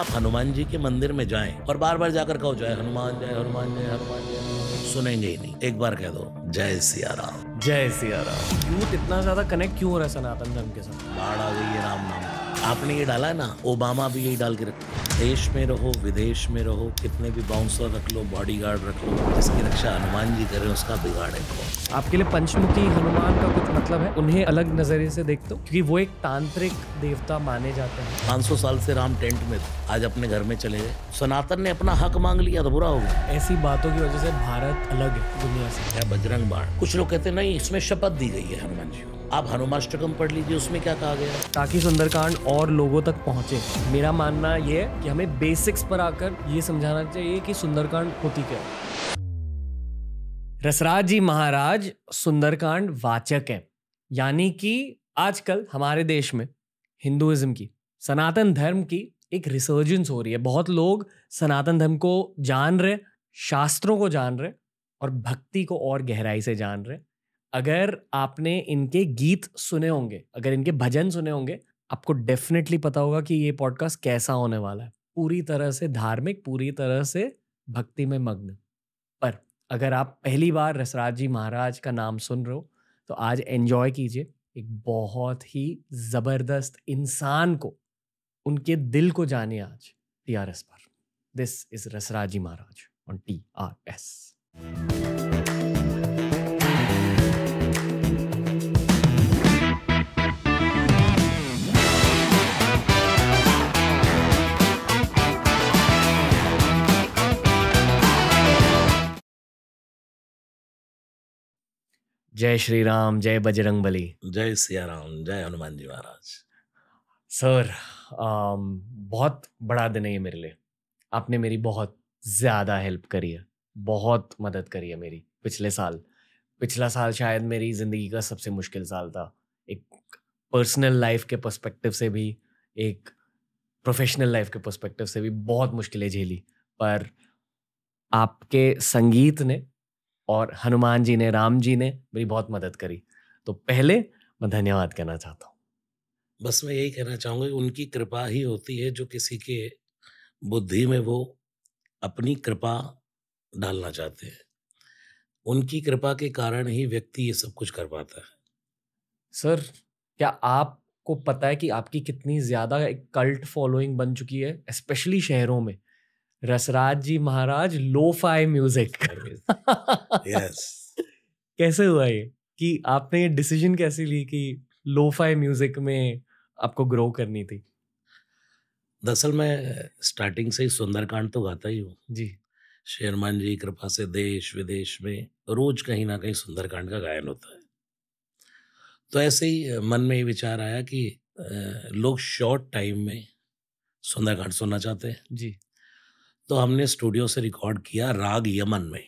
आप हनुमान जी के मंदिर में जाएँ और बार बार जाकर कहो जय हनुमान जय हनुमान जय हनुमान जय सुनेंगे ही नहीं। एक बार कह दो जय सिया राम। जय सिया राम। यूथ इतना ज़्यादा कनेक्ट क्यों हो रहा है सनातन धर्म के साथ? बाढ़ आ गई है राम नाम आपने ये डाला है ना ओबामा भी यही डाल के रखा देश में रहो विदेश में रहो कितने भी बाउंसर रख लो बॉडीगार्ड रख लो जिसकी रक्षा हनुमान जी करें उसका बिगाड़े कौन? आपके लिए पंचमुखी हनुमान का कुछ मतलब है? उन्हें अलग नज़रिए से देखते हो? क्योंकि वो एक तांत्रिक देवता माने जाते हैं। 500 साल से राम टेंट में थे आज अपने घर में चले गए। सनातन ने अपना हक मांग लिया तो बुरा हो ऐसी बातों की वजह से भारत अलग है दुनिया से। बजरंग बाण? कुछ लोग कहते नहीं इसमें शपथ दी गई है हनुमान जी को। आप हनुमाष्टकम पढ़ लीजिए, उसमें क्या कहा गया? ताकि सुंदरकांड और लोगों तक पहुँचे। मेरा मानना ये है कि हमें बेसिक्स पर आकर ये समझाना चाहिए कि सुंदरकांड होती क्या रसराज जी महाराज सुंदरकांड वाचक है। यानी कि आजकल हमारे देश में हिंदुइज्म की, सनातन धर्म की एक रिसर्जेंस हो रही है। बहुत लोग सनातन धर्म को जान रहे शास्त्रों को जान रहे और भक्ति को और गहराई से जान रहे अगर आपने इनके गीत सुने होंगे, अगर इनके भजन सुने होंगे, आपको डेफिनेटली पता होगा कि ये पॉडकास्ट कैसा होने वाला है। पूरी तरह से धार्मिक, पूरी तरह से भक्ति में मग्न। पर अगर आप पहली बार रसराज जी महाराज का नाम सुन रहे हो तो आज एन्जॉय कीजिए। एक बहुत ही ज़बरदस्त इंसान को, उनके दिल को जानिए आज टी आर एस पर। This is Rasraj ji Maharaj on T R S जय श्री राम जय बजरंग बली। जय सिया राम जय हनुमान जी महाराज। सर um, बहुत बड़ा दिन है ये मेरे लिए। आपने मेरी बहुत ज़्यादा हेल्प करी है बहुत मदद करी है मेरी पिछले साल। पिछला साल शायद मेरी ज़िंदगी का सबसे मुश्किल साल था। एक पर्सनल लाइफ के पर्सपेक्टिव से भी एक प्रोफेशनल लाइफ के पर्सपेक्टिव से भी बहुत मुश्किलें झेली। पर आपके संगीत ने और हनुमान जी ने राम जी ने मेरी बहुत मदद करी। तो पहले मैं धन्यवाद कहना चाहता हूँ। बस मैं यही कहना चाहूँगा कि उनकी कृपा ही होती है जो किसी के बुद्धि में वो अपनी कृपा डालना चाहते हैं। उनकी कृपा के कारण ही व्यक्ति ये सब कुछ कर पाता है। सर क्या आपको पता है कि आपकी कितनी ज़्यादा एक कल्ट फॉलोइंग बन चुकी है स्पेशली शहरों में? Rasraj ji Maharaj lo fi music yes कैसे हुआ ये? कि आपने ये डिसीज़न कैसे ली कि लो फाई म्यूज़िक में आपको ग्रो करनी थी? दरअसल मैं स्टार्टिंग से ही सुंदरकांड तो गाता ही हूँ। जी। शेरमान जी कृपा से देश विदेश में रोज कहीं ना कहीं सुंदरकांड का गायन होता है। तो ऐसे ही मन में ये विचार आया कि लोग शॉर्ट टाइम में सुंदरकांड सुनना चाहते हैं। जी। तो हमने स्टूडियो से रिकॉर्ड किया राग यमन में।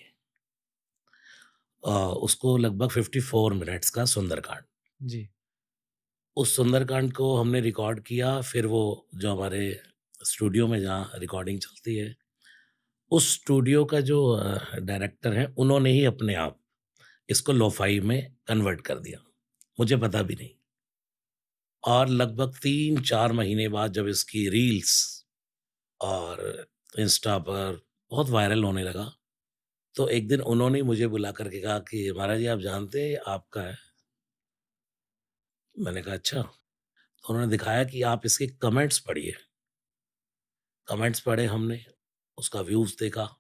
अ, उसको लगभग 54 मिनट्स का सुंदरकांड। जी। उस सुंदरकांड को हमने रिकॉर्ड किया फिर वो जो हमारे स्टूडियो में जहाँ रिकॉर्डिंग चलती है उस स्टूडियो का जो डायरेक्टर है उन्होंने ही अपने आप इसको लोफाई में कन्वर्ट कर दिया। मुझे पता भी नहीं। और लगभग तीन चार महीने बाद जब इसकी रील्स और इंस्टा पर बहुत वायरल होने लगा। तो एक दिन उन्होंने मुझे बुला करके कहा कि, महाराज जी, आप जानते हैं आपका है? मैंने कहा अच्छा। तो उन्होंने दिखाया कि आप इसके कमेंट्स पढ़िए। कमेंट्स पढ़े हमने, उसका व्यूज़ देखा।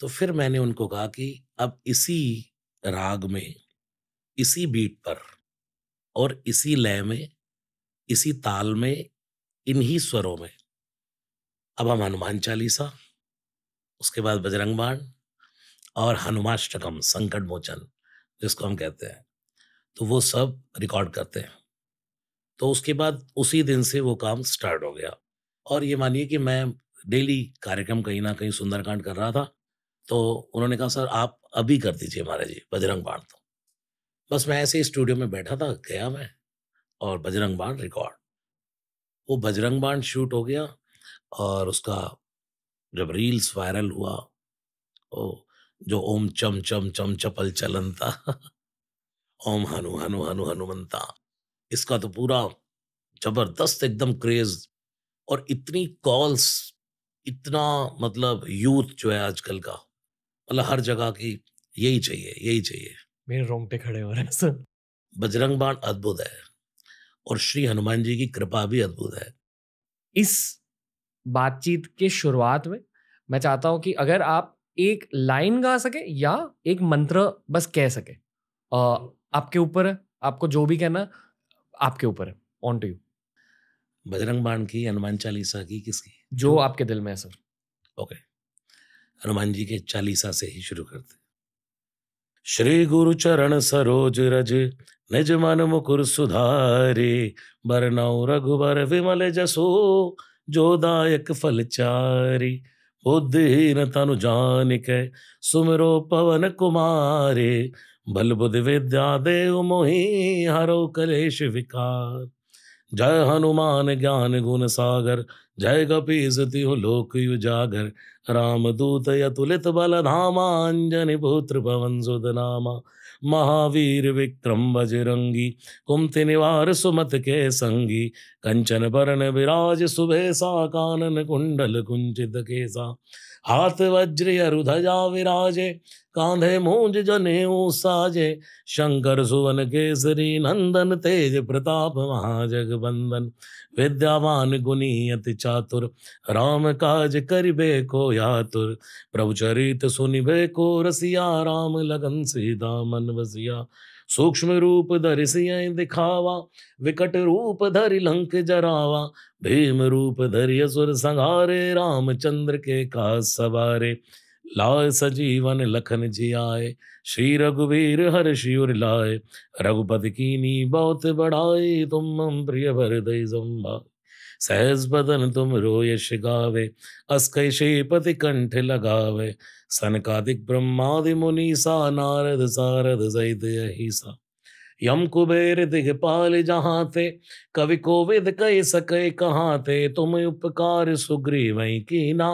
तो फिर मैंने उनको कहा कि, अब इसी राग में, इसी बीट पर और इसी लय में, इसी ताल में, इन्हीं स्वरों में अब हम हनुमान चालीसा, उसके बाद बजरंग बाण और हनुमाष्टकम संकट मोचन, जिसको हम कहते हैं। तो वो सब रिकॉर्ड करते हैं। तो उसके बाद उसी दिन से वो काम स्टार्ट हो गया। और ये मानिए कि मैं डेली कार्यक्रम कहीं ना कहीं सुंदरकांड कर रहा था तो उन्होंने कहा, सर, आप अभी कर दीजिए महाराज जी, बजरंग बाण तो। बस मैं ऐसे ही स्टूडियो में बैठा था, गया मैं और बजरंग बाण रिकॉर्ड वो बजरंग बाण शूट हो गया और उसका जब रील्स वायरल हुआ ओ जो ओम चम चम चम चपल चलनता ओम हनु हनु हनु हनुमंता इसका तो पूरा ज़बरदस्त एकदम क्रेज और इतनी कॉल्स इतना मतलब यूथ जो है आजकल का मतलब हर जगह की यही चाहिए यही चाहिए। मेरे रोंगटे खड़े हो रहे हैं सर। बजरंग बाण अद्भुत है और श्री हनुमान जी की कृपा भी अद्भुत है। इस बातचीत के शुरुआत में मैं चाहता हूँ कि अगर आप एक लाइन गा सके या एक मंत्र बस कह सके आ, आपके ऊपर है आपको जो भी कहना आपके ऊपर है ऑन टू यू बजरंग बाण की हनुमान चालीसा की किसकी? जो आपके दिल में है सर ओके हनुमान जी के चालीसा से ही शुरू करते श्री गुरु चरण सरोज रज निज मन मुकुर सुधारे बरनौ रघुबर विमल जसो जो दायक फल चारी बुद्धिहीन तनु जान के सुमरो पवन कुमारे बल बुद्धि विद्या देव मोहि हरो कलेश विकार जय हनुमान ज्ञान गुण सागर जय कपीस तिहु लोक उजागर राम दूत यतुलित बल धामा अंजनी पुत्र पवन सुत नामा महावीर विक्रम बजरंगी कुमति निवार सुमत के संगी, कंचन बरन विराज सुबेसा कानन कुंडल कुंचित केसा। हाथ वज्र अरुधजा विराजे, कांधे मूंज जने साजे शंकर सुवन केसरी नंदन तेज प्रताप महाजग बंदन विद्यावान गुनी अति चातुर, राम काज करिबे को यातुर। प्रभु चरित सुनिबे को रसिया, राम लगन सीता मन बसिया। सूक्ष्म रूप धर सिया दिखावा विकट रूप धरि लंक जरावा भीम रूप धरि असुर संहारे रामचंद्र के का सवारे लाय सजीवन लखन जियाए श्री रघुवीर हर शिवर लाए रघुपति कीनी बहुत बढ़ाए तुम प्रिय भर दई संभा सहज बदन तुम रो यश गावे अस्कय कंठ लगावे। सनकादिक ब्रह्मादि मुनीसा नारद सारद सहित अहिसा यम कुबेर दिगपाल जहाँ थे कवि कोविद कह सके कहाँ थे तुम उपकार सुग्रीव कीना,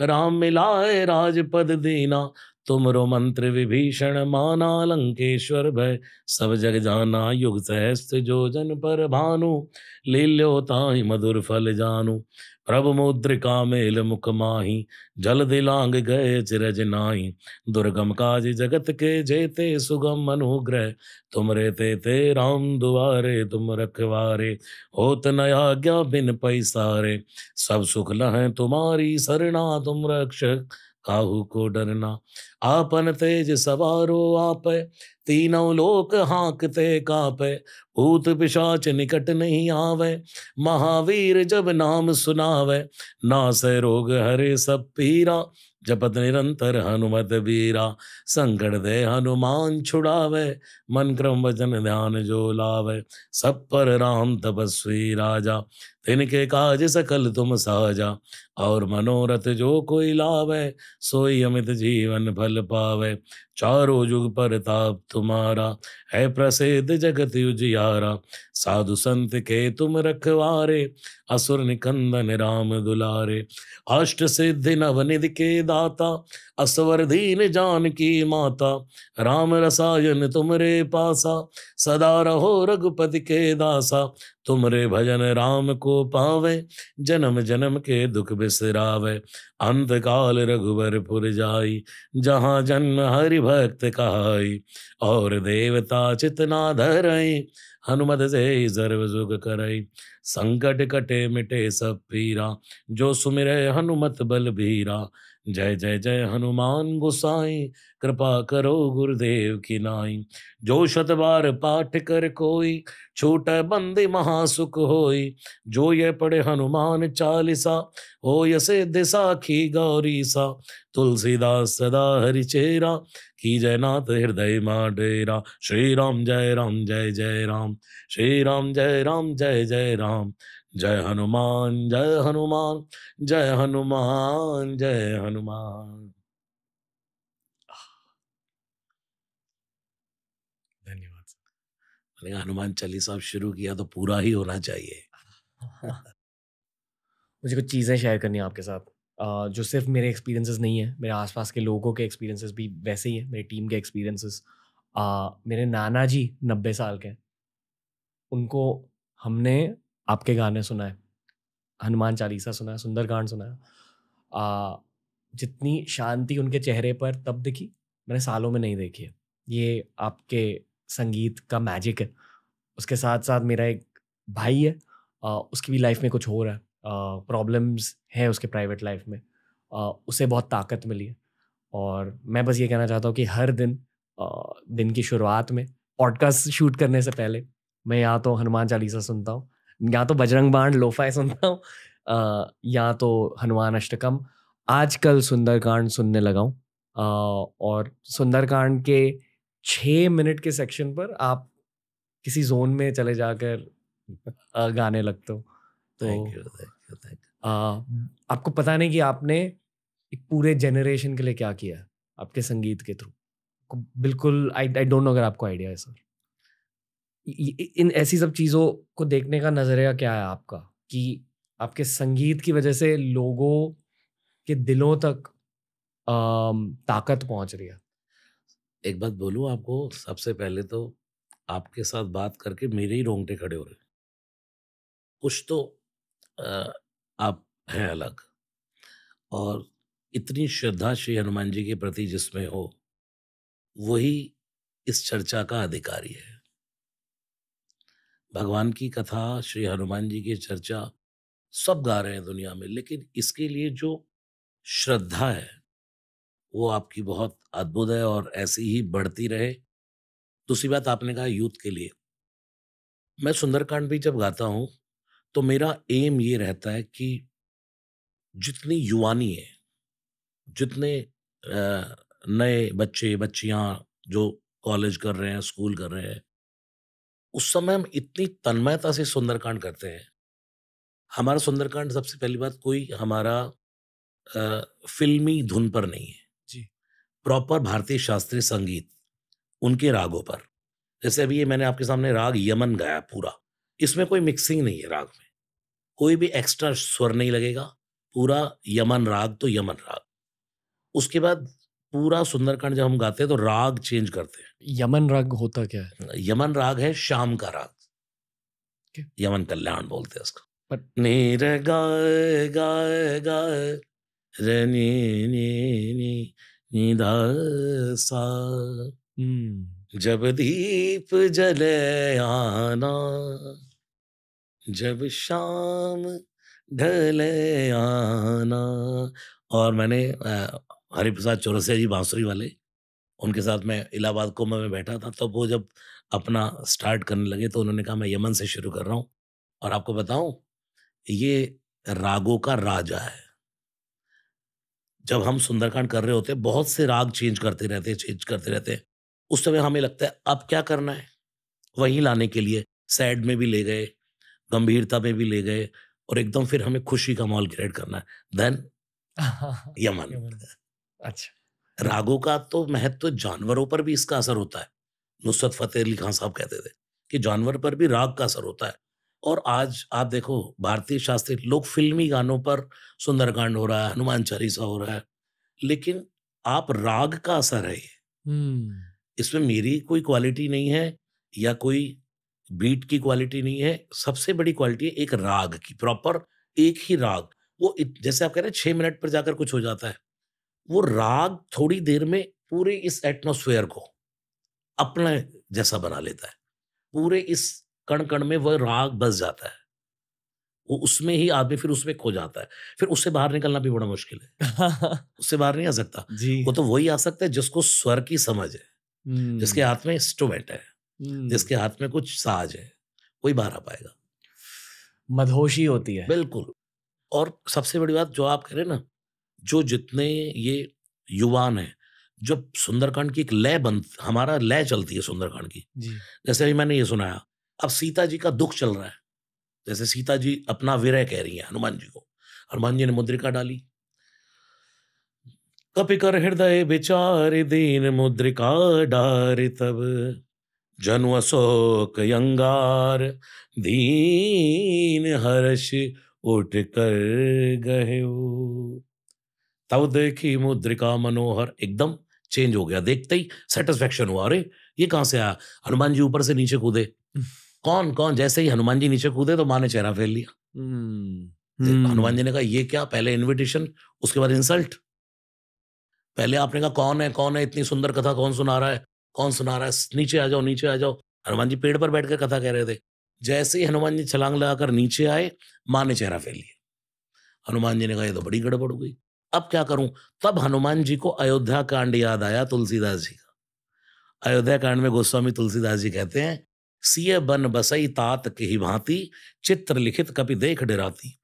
राम मिलाए राजपद दीना। तुमरो मंत्र विभीषण माना लंकेश्वर भय। सब जग जाना युग सहस्त्र जो जन पर भानु। लील्यो ताहि मधुर फल जानु। प्रभु मुद्रिका मेल मुख माही। जल दिलांग गए चिरज नाई दुर्गम काज जगत के जेते सुगम अनुग्रह। तुम रेते ते ते राम दुआरे, तुम रखवारे। होत नया आज्ञा बिन पैसारे। सब सुख लह तुम्हारी सरना, तुम रक्षक। काहू को डरना। आपन तेज सवारो आप, तीनों लोक हाँकते कापे, भूत पिशाच निकट नहीं आवे। महावीर जब नाम सुनावे नास रोग हरे सब पीरा। जपत निरंतर हनुमत बीरा संकट दे हनुमान छुड़ावे। मन क्रम वचन ध्यान जो लावे, सब पर राम तपस्वी राजा। तिनके काज सकल तुम साजा और मनोरथ जो कोई लावे, सोई अमित जीवन फल पावे। चारों जुग पर ताप तुम्हारा, है प्रसिद्ध जगत उजियारा। साधु संत के तुम रखवारे, असुर निकंदन राम दुलारे। अष्ट सिद्धि नवनिधि के दाता असवर दीन जान की माता, राम रसायन तुमरे पासा, सदा रहो रघुपति के दासा। तुमरे भजन राम को पावे, जन्म जन्म के दुख बिसरावे। अंत काल पुर जाई, जहाँ जन्म हरि भक्त कहाई। और देवता चितना धरई हनुमत से सर्व सुख करई। संकट कटे मिटे सब पीरा, जो सुमिरे हनुमत बल भीरा जय जय जय हनुमान गोसाई, कृपा करो गुरुदेव की नाई। जो शत बार पाठ कर कोई, छोट बंदे महासुख होई। जो ये पढ़े हनुमान चालीसा हो यसे दिशा खी गौरी सा तुलसीदास सदा हरि चेरा, की जय नाथ हृदय मा डेरा। श्री राम जय राम, जय जय राम। श्री राम जय राम, जय जय राम। जय हनुमान जय हनुमान जय हनुमान जय हनुमान। धन्यवाद। मैंने हनुमान चालीसा शुरू किया तो पूरा ही होना चाहिए। मुझे कुछ चीज़ें शेयर करनी है आपके साथ। जो सिर्फ़ मेरे एक्सपीरियंसेस नहीं है, मेरे आसपास के लोगों के एक्सपीरियंसेस भी वैसे ही है, मेरी टीम के एक्सपीरियंसेस मेरे नाना जी नब्बे साल के। उनको हमने आपके गाने सुनाए हनुमान चालीसा सुना है सुंदरकांड सुना है। आ, जितनी शांति उनके चेहरे पर तब दिखी मैंने सालों में नहीं देखी है। ये आपके संगीत का मैजिक है। उसके साथ साथ मेरा एक भाई है आ, उसकी भी लाइफ में कुछ हो रहा है। प्रॉब्लम्स है उसके प्राइवेट लाइफ में। आ, उसे बहुत ताकत मिली है। और मैं बस ये कहना चाहता हूँ कि हर दिन आ, दिन की शुरुआत में पॉडकास्ट शूट करने से पहले मैं या तो हनुमान चालीसा सुनता हूँ या तो बजरंग बाण लोफाई सुनता हूँ या तो हनुमान अष्टकम। आजकल सुंदरकांड सुनने लगा हूँ। और सुंदरकांड के छः मिनट के सेक्शन पर आप किसी जोन में चले जाकर गाने लगते हो। तो thank you thank you thank आपको पता नहीं कि आपने एक पूरे जनरेशन के लिए क्या किया आपके संगीत के थ्रू बिल्कुल आई आई डोंट नो अगर आपको आइडिया है सर इन ऐसी सब चीज़ों को देखने का नज़रिया क्या है आपका? कि आपके संगीत की वजह से लोगों के दिलों तक ताकत पहुँच रही है? एक बात बोलूँ आपको सबसे पहले तो आपके साथ बात करके मेरे ही रोंगटे खड़े हो रहे कुछ तो आ, आप हैं अलग। और इतनी श्रद्धा श्री हनुमान जी के प्रति जिसमें हो वही इस चर्चा का अधिकारी है। भगवान की कथा, श्री हनुमान जी की चर्चा सब गा रहे हैं दुनिया में, लेकिन इसके लिए जो श्रद्धा है, वो आपकी बहुत अद्भुत है और ऐसी ही बढ़ती रहे। दूसरी बात आपने कहा यूथ के लिए। मैं सुंदरकांड भी जब गाता हूँ तो मेरा एम ये रहता है कि जितनी युवानी है, जितने नए बच्चे, बच्चियाँ जो कॉलेज कर रहे हैं स्कूल कर रहे हैं उस समय हम इतनी तन्मयता से सुंदरकांड करते हैं। हमारा सुंदरकांड सबसे पहली बात कोई हमारा आ, फिल्मी धुन पर नहीं है। जी। प्रॉपर भारतीय शास्त्रीय संगीत उनके रागों पर। जैसे अभी ये मैंने आपके सामने राग यमन गाया पूरा इसमें कोई मिक्सिंग नहीं है राग में। कोई भी एक्स्ट्रा स्वर नहीं लगेगा पूरा यमन राग तो यमन राग। उसके बाद पूरा सुंदरकांड जब हम गाते हैं तो राग चेंज करते हैं। यमन राग होता क्या है? यमन राग है शाम का राग। यमन कल्याण बोलते हैं उसको। गाय गाय गाय रे नी नी नी नी सा। हम्म। जब दीप जले आना जब शाम ढले आना और मैंने हरिप्रसाद चौरसिया जी बांसुरी वाले। उनके साथ मैं इलाहाबाद कुंभ में बैठा था तो वो जब अपना स्टार्ट करने लगे तो उन्होंने कहा मैं यमन से शुरू कर रहा हूँ और आपको बताऊँ ये रागों का राजा है। जब हम सुंदरकांड कर रहे होते हैं बहुत से राग चेंज करते रहते हैं चेंज करते रहते हैं। उस समय हमें लगता है अब क्या करना है? वहीं लाने के लिए सैड में भी ले गए गंभीरता में भी ले गए और एकदम फिर हमें खुशी का माहौल क्रिएट करना है। Then Yemen. अच्छा। रागों का तो महत्व तो जानवरों पर भी इसका असर होता है। नुसरत फतेह अली खान साहब कहते थे कि जानवर पर भी राग का असर होता है। और आज आप देखो भारतीय शास्त्रीय लोग फिल्मी गानों पर सुंदरकांड हो रहा है हनुमान चालीसा हो रहा है लेकिन आप राग का असर है हम्म। इसमें मेरी कोई क्वालिटी नहीं है या कोई बीट की क्वालिटी नहीं है। सबसे बड़ी क्वालिटी है एक राग की प्रॉपर एक ही राग। वो जैसे आप कह रहे हैं छह मिनट पर जाकर कुछ हो जाता है। वो राग थोड़ी देर में पूरे इस एटमोस्फेयर को अपना जैसा बना लेता है। पूरे इस कण कण में वह राग बस जाता है। वो उसमें ही आदमी फिर उसमें खो जाता है। फिर उससे बाहर निकलना भी बड़ा मुश्किल है। उससे बाहर नहीं आ सकता। जी। वो तो वही आ सकता है जिसको स्वर की समझ है। जिसके हाथ में इंस्ट्रूमेंट है। जिसके हाथ में कुछ साज है। वही बाहर आ पाएगा। मधोशी होती है। बिल्कुल। और सबसे बड़ी बात जो आप कह रहे ना जो जितने ये युवान है जब सुंदरकांड की एक लय बन हमारा लय चलती है सुंदरकांड की। जी। जैसे अभी मैंने ये सुनाया अब सीता जी का दुख चल रहा है। जैसे सीता जी अपना विरय कह रही है हनुमान जी को। हनुमान जी ने मुद्रिका डाली। कपिकर हृदय विचार दीन मुद्रिका डार तब जनु अशोक यंगार दीन हर्ष उठ कर गए तब देखी मुद्रिका मनोहर एकदम चेंज हो गया। देखते ही सेटिस्फेक्शन हुआ। अरे ये कहाँ से आया? हनुमान जी ऊपर से नीचे कूदे। कौन कौन? जैसे ही हनुमान जी नीचे कूदे तो माँ ने चेहरा फेल लिया। हम्म। हनुमान हम्म। जी ने कहा ये क्या? पहले इनविटेशन उसके बाद इंसल्ट पहले आपने कहा कौन है कौन है? इतनी सुंदर कथा कौन सुना रहा है? कौन सुना रहा है? नीचे आ जाओ नीचे आ जाओ। हनुमान जी पेड़ पर बैठकर कथा कह रहे थे। जैसे ही हनुमान जी छलांग लगाकर नीचे आए माँ ने चेहरा फेर लिया। हनुमान जी ने कहा ये तो बड़ी गड़बड़ हो गई। अब क्या करूँ? तब हनुमान जी को अयोध्या कांड याद आया तुलसीदास जी का। अयोध्या कांड में गोस्वामी तुलसीदास जी कहते हैं, सिय बन बसई तात के ही भांति, चित्र लिखित कपि देख डराती।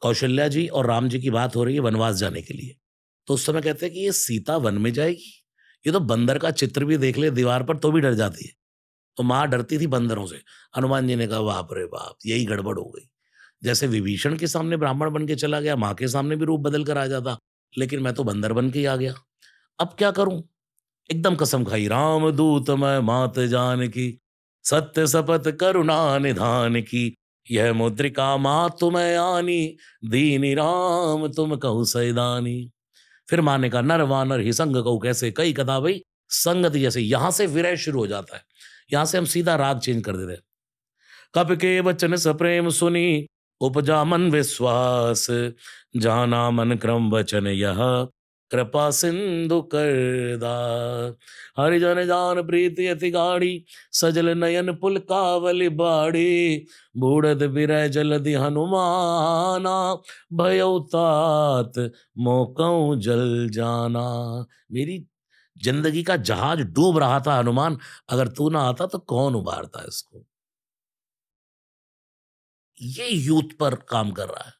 कौशल्या जी और राम जी की बात हो रही है वनवास जाने के लिए। तो उस समय कहते हैं कि ये सीता वन में जाएगी। ये तो बंदर का चित्र भी देख ले, दीवार पर तो भी डर जाती है। तो माँ डरती थी बंदरों से। हनुमान जी ने कहा, बाप रे बाप, यही गड़बड़ हो गई। जैसे विभीषण के सामने ब्राह्मण बन के चला गया, माँ के सामने भी रूप बदल कर आ जाता, लेकिन मैं तो बंदर बन के ही आ गया। अब क्या करूँ? एकदम कसम खाई, राम दूत मैं मात जान की, सत्य सपत करुणा निधान की, यह मुद्रिका माँ तुम्हें आनी, दीनी राम तुम कहू सैदानी। फिर माँ ने कहा, नर वानर, ही संग कहू कैसे? कई कथा भाई, संगत जैसे यहाँ से विरय शुरू हो जाता है। यहाँ से हम सीधा राग चेंज कर देते कप के वचन सप्रेम सुनी उपजा मन विश्वास, जाना मन क्रम वचन यह। कृपा सिंधु करदा हरिजन जान प्रीति अति गाड़ी सजल नयन पुल कावली बाड़ी बूढ़द विरह जलदि हनुमाना भयउतात मोकऊ जल जाना। मेरी ज़िंदगी का जहाज़ डूब रहा था हनुमान, अगर तू ना आता तो कौन उबारता इसको? ये यूथ पर काम कर रहा है।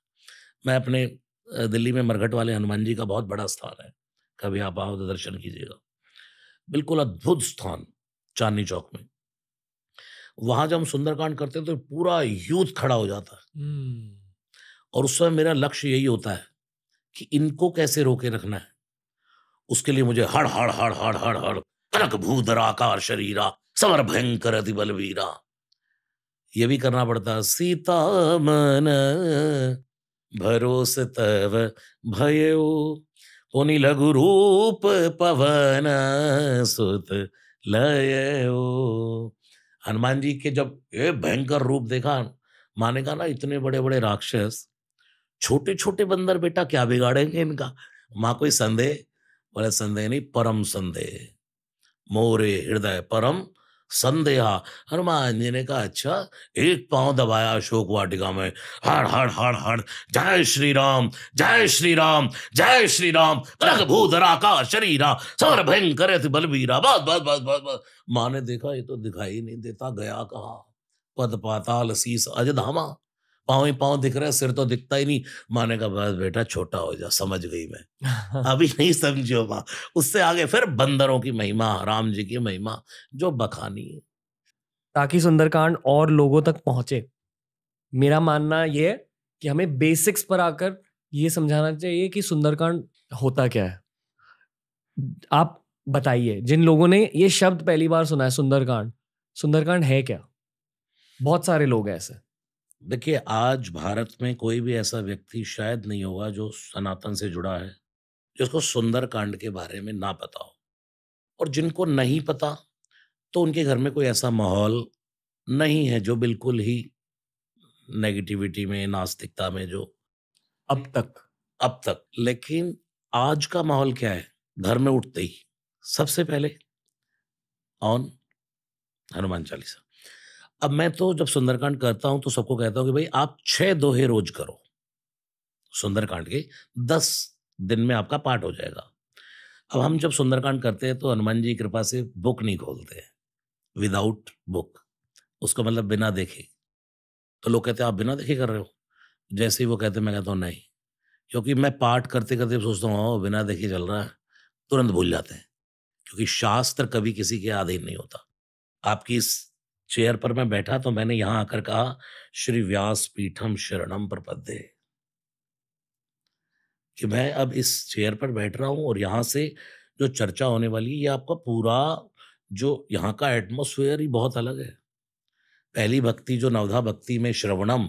मैं अपने दिल्ली में मरघट वाले हनुमान जी का बहुत बड़ा स्थान है। कभी आप आओ तो दर्शन कीजिएगा। बिल्कुल अद्भुत स्थान चांदनी चौक में। वहाँ जब हम सुंदरकांड करते हैं तो पूरा यूथ खड़ा हो जाता है। हम्म। और उस समय मेरा लक्ष्य यही होता है कि इनको कैसे रोके रखना है। उसके लिए मुझे हड़ हड़ हड़ हड़ हड़ हड़ कनक भूधराकार शरीरा समर भयंकर अति बलवीरा ये भी करना पड़ता। सीता मन, भरोस तव भयो। पुनि लघु रूप पवन सुत लयो। हनुमान जी के जब ये भयंकर रूप देखा माने कहा, ना, इतने बड़े बड़े राक्षस छोटे छोटे बंदर बेटा, क्या बिगाड़ेंगे इनका? माँ कोई संदेह? बोले, संदेह नहीं, परम संदेह। मोरे हृदय परम संदेहा। हनुमान जी ने कहा अच्छा एक पाँव दबाया अशोक वाटिका में। हर हर हर हर, जय श्री राम जय श्री राम जय श्री राम कनक भूधरा का शरीरा सर भयंकर बलबीरा, बस बस बस बस बस। माँ ने देखा, ये तो दिखाई नहीं देता, गया कहा? पद पाताल शीस अजधामा। पाँव ही पाँव दिख रहा है सिर तो दिखता ही नहीं। माँ ने कहा बस बेटा छोटा हो जा समझ गई मैं। अभी नहीं समझो माँ। उससे आगे फिर बंदरों की महिमा राम जी की महिमा जो बखानी है। ताकि सुंदरकांड और लोगों तक पहुँचे। मेरा मानना यह है कि हमें बेसिक्स पर आकर ये समझाना चाहिए कि सुंदरकांड होता क्या है। आप बताइए जिन लोगों ने ये शब्द पहली बार सुना है सुंदरकांड सुंदरकांड है क्या? बहुत सारे लोग हैं ऐसे। देखिए आज भारत में कोई भी ऐसा व्यक्ति शायद नहीं होगा जो सनातन से जुड़ा है जिसको सुंदर कांड के बारे में ना पता हो। और जिनको नहीं पता तो उनके घर में कोई ऐसा माहौल नहीं है जो बिल्कुल ही नेगेटिविटी में नास्तिकता में जो अब तक। अब तक। लेकिन आज का माहौल क्या है? घर में उठते ही। सबसे पहले ऑन हनुमान चालीसा। अब मैं तो जब सुंदरकांड करता हूँ तो सबको कहता हूँ कि भाई आप छह दोहे रोज करो। सुंदरकांड के दस दिन में आपका पाठ हो जाएगा। अब हम जब सुंदरकांड करते हैं तो हनुमान जी कृपा से बुक नहीं खोलते हैं। विदाउट बुक उसका मतलब बिना देखे। तो लोग कहते हैं, आप बिना देखे कर रहे हो? जैसे ही वो कहते मैं कहता हूँ, नहीं। क्योंकि मैं पाठ करते करते सोचता हूँ, बिना देखे चल रहा है। तुरंत भूल जाते हैं। क्योंकि शास्त्र कभी किसी के अधीन नहीं होता। आपकी इस चेयर पर मैं बैठा तो मैंने यहाँ आकर कहा श्री व्यास पीठम शरणम प्रपद्ये। कि मैं अब इस चेयर पर बैठ रहा हूँ और यहाँ से जो चर्चा होने वाली है ये आपका पूरा जो यहाँ का एटमोस्फेयर ही बहुत अलग है। पहली भक्ति जो नवधा भक्ति में श्रवणम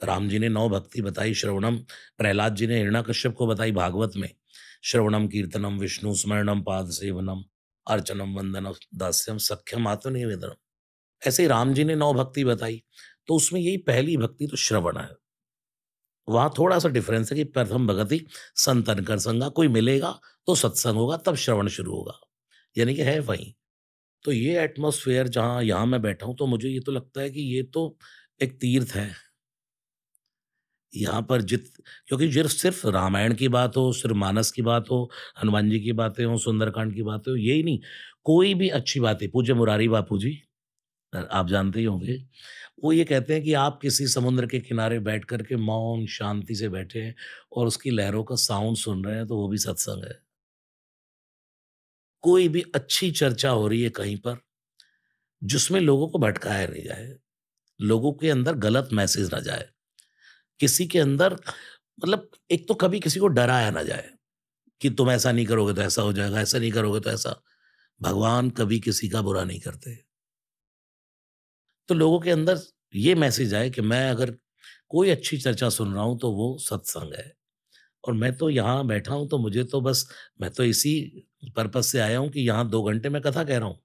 राम जी ने नौ भक्ति बताई श्रवणम प्रहलाद जी ने हिरणा कश्यप को बताई भागवत में श्रवणम कीर्तनम विष्णु स्मरणम पाद सेवनम अर्चनम वंदनम दास्यम सख्यम आत्मनिवेदनम। ऐसे ही राम जी ने नौ भक्ति बताई तो उसमें यही पहली भक्ति तो श्रवण है वहाँ थोड़ा-सा डिफ़रेंस है कि प्रथम भगति संतन कर संगा, कोई मिलेगा तो सत्संग होगा, तब श्रवण शुरू होगा। यानी कि है वहीं। तो ये एटमॉस्फ़ेयर जहाँ यहाँ मैं बैठा हूँ, तो मुझे ये तो लगता है कि ये तो एक तीर्थ है। यहाँ पर जित क्योंकि जिर सिर्फ़ रामायण की बात हो, सिर्फ़ मानस की बात हो, हनुमान जी की बातें हों, सुंदरकांड की बातें हों, यही नहीं, कोई भी अच्छी बातें पूज्य मुरारी बापू जी आप जानते ही होंगे। वो ये कहते हैं कि आप किसी समुद्र के किनारे बैठ कर के मौन शांति से बैठे हैं और उसकी लहरों का साउंड सुन रहे हैं, तो वो भी सत्संग है। कोई भी अच्छी चर्चा हो रही है कहीं पर, जिसमें लोगों को भटकाया नहीं जाए, लोगों के अंदर गलत मैसेज ना जाए, किसी के अंदर मतलब एक तो कभी किसी को डराया ना जाए, कि तुम ऐसा नहीं करोगे तो ऐसा हो जाएगा, ऐसा नहीं करोगे तो ऐसा। भगवान कभी किसी का बुरा नहीं करते। तो लोगों के अंदर ये मैसेज आए कि मैं अगर कोई अच्छी चर्चा सुन रहा हूँ, तो वो सत्संग है। और मैं तो यहाँ बैठा हूँ, तो मुझे तो बस मैं तो इसी पर्पज़ से आया हूँ कि यहाँ दो घंटे में कथा कह रहा हूँ।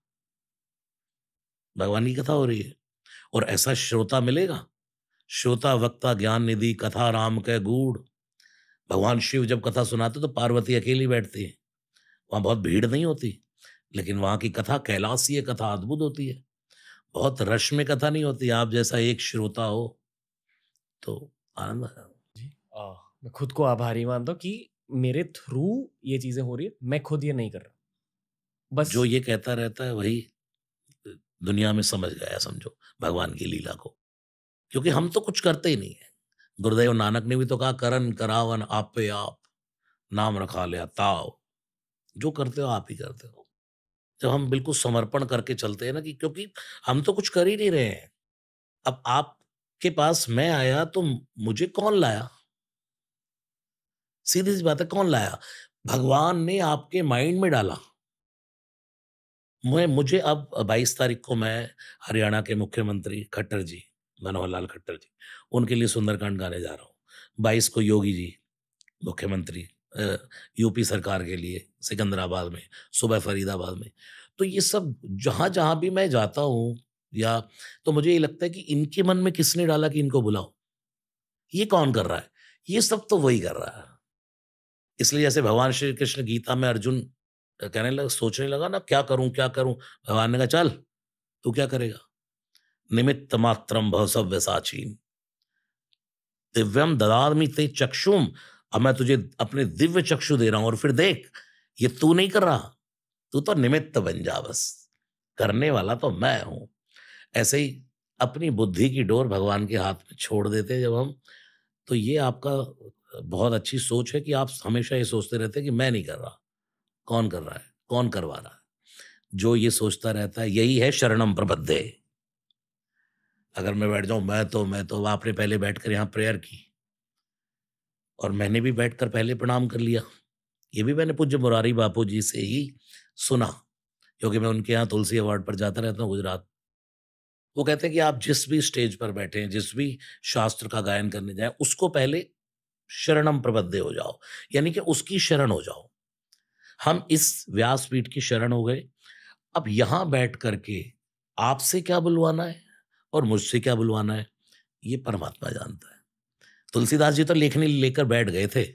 भगवान की कथा हो रही है और ऐसा श्रोता मिलेगा, श्रोता वक्ता ज्ञान निधि कथा राम कै गूढ़। भगवान शिव जब कथा सुनाते तो पार्वती अकेली बैठती है। वहाँ बहुत भीड़ नहीं होती, लेकिन वहाँ की कथा कैलाशीय कथा अद्भुत होती है। बहुत रश में कथा नहीं होती, आप जैसा एक श्रोता हो, तो आनंद आया। जी। अ, मैं खुद को आभारी मानता हूँ कि मेरे थ्रू ये चीज़ें हो रही है, मैं खुद ये नहीं कर रहा। बस जो ये कहता रहता है वही दुनिया में समझ गया समझो भगवान की लीला को। क्योंकि हम तो कुछ करते ही नहीं है। गुरुदेव नानक ने भी तो कहा करन करावन आपे आप, नाम रखा लिया ताव। जो करते हो आप ही करते हो। जब हम बिल्कुल समर्पण करके चलते हैं ना कि क्योंकि हम तो कुछ कर ही नहीं रहे हैं। अब आपके पास मैं आया तो मुझे कौन लाया? सीधी-सी बात है कौन लाया? भगवान ने आपके माइंड में डाला। मैं मुझे अब 22 तारीख को मैं हरियाणा के मुख्यमंत्री खट्टर जी, मनोहर लाल खट्टर जी, उनके लिए सुंदरकांड गाने जा रहा हूँ। 22 को योगी जी, मुख्यमंत्री यूपी सरकार के लिए सिकंदराबाद में, सुबह फरीदाबाद में। तो ये सब जहाँ-जहाँ भी मैं जाता हूँ या तो मुझे ये लगता है कि इनके मन में किसने डाला कि इनको बुलाओ? ये कौन कर रहा है? ये सब तो वही कर रहा है। इसलिए जैसे भगवान श्री कृष्ण गीता में अर्जुन कहने लगा सोचने लगा ना क्या करूँ क्या करूँ भगवान ने कहा चल, तू क्या करेगा? निमित्त मात्रम भव सव्यसाचीन। दिव्यम ददामि ते चक्षुम अब मैं तुझे अपने दिव्य चक्षु दे रहा हूँ और फिर देख, ये तू नहीं कर रहा, तू तो निमित्त बन जा बस। करने वाला तो मैं हूँ ऐसे ही अपनी बुद्धि की डोर भगवान के हाथ में छोड़ देते जब हम, तो ये आपका बहुत अच्छी सोच है कि आप हमेशा ये सोचते रहते हैं कि मैं नहीं कर रहा। कौन कर रहा है? कौन करवा रहा है? जो ये सोचता रहता है यही है शरणम प्रपद्ये। अगर मैं बैठ जाऊँ मैं तो मैं तो आपने पहले बैठकर यहाँ प्रेयर की। और मैंने भी बैठकर पहले प्रणाम कर लिया। ये भी मैंने पूज्य मुरारी बापू जी से ही सुना, क्योंकि मैं उनके यहाँ तुलसी अवार्ड पर जाता रहता हूँ गुजरात। वो कहते हैं कि आप जिस भी स्टेज पर बैठे हैं, जिस भी शास्त्र का गायन करने जाए उसको पहले शरणम प्रबद्ध हो जाओ, यानी कि उसकी शरण हो जाओ। हम इस व्यासपीठ की शरण हो गए। अब यहाँ बैठ कर के आपसे क्या बुलवाना है और मुझसे क्या बुलवाना है, ये परमात्मा जानता है। तुलसीदास जी तो लेखनी लेकर बैठ गए थे।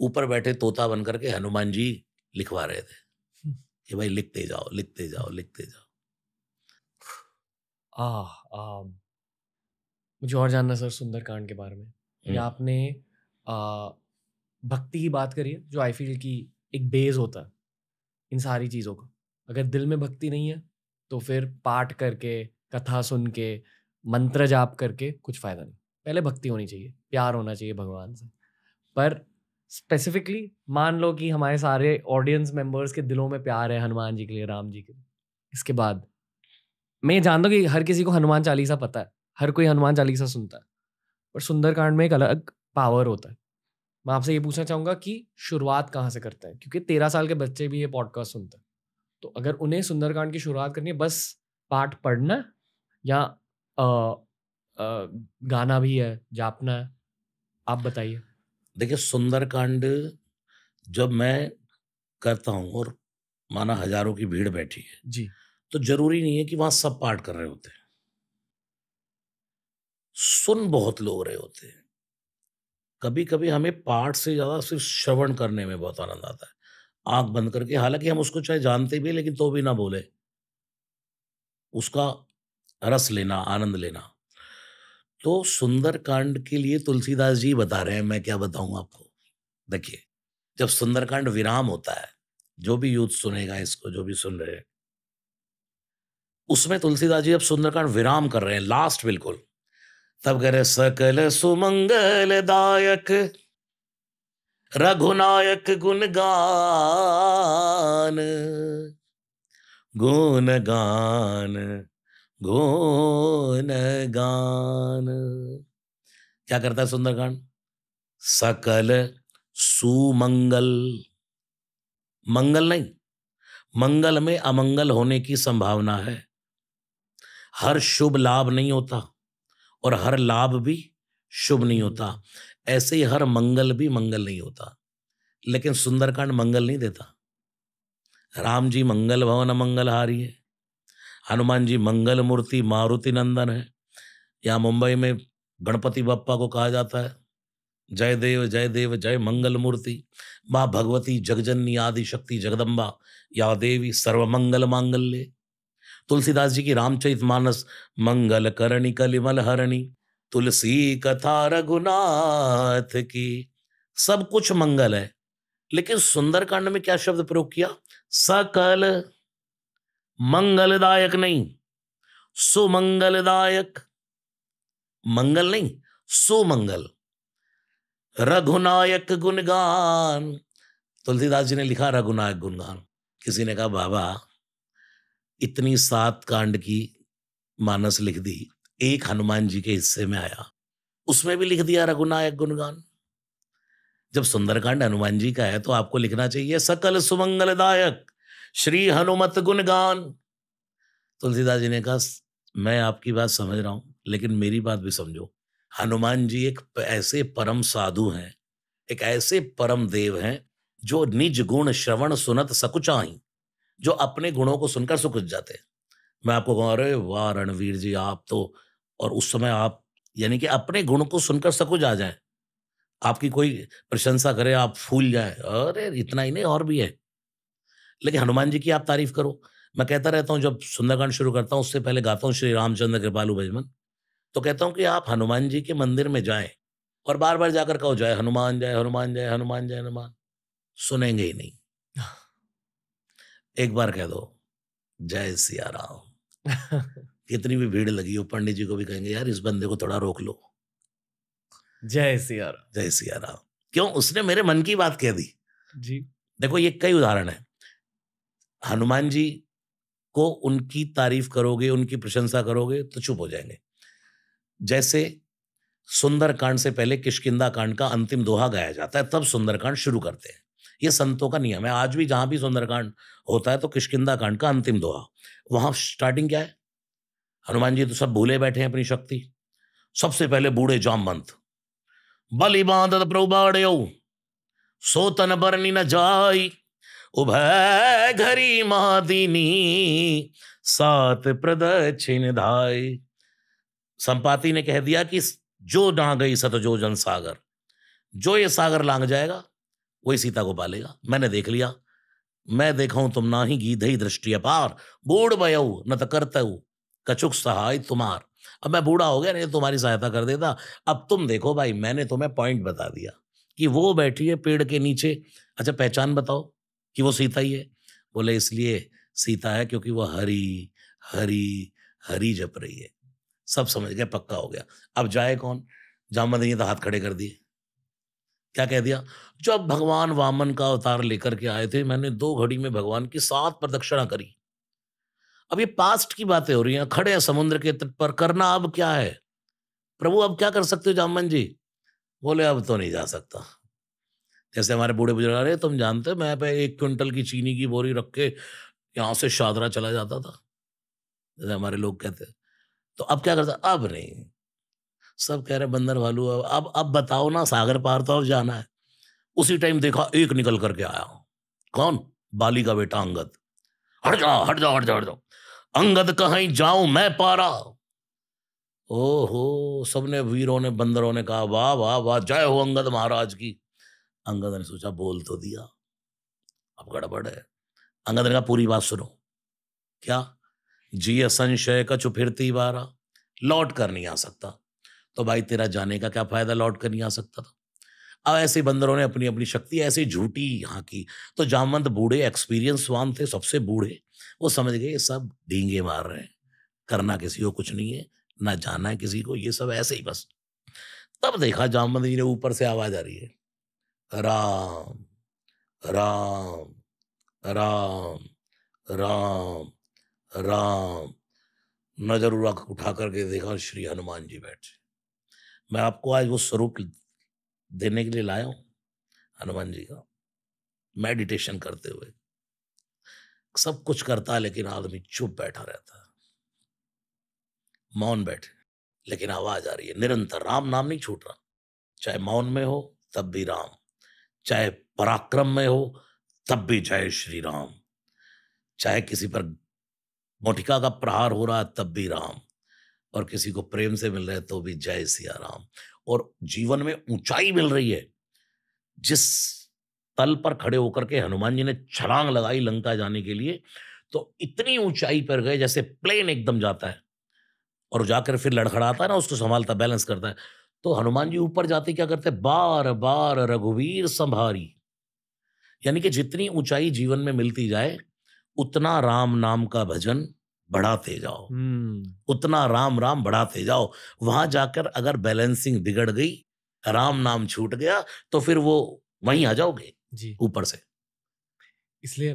ऊपर बैठे तोता बन करके हनुमान जी लिखवा रहे थे, कि भाई लिखते जाओ, लिखते जाओ, लिखते जाओ। आ, अ, मुझे और जानना सर सुंदरकांड के बारे में। ये हुँ। आपने अ, भक्ति की बात करी है, जो आई फ़ील की एक बेस होता है, इन सारी चीज़ों का। अगर दिल में भक्ति नहीं है, तो फिर पाठ करके, कथा सुन के, मंत्र जाप करके कुछ फ़ायदा नहीं। पहले भक्ति होनी चाहिए, प्यार होना चाहिए भगवान से। पर स्पेसिफ़िकली मान लो कि हमारे सारे ऑडियंस मेंबर्स के दिलों में प्यार है हनुमान जी के लिए, राम जी के लिए। इसके बाद मैं ये जानता हूँ कि हर किसी को हनुमान चालीसा पता है, हर कोई हनुमान चालीसा सुनता है। पर सुंदरकांड में एक अलग पावर होता है। मैं आपसे ये पूछना चाहूँगा कि शुरुआत कहाँ से करते हैं? क्योंकि 13 साल के बच्चे भी ये पॉडकास्ट सुनते हैं। तो अगर उन्हें सुंदरकांड की शुरुआत करनी है, बस पाठ पढ़ना या अ अ, गाना भी है, जापना है? आप बताइए। देखिए सुंदरकांड जब मैं करता हूँ और माना हज़ारों की भीड़ बैठी है, जी। तो ज़रूरी नहीं है कि वहाँ सब पाठ कर रहे होते हैं। सुन बहुत लोग रहे होते हैं। कभी कभी हमें पाठ से ज़्यादा सिर्फ़ श्रवण करने में बहुत आनंद आता है आँख बंद करके हालाँकि हम उसको चाहे जानते भी हैं, लेकिन तो भी ना बोले उसका रस लेना आनंद लेना तो सुंदर कांड के लिए तुलसीदास जी बता रहे हैं, मैं क्या बताऊँ आपको? देखिए, जब सुंदरकांड विराम होता है, जो भी यूथ सुनेगा इसको, जो भी सुन रहे हैं। उसमें तुलसीदास जी अब सुंदरकांड विराम कर रहे हैं लास्ट बिल्कुल। तब कह रहे सकल सुमंगल दायक रघुनायक गान गान गान क्या करता है सुंदरकांड? सकल सुमंगल। मंगल नहीं, मंगल में अमंगल होने की संभावना है। हर शुभ लाभ नहीं होता और हर लाभ भी शुभ नहीं होता। ऐसे ही हर मंगल भी मंगल नहीं होता। लेकिन सुंदरकांड मंगल नहीं देता। राम जी मंगल भवन मंगल हारी है हनुमान जी मंगल मूर्ति मारुति नंदन है। यहाँ मुंबई में गणपति बप्पा को कहा जाता है। जय देव जय देव, जय मंगल मूर्ति माँ भगवती, जगजननी आदि शक्ति जगदम्बा, या देवी, सर्वमंगल मांगल्य। तुलसीदास जी की रामचरित मानस, मंगल करणी, कलिमल हरणी, तुलसी कथा रघुनाथ की। सब कुछ मंगल है। लेकिन सुंदरकांड में क्या शब्द प्रयोग किया? सकल मंगलदायक नहीं, सुमंगलदायक मंगल नहीं, सुमंगल। रघुनायक गुणगान, तुलसीदास जी ने लिखा रघुनायक गुणगान। किसी ने कहा, बाबा, इतनी सात कांड की मानस लिख दी, एक हनुमान जी के हिस्से में आया, उसमें भी लिख दिया रघुनायक गुणगान। जब सुंदरकांड हनुमान जी का है तो आपको लिखना चाहिए, सकल सुमंगलदायक। श्री हनुमत गुणगान। तुलसीदास जी ने कहा, मैं आपकी बात समझ रहा हूँ, लेकिन मेरी बात भी समझो। हनुमान जी एक ऐसे परम साधु हैं, एक ऐसे परम देव हैं, जो निज गुण श्रवण सुनत सकुचाई जो अपने गुणों को सुनकर सुकुच जाते हैं। मैं आपको कहूँ, अरे वाह, रणवीर जी, आप तो और उस समय आप, यानी कि अपने गुण को सुनकर सकुच आ जाए। आपकी कोई प्रशंसा करे, आप फूल जाए। अरे, इतना ही नहीं, और भी है। लेकिन हनुमान जी की आप तारीफ़ करो। मैं कहता रहता हूँ जब सुंदरकांड शुरू करता हूँ उससे पहले गाता हूँ श्री रामचंद्र कृपालू भजमन। तो कहता हूँ कि आप हनुमान जी के मंदिर में जाएँ और बार बार जाकर कहो जय हनुमान जय हनुमान जय हनुमान जय हनुमान। सुनेंगे ही नहीं। एक बार कह दो जय सिया राम कितनी भी भीड़ लगी हो पंडित जी को भी कहेंगे यार इस बंदे को थोड़ा रोक लो। जय सिया राम जय सिया राम क्यों? उसने मेरे मन की बात कह दी। जी। देखो ये कई उदाहरण है। हनुमान जी को उनकी तारीफ़ करोगे, उनकी प्रशंसा करोगे तो चुप हो जाएँगे। जैसे सुंदरकांड से पहले किशकिंदा कांड का अंतिम दोहा गाया जाता है, तब सुंदरकांड शुरू करते हैं। ये संतों का नियम है। आज भी जहाँ भी सुंदरकांड होता है तो किशकिंदा कांड का अंतिम दोहा। वहाँ स्टार्टिंग क्या है? हनुमान जी तो सब भूले बैठे हैं अपनी शक्ति। सबसे पहले बूढ़े जामवंत बलि बांधत प्रभुबाड़े सोतन बरनी न जाई। उभय घरी महादीनी, सात प्रदक्षिण धाई संपाति ने कह दिया कि जो ना गई सतजोजन सागर। जो ये सागर लांग जाएगा, वही सीता को पालेगा। मैंने देख लिया। मैं देखा तुम ना ही गीध ही दृष्टि अपार। बूढ़ बयऊ, न तो करते कचुक सहाय तुम्हार। अब मैं बूढ़ा हो गया, नहीं तो तुम्हारी सहायता कर देता। अब तुम देखो भाई, मैंने तुम्हें पॉइंट बता दिया कि वो बैठी है पेड़ के नीचे। अच्छा पहचान बताओ। कि वो सीता ही है। बोले, इसलिए सीता है क्योंकि वो हरी हरी हरी जप रही है। सब समझ गए, पक्का हो गया। अब जाए कौन? जामन नहीं तो हाथ खड़े कर दिए। क्या कह दिया? जब भगवान वामन का अवतार लेकर के आए थे, मैंने दो घड़ी में भगवान की सात प्रदक्षिणा करी। अब ये पास्ट की बातें हो रही हैं, खड़े हैं समुद्र के तट पर, करना अब क्या है? प्रभु, अब क्या कर सकते हो जामन जी? बोले, अब तो नहीं जा सकता। जैसे हमारे बूढ़े बुज़ुर्ग अरे तुम जानते मैं पे एक क्विंटल की चीनी की बोरी रख के यहाँ से शादरा चला जाता था। जैसे हमारे लोग कहते तो अब क्या करता, अब नहीं। सब कह रहे, बंदर भालू अब अब बताओ ना, सागर पार तो अब जाना है। उसी टाइम देखा, एक निकल करके आया। कौन? बाली का बेटा अंगद। हट जाओ हट जाओ हट जाओ हट जाओ। अंगद कहीं जाऊँ, मैं पारा। ओहो, सबने वीरों ने, बंदरों ने कहा, वाह वाह वाह, जय हो अंगद महाराज की। अंगद ने सोचा, बोल तो दिया। अब गड़बड़ है। अंगद ने कहा, पूरी बात सुनो। क्या? जी संशय का फिरती बारा। लौट कर नहीं आ सकता। तो भाई, तेरा जाने का क्या फ़ायदा लौट कर नहीं आ सकता था? अब ऐसे बंदरों ने अपनी अपनी शक्ति, ऐसी झूठी यहाँ की। तो जामवंत बूढ़े, एक्सपीरियंस एक्सपीरियंसवान थे, सबसे बूढ़े। वो समझ गए सब ढींगे मार रहे हैं। करना किसी को कुछ नहीं है, ना जाना है किसी को, ये सब ऐसे ही बस। तब देखा जामवंत जी ने ऊपर से आवाज़ आ रही है। राम राम राम राम राम। नज़र उठा करके देखा, श्री हनुमान जी बैठे मैं आपको आज वो स्वरूप देने के लिए लाया हूँ, हनुमान जी का। मेडिटेशन करते हुए। सब कुछ करता है लेकिन आदमी चुप बैठा रहता। है मौन बैठे, लेकिन आवाज़ आ रही है, निरंतर। राम नाम नहीं छूट रहा। चाहे मौन में हो, तब भी राम। चाहे पराक्रम में हो, तब भी जय श्री राम। चाहे किसी पर मोटिका का प्रहार हो रहा है, तब भी राम। और किसी को प्रेम से मिल रहा तो भी जय सिया राम। और जीवन में ऊंचाई मिल रही है। जिस तल पर खड़े होकर के हनुमान जी ने छलांग लगाई लंका जाने के लिए तो इतनी ऊंचाई पर गए जैसे प्लेन एकदम जाता है। और जाकर फिर लड़खड़ाता है ना, उसको संभालता, बैलेंस करता है। तो हनुमान जी ऊपर जाते क्या करते? बार बार रघुवीर संभारी। यानी कि जितनी ऊंचाई जीवन में मिलती जाए उतना राम नाम का भजन बढ़ाते जाओ। हम्म। उतना राम राम बढ़ाते जाओ। वहाँ जाकर अगर बैलेंसिंग बिगड़ गई राम नाम छूट गया तो फिर वो वहीं आ जाओगे जी। ऊपर से। इसलिए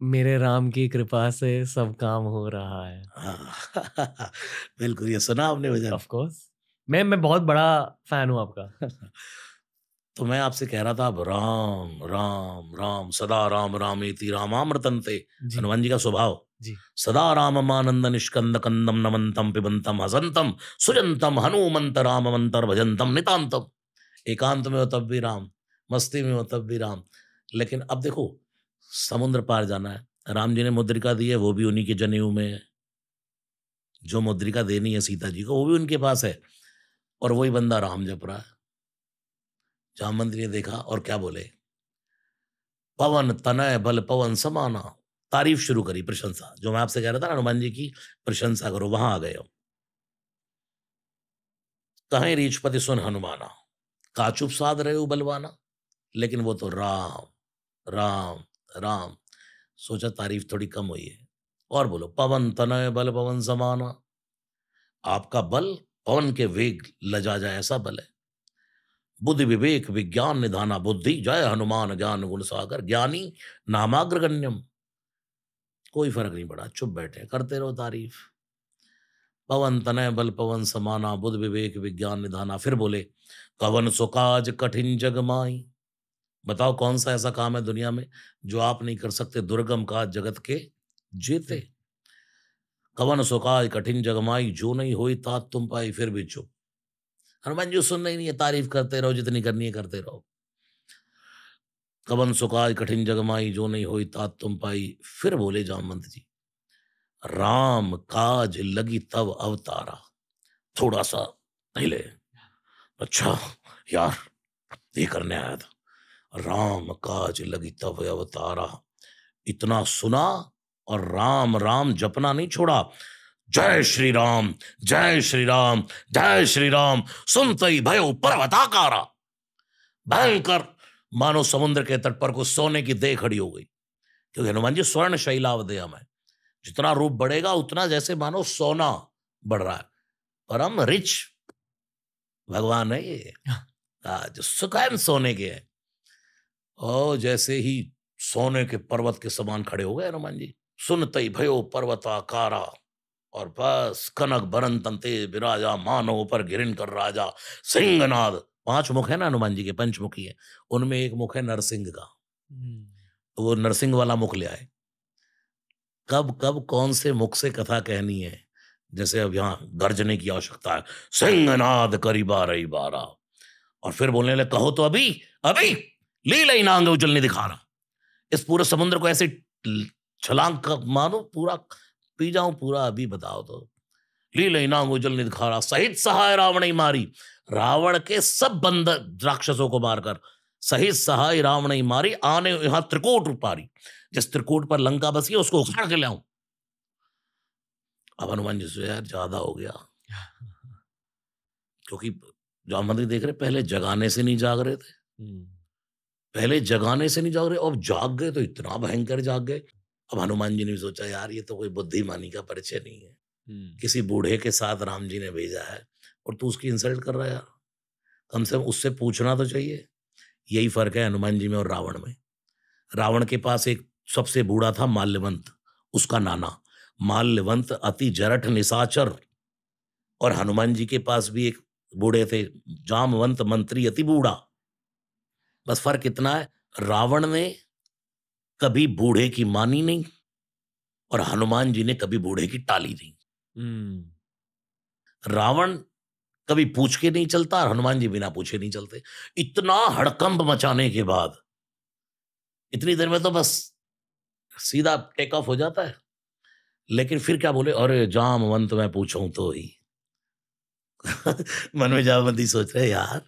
मेरे राम की कृपा से सब काम हो रहा है। हाँ, बिल्कुल ये सुना आपने भजन। ऑफ़ कोर्स मैं मैं बहुत बड़ा फ़ैन हूँ आपका। तो मैं आपसे कह रहा था अब राम राम राम सदा राम रामेति रामामृतंते हनुमान जी का स्वभाव। जी। सदा राममानंद निष्कंद कंदम नमंतम पिबंतम हसंतम सुजंतम हनुमंत राममंतर भजंतम नितांतम एकांत में हो तब भी राम मस्ती में हो तब भी राम। लेकिन अब देखो समुद्र पार जाना है। राम जी ने मुद्रिका दी है वो भी उन्हीं के जनेऊ में है। जो मुद्रिका देनी है सीता जी को वो भी उनके पास है। और वही बंदा राम जप रहा है। जामवंत ने देखा और क्या बोले? पवन तनय बल पवन समाना। तारीफ़ शुरू करी प्रशंसा। जो मैं आपसे कह रहा था ना, हनुमान जी की प्रशंसा करो वहाँ आ गए हो। कहें रीछपति सुन हनुमाना। का चुप साध रहे हो बलवाना। लेकिन वो तो राम राम राम। सोचा तारीफ़ थोड़ी कम हुई है। और बोलो पवन तनय बल पवन समाना। आपका बल पवन के वेग लजा जाए ऐसा बल है। बुद्धि विवेक, विज्ञान निधाना बुद्धि, जय हनुमान ज्ञान गुण सागर, ज्ञानी नामाग्रगण्यम। कोई फ़र्क नहीं पड़ा, चुप बैठे करते रहो तारीफ़। पवन तनय बल, पवन समाना, बुद्ध विवेक, विज्ञान निधाना, फिर बोले, कवन सुकाज कठिन जग माई। बताओ कौन सा ऐसा काम है दुनिया में जो आप नहीं कर सकते, दुर्गम काज जगत के जेते। कवन सुकाज कठिन जगमाई जो नहीं हुई तात तुम पाई, फिर भी चुप। हनुमान जी सुनना ही नहीं है, तारीफ़ करते रहो, जितनी करनी है करते रहो। कवन सुकाज कठिन जगमाई जो नहीं हुई तात तुम पाई, फिर बोले जामवंत जी, राम काज लगी तब अवतारा। थोड़ा सा हिले अच्छा यार, ये करने आया था। राम काज लगी तब अवतारा। इतना सुना और राम राम जपना नहीं छोड़ा। जय श्री राम जय श्री राम जय श्री राम सुनते ही भयो पर्वताकारा। भयंकर मानो समुद्र के तट पर को सोने की देह खड़ी हो गई। क्योंकि हनुमान जी स्वर्ण शैलावदया में जितना रूप बढ़ेगा उतना जैसे मानो सोना बढ़ रहा है। परम रिच भगवान है ये। हाँ, जो सुखैन सोने के है। ओ जैसे ही सोने के पर्वत के समान खड़े हो गए हनुमान जी। सुनते ही भयो पर्वताकारा। और बस कनक बरन तंते विराजा मानो पर गिरिन कर राजा। सिंहनाद। पाँच मुख है ना हनुमान जी के पंचमुखी है। उनमें एक मुख है नरसिंह का। तो वो नरसिंह वाला मुख ले आए। कब कब कौन से मुख से कथा कहनी है? जैसे अब यहाँ गर्जने की आवश्यकता है। सिंहनाद करी बारह बारा। और फिर बोलने लगे कहो तो अभी अभी लीला ही नांग उजल नहीं दिखा रहा इस पूरे समुद्र को ऐसे छलांग का मानो पूरा पी जाऊँ पूरा अभी बताओ तो। लील नांगुजल निधारा सहित सहाय रावण ही मारी। रावण के सब बंदर राक्षसों को मारकर सहित सहाय रावण ही मारी आने यहाँ त्रिकोट उपारी। जिस त्रिकोट पर लंका बसी है उसको उखाड़ के लाऊं अब हनुमान जी से यार ज़्यादा हो गया। क्योंकि जो मंदिर देख रहे पहले जगाने से नहीं जाग रहे थे। हम्म, पहले जगाने से नहीं जाग रहे अब जाग गए तो इतना भयंकर जाग गए। अब हनुमान जी ने भी सोचा यार ये तो कोई बुद्धिमानी का परिचय नहीं है। किसी बूढ़े के साथ राम जी ने भेजा है और तू उसकी इंसल्ट कर रहा है यार। कम से कम उससे पूछना तो चाहिए। यही फ़र्क है हनुमान जी में और रावण में। रावण के पास एक सबसे बूढ़ा था माल्यवंत उसका नाना। माल्यवंत अति जरठ निशाचर और हनुमान जी के पास भी एक बूढ़े थे जामवंत मंत्री अति बूढ़ा। बस फ़र्क इतना है रावण ने कभी बूढ़े की मानी नहीं और हनुमान जी ने कभी बूढ़े की टाली नहीं हम्म, रावण कभी पूछ के नहीं चलता और हनुमान जी बिना पूछे नहीं चलते। इतना हड़कंप मचाने के बाद इतनी देर में तो बस सीधा टेक ऑफ़ हो जाता है। लेकिन फिर क्या बोले अरे जामवंत मैं पूछूँ तो ही। मन में जामवंती सोच रहे यार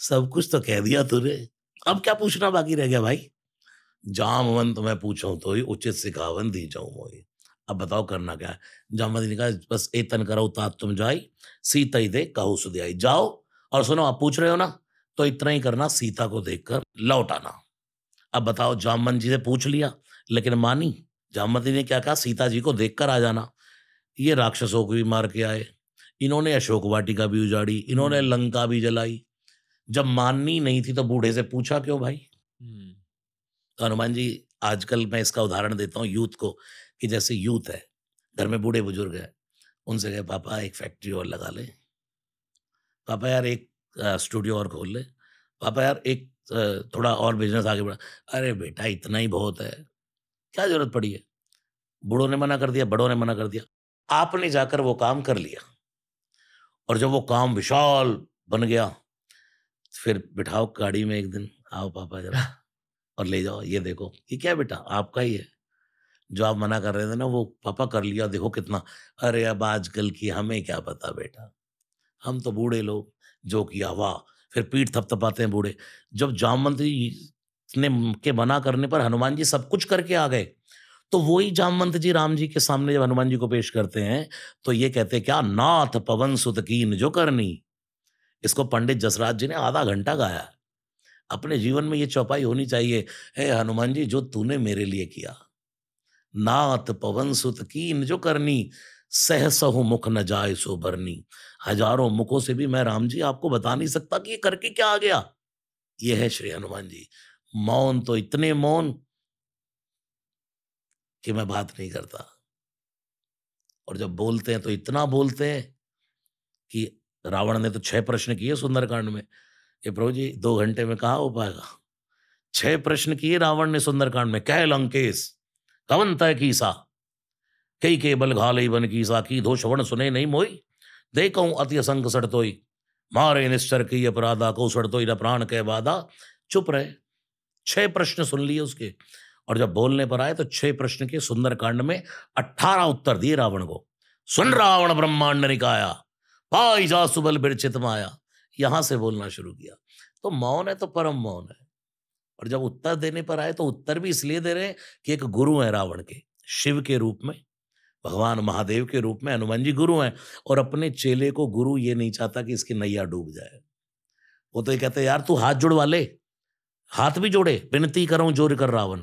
सब कुछ तो कह दिया तूने। अब क्या पूछना बाकी रह गया भाई? जामवंत मैं पूछूँ तो ही उचित सिखावन दी जाऊँ मोही अब बताओ करना क्या है? जामवंत ने कहा बस ए तन करो तात तुम जाई सीता ही दे कहू सुधियाई जाओ और सुनो आप पूछ रहे हो ना तो इतना ही करना सीता को देखकर लौट आना। अब बताओ जामवंत जी से पूछ लिया लेकिन मानी जामवंती ने क्या कहा सीता जी को देखकर आ जाना। ये राक्षसों को भी मार के आए इन्होंने अशोक वाटिका भी उजाड़ी इन्होंने लंका भी जलाई। जब माननी नहीं थी तो बूढ़े से पूछा क्यों भाई? हम्म, हनुमान जी, आजकल मैं इसका उदाहरण देता हूँ यूथ को कि जैसे यूथ है, घर में बूढ़े बुज़ुर्ग है, उनसे कहे, पापा, एक फैक्ट्री और लगा ले। पापा यार, एक स्टूडियो और खोल ले। पापा यार, एक थोड़ा और बिज़नेस आगे बढ़ा। अरे बेटा, इतना ही बहुत है। क्या ज़रूरत पड़ी है? बूढ़ों ने मना कर दिया, बड़ों ने मना कर दिया। आपने जाकर वो काम कर लिया। और जब वो काम विशाल बन गया, फिर बिठाओ गाड़ी में एक दिन। आओ पापा, जरा। और ले जाओ, ये देखो। ये क्या बेटा? आपका ही है। जो आप मना कर रहे थे ना, वो पापा कर लिया, देखो कितना। अरे, अब आजकल की हमें क्या पता बेटा? हम तो बूढ़े लोग, जो किया वाह, फिर पीठ थपथपाते हैं बूढ़े। जब जामवंती ने के मना करने पर हनुमान जी सब कुछ करके आ गए तो वही जामवंत जी राम जी के सामने जब हनुमान जी को पेश करते हैं तो ये कहते क्या नाथ पवन सुत कीन जो करनी? इसको पंडित जसराज जी ने आधा घंटा गाया। अपने जीवन में ये चौपाई होनी चाहिए। हे हनुमान जी, जो तूने मेरे लिए किया नाथ पवन सुत कीन जो करनी सह सहु मुख न जाए सो भरनी हज़ारों मुखों से भी मैं राम जी आपको बता नहीं सकता कि ये करके क्या आ गया। ये है श्री हनुमान जी। मौन तो इतने मौन कि मैं बात नहीं करता। और जब बोलते हैं तो इतना बोलते हैं कि रावण ने तो छह प्रश्न किए सुंदरकांड में। ये प्रभु जी, दो घंटे में कहा हो पाएगा? छह प्रश्न किए रावण ने सुंदरकांड में, कह लंकेश, कवन तय कीसा कई के बल घालई बन कीसा की धो सुने नहीं मोई? देखो अति असंग सड़तोई मारे निश्चर की अपराधा, को सड़तोई न प्राण कह बाधा। चुप रहे। छह प्रश्न सुन लिए उसके। और जब बोलने पर आए तो छह प्रश्न के सुंदरकांड में अट्ठारह उत्तर दिए रावण को। सुन रावण ब्रह्मांड निकाया, पाई जा सुबल बिरचित माया। यहाँ से बोलना शुरू किया। तो मौन है तो परम मौन है। और जब उत्तर देने पर आए तो उत्तर भी इसलिए दे रहे हैं कि एक गुरु है रावण के, शिव के रूप में, भगवान महादेव के रूप में हनुमान जी गुरु हैं और अपने चेले को गुरु ये नहीं चाहता कि इसकी नैया डूब जाए। वो तो ये कहते यार तू हाथ जुड़वा ले, हाथ भी जोड़े, विनती करो ज़ोर कर रावण।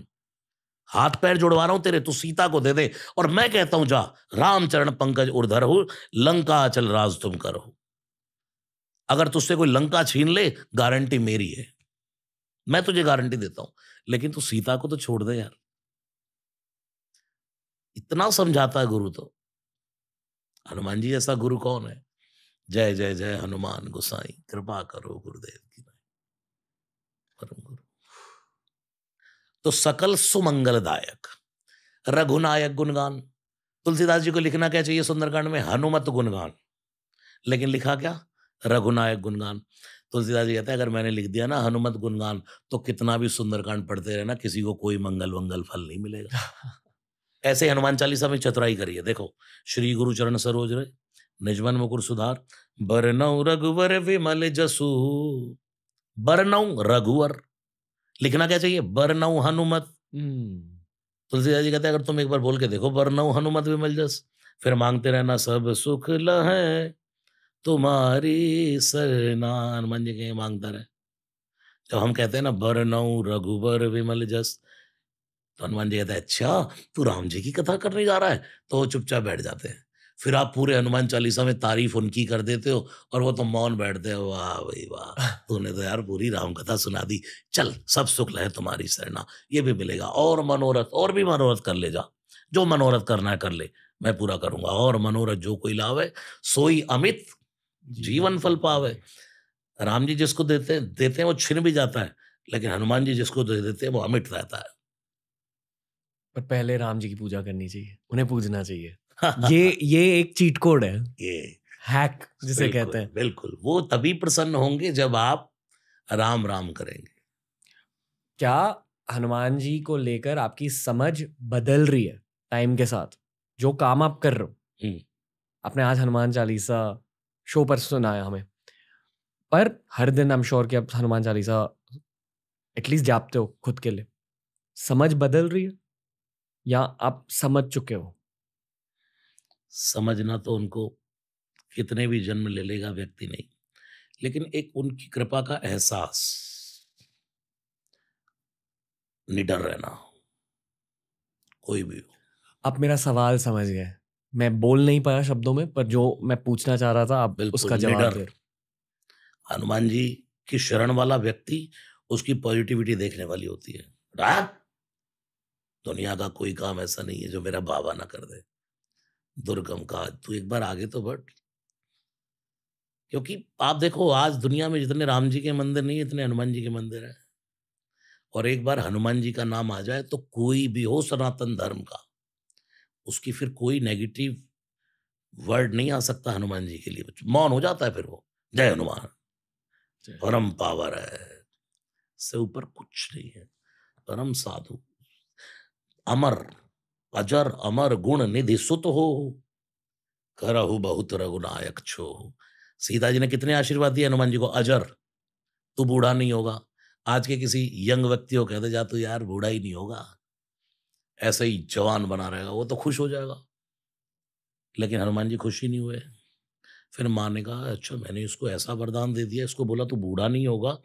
हाथ पैर जुड़वा रहा हूँ तेरे, तू सीता को दे दे और मैं कहता हूँ, जा, रामचरण पंकज उर्धर हो, लंका चल राज तुम करो। अगर तुझसे कोई लंका छीन ले, गारंटी मेरी है। मैं तुझे गारंटी देता हूँ, लेकिन तू सीता को तो छोड़ दे यार। इतना समझाता है गुरु तो। हनुमान जी जैसा गुरु कौन है? जय जय जय हनुमान गोसाई, कृपा करो गुरुदेव की परम गुरु। तो सकल सुमंगलदायक, रघुनायक गुणगान। तुलसीदास जी को लिखना क्या चाहिए सुंदरकांड में? हनुमत गुणगान। लेकिन लिखा क्या? रघुनायक गुणगान। तुलसीदास जी कहते हैं अगर मैंने लिख दिया ना हनुमत गुणगान तो कितना भी सुंदरकांड पढ़ते रहना किसी को कोई मंगल वंगल फल नहीं मिलेगा। ऐसे हनुमान चालीसा में चतुराई करिए। देखो श्री गुरु चरण सरोज रे निजमन मुकुर सुधार बरनऊ रघुवर विमल जसु बरनऊ रघुवर। लिखना क्या चाहिए? बरनऊ हनुमत। हम्म, तुलसीदास जी कहते हैं अगर तुम एक बार बोल के देखो बरनऊ हनुमत विमल जस फिर मांगते रहना सब सुख लहे तुम्हारी सरना हनुमान जी के माँगता रहे। जब हम कहते हैं ना बर बरनऊ रघुबर विमल जस। तो हनुमान जी कहते हैं अच्छा तू राम जी की कथा करने जा रहा है? तो वो चुपचाप बैठ जाते हैं। फिर आप पूरे हनुमान चालीसा में तारीफ़ उनकी कर देते हो और वो तो मौन बैठते हो वाह भाई वाह तूने तो यार पूरी राम कथा सुना दी। चल सब सुख लहे तुम्हारी सरना ये भी मिलेगा। और मनोरथ और भी मनोरथ कर ले जा। जो मनोरथ करना है कर ले मैं पूरा करूँगा। और मनोरथ जो कोई लावे सोई अमित जीवन फल पावे। राम जी जिसको देते हैं देते हैं वो छिन भी जाता है लेकिन हनुमान जी जिसको दे देते हैं वो अमिट रहता है। पर पहले राम जी की पूजा करनी चाहिए उन्हें पूजना चाहिए। ये ये एक चीट कोड है। ये हैक जिसे कहते हैं। बिल्कुल वो तभी प्रसन्न होंगे जब आप राम राम करेंगे। क्या हनुमान जी को लेकर आपकी समझ बदल रही है टाइम के साथ? जो काम आप कर रहे हो। हम्म। आपने आज हनुमान चालीसा शो पर सुनाया हमें। पर हर दिन आई एम श्योर कि आप हनुमान चालीसा एटलीस्ट जापते हो खुद के लिए। समझ बदल रही है? या आप समझ चुके हो? समझना तो उनको कितने भी जन्म ले लेगा व्यक्ति नहीं लेकिन एक उनकी कृपा का एहसास। निडर रहना कोई भी हो। आप मेरा सवाल समझ गए। मैं बोल नहीं पाया शब्दों में पर जो मैं पूछना चाह रहा था आप उसका जवाब दे। हनुमान जी की शरण वाला व्यक्ति उसकी पॉजिटिविटी देखने वाली होती है। रात दुनिया का कोई काम ऐसा नहीं है जो मेरा बाबा ना कर दे। दुर्गम का तू एक बार आगे तो बढ़। क्योंकि आप देखो आज दुनिया में जितने राम जी के मंदिर नहीं इतने हनुमान जी के मंदिर हैं। और एक बार हनुमान जी का नाम आ जाए तो कोई भी हो सनातन धर्म का। उसकी फिर कोई नेगेटिव वर्ड नहीं आ सकता हनुमान जी के लिए। मौन हो जाता है फिर वो। जय हनुमान। परम पावर है। से ऊपर कुछ नहीं है। परम साधु। अमर। अजर अमर गुण निधि सुत हो। करहु बहुत रघुनायक छो। सीता जी ने कितने आशीर्वाद दिए हनुमान जी को? अजर। तू बूढ़ा नहीं होगा। आज के किसी यंग व्यक्ति को कहते जा तू यार बूढ़ा ही नहीं होगा। ऐसे ही जवान बना रहेगा, वो तो खुश हो जाएगा। लेकिन हनुमान जी खुश ही नहीं हुए। फिर माँ ने कहा अच्छा मैंने इसको ऐसा वरदान दे दिया, इसको बोला तू बूढ़ा नहीं होगा,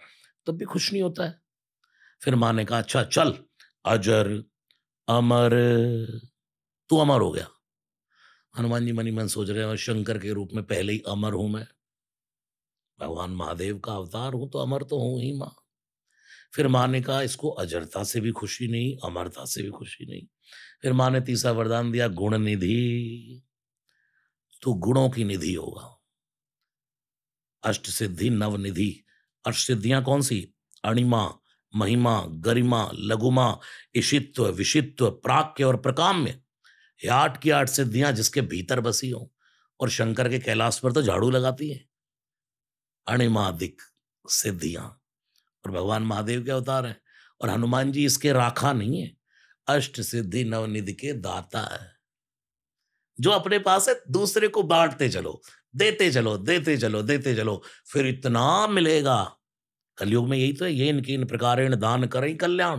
तब भी खुश नहीं होता है। फिर माँ ने कहा अच्छा चल, अजर, अमर, तू अमर हो गया। हनुमान जी मनी मन सोच रहे हैं शंकर के रूप में पहले ही अमर हूँ मैं। भगवान महादेव का अवतार हूँ तो अमर तो हूँ ही माँ। फिर माँ ने कहा, इसको अजरता से भी खुशी नहीं, अमरता से भी खुशी नहीं। फिर माँ ने तीसरा वरदान दिया, गुण निधि। तो गुणों की निधि होगा। अष्ट सिद्धि नव निधि अष्ट सिद्धियाँ कौन सी? अणिमा, महिमा, गरिमा, लघुमा इशित्व विशित्व, प्राक्य और प्रकाम्य। ये आठ की आठ सिद्धियाँ जिसके भीतर बसी हो, और शंकर के कैलाश पर तो झाड़ू लगाती हैं। अणिमादिक सिद्धियाँ। और भगवान महादेव के अवतार हैं? और हनुमान जी इसके राखा नहीं है। अष्ट सिद्धि नवनिधि के दाता है। जो अपने पास है दूसरे को बांटते चलो देते चलो देते चलो देते चलो फिर इतना मिलेगा। कलयुग में यही तो है ये इनकी इन प्रकार दान करें कल्याण।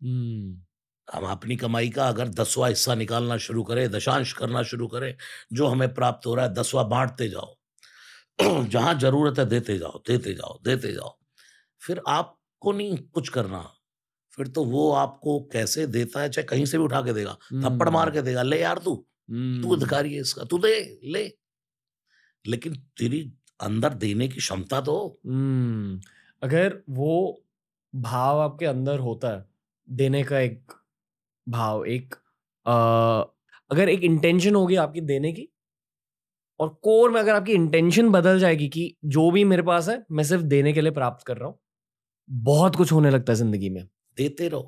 हम्म, हम अपनी कमाई का अगर दसवा हिस्सा निकालना शुरू करें दशांश करना शुरू करें जो हमें प्राप्त हो रहा है दसवा बांटते जाओ। जहाँ ज़रूरत है देते जाओ देते जाओ देते जाओ। फिर आपको नहीं कुछ करना। फिर तो वो आपको कैसे देता है चाहे कहीं से भी उठा के देगा थप्पड़ मार के देगा ले यार तू तू हम्म, अधिकारी है इसका तू दे ले। लेकिन तेरी अंदर देने की क्षमता तो हम्म, अगर वो भाव आपके अंदर होता है देने का एक भाव एक अ, अगर एक इंटेंशन होगी आपकी देने की और कोर में अगर आपकी इंटेंशन बदल जाएगी कि जो भी मेरे पास है मैं सिर्फ़ देने के लिए प्राप्त कर रहा हूँ बहुत कुछ होने लगता है ज़िंदगी में। देते रहो।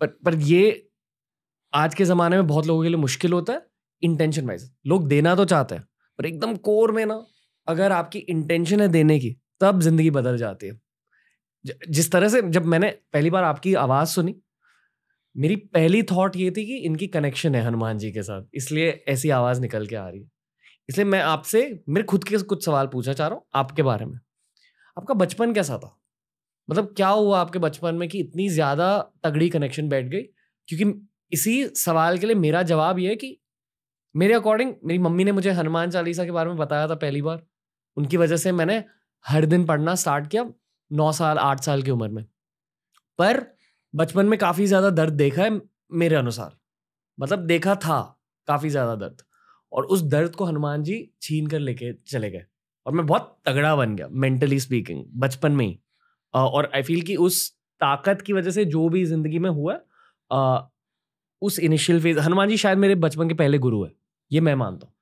पर पर ये आज के ज़माने में बहुत लोगों के लिए मुश्किल होता है इंटेंशन वाइज लोग देना तो चाहते हैं, पर एकदम कोर में ना, अगर आपकी इंटेंशन है देने की, तब ज़िंदगी बदल जाती है। जिस तरह से जब मैंने पहली बार आपकी आवाज़ सुनी, मेरी पहली थॉट ये थी कि इनकी कनेक्शन है हनुमान जी के साथ, इसलिए ऐसी आवाज़ निकल के आ रही है। इसलिए मैं आपसे, मेरे खुद के कुछ सवाल पूछना चाह रहा हूँ आपके बारे में। आपका बचपन कैसा था? मतलब क्या हुआ आपके बचपन में कि इतनी ज़्यादा तगड़ी कनेक्शन बैठ गई? क्योंकि इसी सवाल के लिए मेरा जवाब ये है कि मेरे अकॉर्डिंग मेरी मम्मी ने मुझे हनुमान चालीसा के बारे में बताया था पहली बार। उनकी वजह से मैंने हर दिन पढ़ना स्टार्ट किया नौ साल, आठ साल की उम्र में। पर बचपन में काफ़ी ज़्यादा दर्द देखा है मेरे अनुसार। मतलब देखा था काफ़ी ज़्यादा दर्द। और उस दर्द को हनुमान जी छीन कर लेके चले गए। और मैं बहुत तगड़ा बन गया मेंटली स्पीकिंग बचपन में ही। और आई फील कि उस ताकत की वजह से जो भी ज़िंदगी में हुआ आ, उस इनिशियल फ़ेज़ हनुमान जी शायद मेरे बचपन के पहले गुरु है ये मैं मानता हूँ।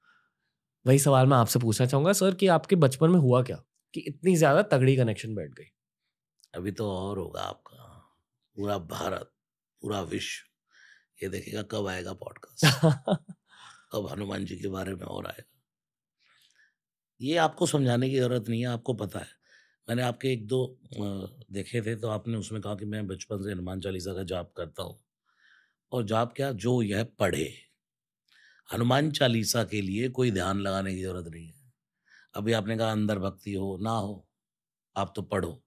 वही सवाल मैं आपसे पूछना चाहूँगा सर कि आपके बचपन में हुआ क्या? कि इतनी ज़्यादा तगड़ी कनेक्शन बैठ गई? अभी तो और होगा आपका पूरा भारत पूरा विश्व ये देखेगा कब आएगा पॉडकास्ट कब हनुमान जी के बारे में और आएगा। ये आपको समझाने की ज़रूरत नहीं है आपको पता है। मैंने आपके एक दो देखे थे तो आपने उसमें कहा कि मैं बचपन से हनुमान चालीसा का जाप करता हूँ। और जाप क्या जो यह पढ़े। हनुमान चालीसा के लिए कोई ध्यान लगाने की ज़रूरत नहीं है। अभी आपने कहा अंदर भक्ति हो ना हो आप तो पढ़ो।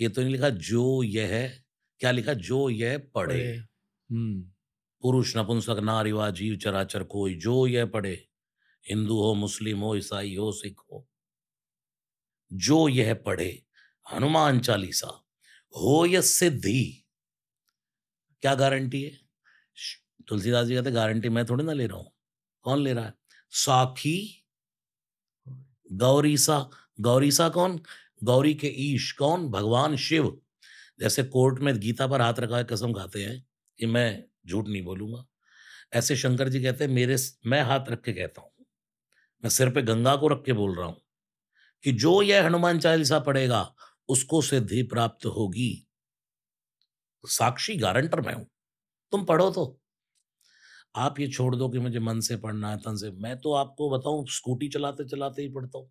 ये तो नहीं लिखा जो यह क्या लिखा जो यह पढ़े। हम्म। पुरुष नपुंसक नारीवा जीव चराचर कोई जो यह पढ़े। हिंदू हो मुस्लिम हो ईसाई हो सिख हो। जो यह पढ़े, हनुमान चालीसा, हो या सिद्धि, क्या गारंटी है? तुलसीदास जी कहते गारंटी मैं थोड़ी ना ले रहा हूँ। कौन ले रहा है? साखी गौरीसा गौरीसा कौन? गौरी के ईश कौन? भगवान शिव। जैसे कोर्ट में गीता पर हाथ रखा कसम खाते हैं कि मैं झूठ नहीं बोलूँगा। ऐसे शंकर जी कहते हैं, मेरे मैं हाथ रख के कहता हूँ। मैं सिर पे गंगा को रख के बोल रहा हूँ। कि जो यह हनुमान चालीसा पढ़ेगा, उसको सिद्धि प्राप्त होगी। साक्षी गारंटर मैं हूँ। तुम पढ़ो तो। आप ये छोड़ दो कि मुझे मन से पढ़ना है, तन से। मैं तो आपको बताऊँ, स्कूटी चलाते चलाते ही पढ़ता हूँ।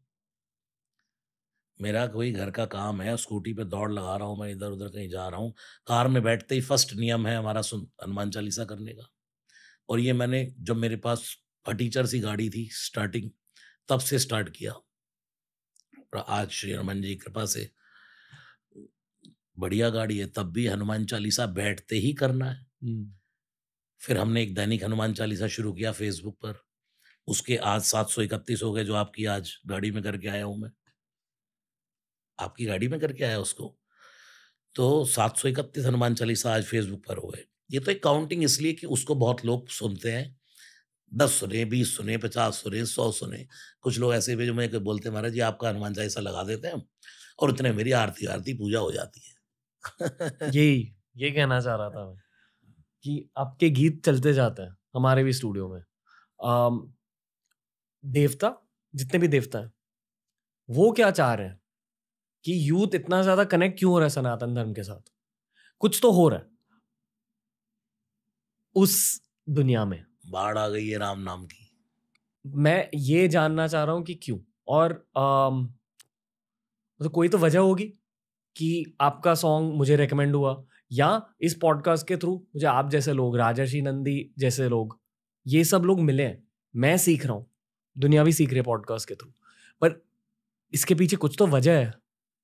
मेरा कोई घर का काम है, स्कूटी पे दौड़ लगा रहा हूँ, मैं इधर उधर कहीं जा रहा हूँ। कार में बैठते ही फ़र्स्ट नियम है हमारा सुन, हनुमान चालीसा करने का। और ये मैंने, जब मेरे पास फटीचर सी गाड़ी थी, स्टार्टिंग, तब से स्टार्ट किया। आज श्री हनुमान जी कृपा से बढ़िया गाड़ी है तब भी हनुमान चालीसा बैठते ही करना है। हम्म। फिर हमने एक दैनिक हनुमान चालीसा शुरू किया फेसबुक पर। उसके आज सात सौ इकतीस हो गए जो आपकी आज गाड़ी में करके आया हूँ मैं। आपकी गाड़ी में करके आया उसको? तो सात सौ इकतीस हनुमान चालीसा आज फेसबुक पर हो गए। ये तो एक काउंटिंग इसलिए कि उसको बहुत लोग सुनते हैं। दस सुने बीस सुने पचास सुने सौ सुने। कुछ लोग ऐसे भी जो मैं बोलते महाराज जी आपका हनुमान चालीसा लगा देते हैं और इतने मेरी आरती आरती पूजा हो जाती है। यही ये कहना चाह रहा था मैं कि आपके गीत चलते जाते हैं हमारे भी स्टूडियो में। आ, देवता जितने भी देवता हैं वो क्या चाह रहे हैं कि यूथ इतना ज़्यादा कनेक्ट क्यों हो रहा है सनातन धर्म के साथ? कुछ तो हो रहा है उस दुनिया में। बाढ़ आ गई है राम नाम की। मैं ये जानना चाह रहा हूँ कि क्यों? और तो कोई तो वजह होगी कि आपका सॉन्ग मुझे रेकमेंड हुआ या इस पॉडकास्ट के थ्रू मुझे आप जैसे लोग राजर्षि नंदी जैसे लोग ये सब लोग मिले हैं। मैं सीख रहा हूँ दुनिया भी सीख रही है पॉडकास्ट के थ्रू पर इसके पीछे कुछ तो वजह है।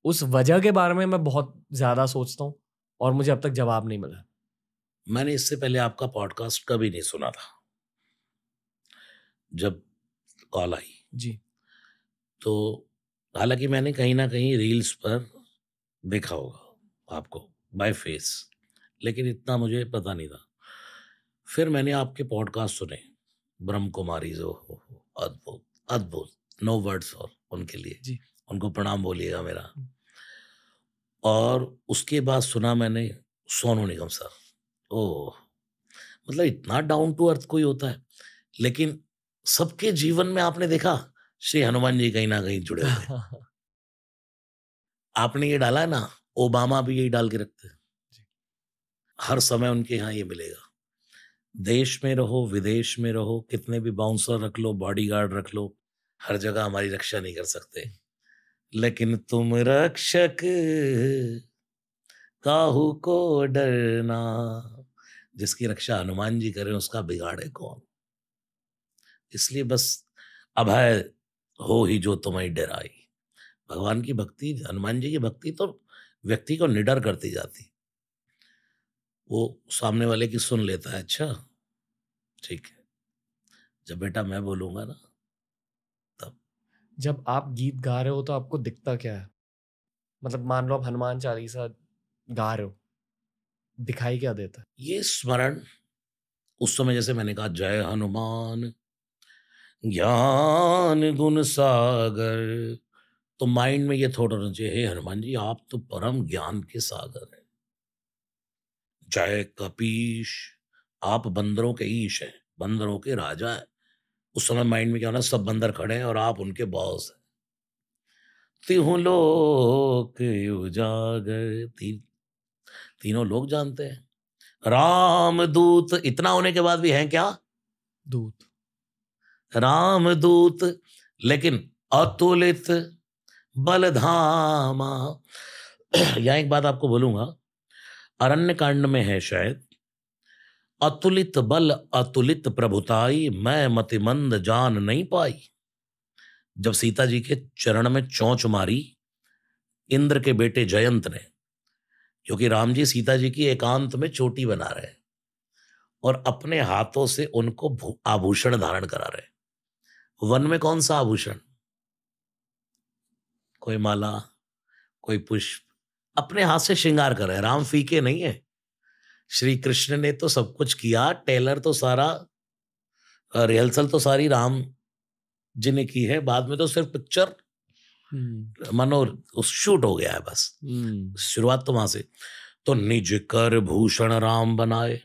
उस वजह के बारे में मैं बहुत ज़्यादा सोचता हूँ और मुझे अब तक जवाब नहीं मिला। मैंने इससे पहले आपका पॉडकास्ट कभी नहीं सुना था। जब कॉल आई। जी। तो हालाँकि मैंने कहीं ना कहीं रील्स पर देखा होगा आपको बाय फेस लेकिन इतना मुझे पता नहीं था। फिर मैंने आपके पॉडकास्ट सुने ब्रह्म कुमारी जो हो अद्भुत अद्भुत नो वर्ड्स और उनके लिए। जी। उनको प्रणाम बोलिएगा मेरा। और उसके बाद सुना मैंने सोनू निगम सर। ओह! मतलब इतना डाउन टू अर्थ कोई होता है लेकिन सबके जीवन में आपने देखा श्री हनुमान जी कहीं ना कहीं जुड़े हुए आपने ये डाला ना ओबामा भी यही डाल के रखते हैं। हर समय उनके यहाँ ये मिलेगा। देश में रहो विदेश में रहो कितने भी बाउंसर रख लो बॉडीगार्ड रख लो हर जगह हमारी रक्षा नहीं कर सकते। लेकिन तुम रक्षक काहू को डरना। जिसकी रक्षा हनुमान जी करें उसका बिगाड़े कौन? इसलिए बस अभय हो ही जो तुम्हें डराई। भगवान की भक्ति हनुमान जी की भक्ति तो व्यक्ति को निडर करती जाती। वो सामने वाले की सुन लेता है अच्छा ठीक है। जब बेटा मैं बोलूँगा ना तब। जब आप गीत गा रहे हो तो आपको दिखता क्या है? मतलब मान लो आप हनुमान चालीसा गा रहे हो दिखाई क्या देता है? ये स्मरण उस समय जैसे मैंने कहा जय हनुमान ज्ञान गुण सागर। तो माइंड में ये थोड़ा होना चाहिए, हे हनुमान जी, आप तो परम ज्ञान के सागर हैं। जय कपीश, आप बंदरों के ईश हैं, बंदरों के राजा हैं। उस समय माइंड में क्या होना, सब बंदर खड़े हैं और आप उनके बॉस हैं। तिहु लोक उजागर, तीन, तीनों लोग जानते हैं। राम दूत इतना होने के बाद भी हैं क्या? दूत। राम दूत लेकिन अतुलित बलधामा। यहाँ एक बात आपको बोलूँगा। अरण्य कांड में है शायद। अतुलित बल, अतुलित प्रभुताई, मैं मतिमंद जान नहीं पाई। जब सीता जी के चरण में चौंच मारी, इंद्र के बेटे जयंत ने, क्योंकि राम जी सीता जी की एकांत में चोटी बना रहे और अपने हाथों से उनको आभूषण धारण करा रहे वन में कौन सा आभूषण? कोई माला कोई पुष्प अपने हाथ से श्रृंगार कर रहे राम फीके नहीं है। श्री कृष्ण ने तो सब कुछ किया टेलर तो सारा रिहर्सल तो सारी राम जी ने की है। बाद में तो सिर्फ़ पिक्चर हम्म। मनो शूट हो गया है बस। हम्म। शुरुआत तो वहाँ से। तो निज कर भूषण राम बनाए।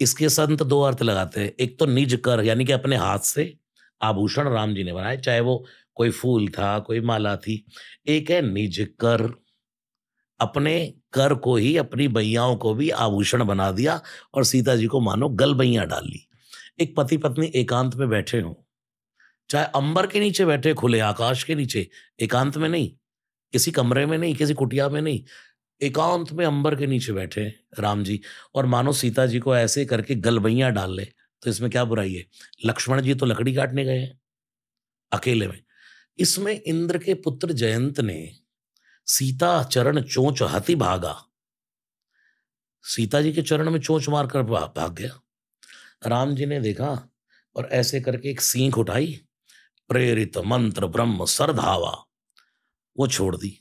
इसके संत दो अर्थ लगाते हैं। एक तो निज कर यानी कि अपने हाथ से आभूषण राम जी ने बनाए, चाहे वो कोई फूल था, कोई माला थी। एक है निज कर। अपने कर को ही, अपनी बैयाओं को भी आभूषण बना दिया और सीता जी को मानो गल बैया डाल ली। एक पति पत्नी एकांत में बैठे हों। चाहे अंबर के नीचे बैठे, खुले आकाश के नीचे, एकांत में नहीं, किसी कमरे में नहीं, किसी कुटिया में नहीं, एकांत में अंबर के नीचे बैठे राम जी और मानो सीता जी को ऐसे करके गलबैया डाल ले। तो इसमें क्या बुराई है? लक्ष्मण जी तो लकड़ी काटने गए हैं, अकेले में। इसमें इंद्र के पुत्र जयंत ने सीता चरण चोंच हति भागा। सीता जी के चरण में चोंच मारकर भाग गया। राम जी ने देखा और ऐसे करके एक सीख उठाई, प्रेरित मंत्र ब्रह्म सरधावा। वो छोड़ दी।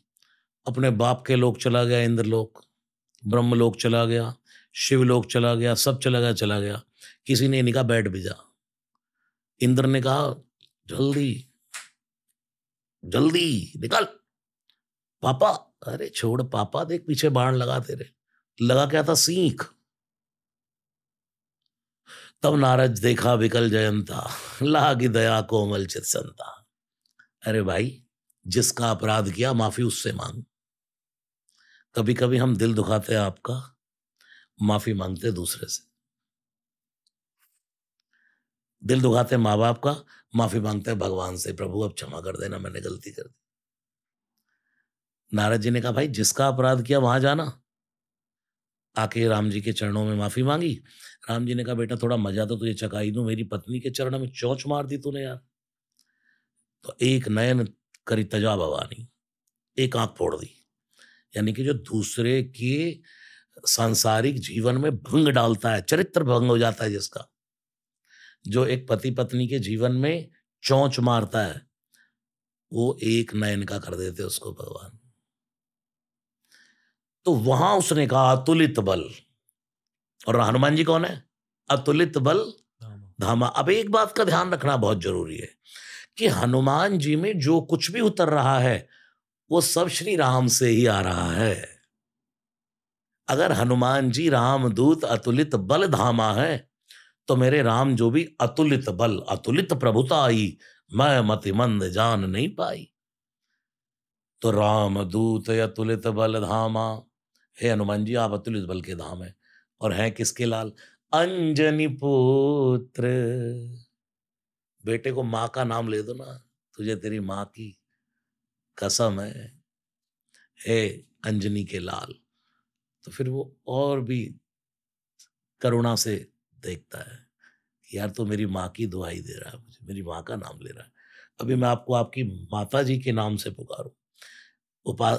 अपने बाप के लोग चला गया इंद्रलोक ब्रह्म लोक चला गया शिवलोक चला गया, सब चला गया चला गया। किसी ने निकाह बैठ भी जा इंद्र ने कहा, जल्दी जल्दी, निकल। पापा, अरे छोड़, पापा देख पीछे बाण लगा तेरे लगा क्या था? सीख। तब नारद देखा विकल जयंता ला की दया कोमल चित संता। अरे भाई, जिसका अपराध किया, माफ़ी उससे मांग। कभी कभी हम दिल दुखाते हैं आपका, माफ़ी मांगते दूसरे से। दिल दुखाते माँ बाप का, माफ़ी मांगते हैं भगवान से, प्रभु अब क्षमा कर देना, मैंने गलती कर दी। नारद जी ने कहा, भाई, जिसका अपराध किया वहाँ जाना। आके राम जी के चरणों में माफ़ी मांगी। राम जी ने कहा, बेटा, थोड़ा मज़ा तो तुझे चकाई दू, मेरी पत्नी के चरण में चौच मार दी तूने यार। तो एक नयन करी तजा भवानी एक आँख फोड़ दी। यानी कि जो दूसरे के सांसारिक जीवन में भंग डालता है, चरित्र भंग हो जाता है जिसका। जो एक पति पत्नी के जीवन में चौंच मारता है वो एक नयन का कर देते उसको भगवान। तो वहाँ उसने कहा अतुलित बल। और हनुमान जी कौन है? अतुलित बल धामा। अब एक बात का ध्यान रखना बहुत ज़रूरी है कि हनुमान जी में जो कुछ भी उतर रहा है वो सब श्री राम से ही आ रहा है। अगर हनुमान जी रामदूत अतुलित बल धामा है तो मेरे राम जो भी अतुलित बल, अतुलित प्रभुता आई, मैं मति मंद जान नहीं पाई। तो राम दूत अतुलित बल धामा। हे हनुमान जी, आप अतुलित बल के धाम है और हैं किसके लाल? अंजनी पुत्र। बेटे को माँ का नाम ले दो ना, तुझे तेरी माँ की कसम है। हे अंजनी के लाल। तो फिर वो और भी करुणा से देखता है। यार तो मेरी माँ की दुआई दे रहा है मुझे, मेरी माँ का नाम ले रहा है। अभी मैं आपको आपकी माता जी के नाम से पुकारूं। उपा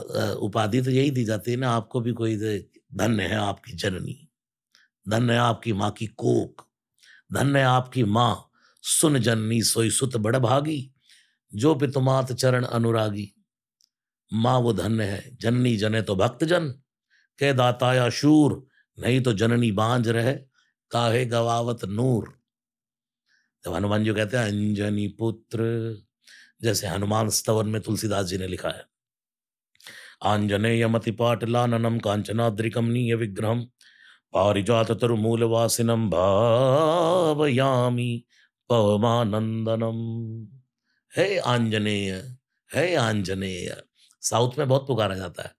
उपाधि तो यही दी जाती है ना, आपको भी कोई धन्य है आपकी जननी, धन्य है आपकी माँ की कोक, धन्य है आपकी माँ, सुन जननी सोई सुत बड़ भागी, जो पितुमात चरण अनुरागी। माँ वो धन्य है, जननी जने तो भक्त जन, कह दाता या शूर, नहीं तो जननी बांझ रहे, काहे गवावत नूर। जब हनुमान जी कहते हैं, अंजनी पुत्र, जैसे हनुमान स्तवन में तुलसीदास जी ने लिखा है। आंजनेयमति पाटलाननम कांचनाद्रिकमनीय विग्रहम, पारिजात तरुमूल वासिनम भावयामी पवमानंदनम हे आंजनेय हे आंजनेय, साउथ में बहुत पुकारा जाता है।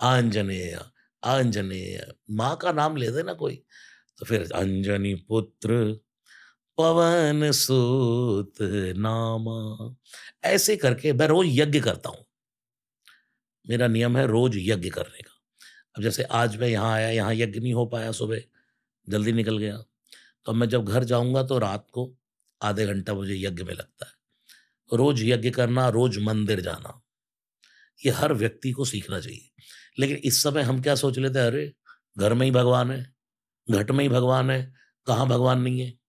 आंजनेय आंजनेय, माँ का नाम ले देना कोई। तो फिर, अंजनी पुत्र पवन सूत नामा। ऐसे करके मैं रोज यज्ञ करता हूँ। मेरा नियम है रोज यज्ञ करने का। अब जैसे आज मैं यहाँ आया, यहाँ यज्ञ नहीं हो पाया सुबह, जल्दी निकल गया। तो मैं जब घर जाऊँगा तो रात को आधे घंटा मुझे यज्ञ में लगता है। रोज यज्ञ करना, रोज मंदिर जाना, ये हर व्यक्ति को सीखना चाहिए। लेकिन इस समय हम क्या सोच लेते हैं, अरे, घर में ही भगवान है, घट में ही भगवान है, कहाँ भगवान नहीं है?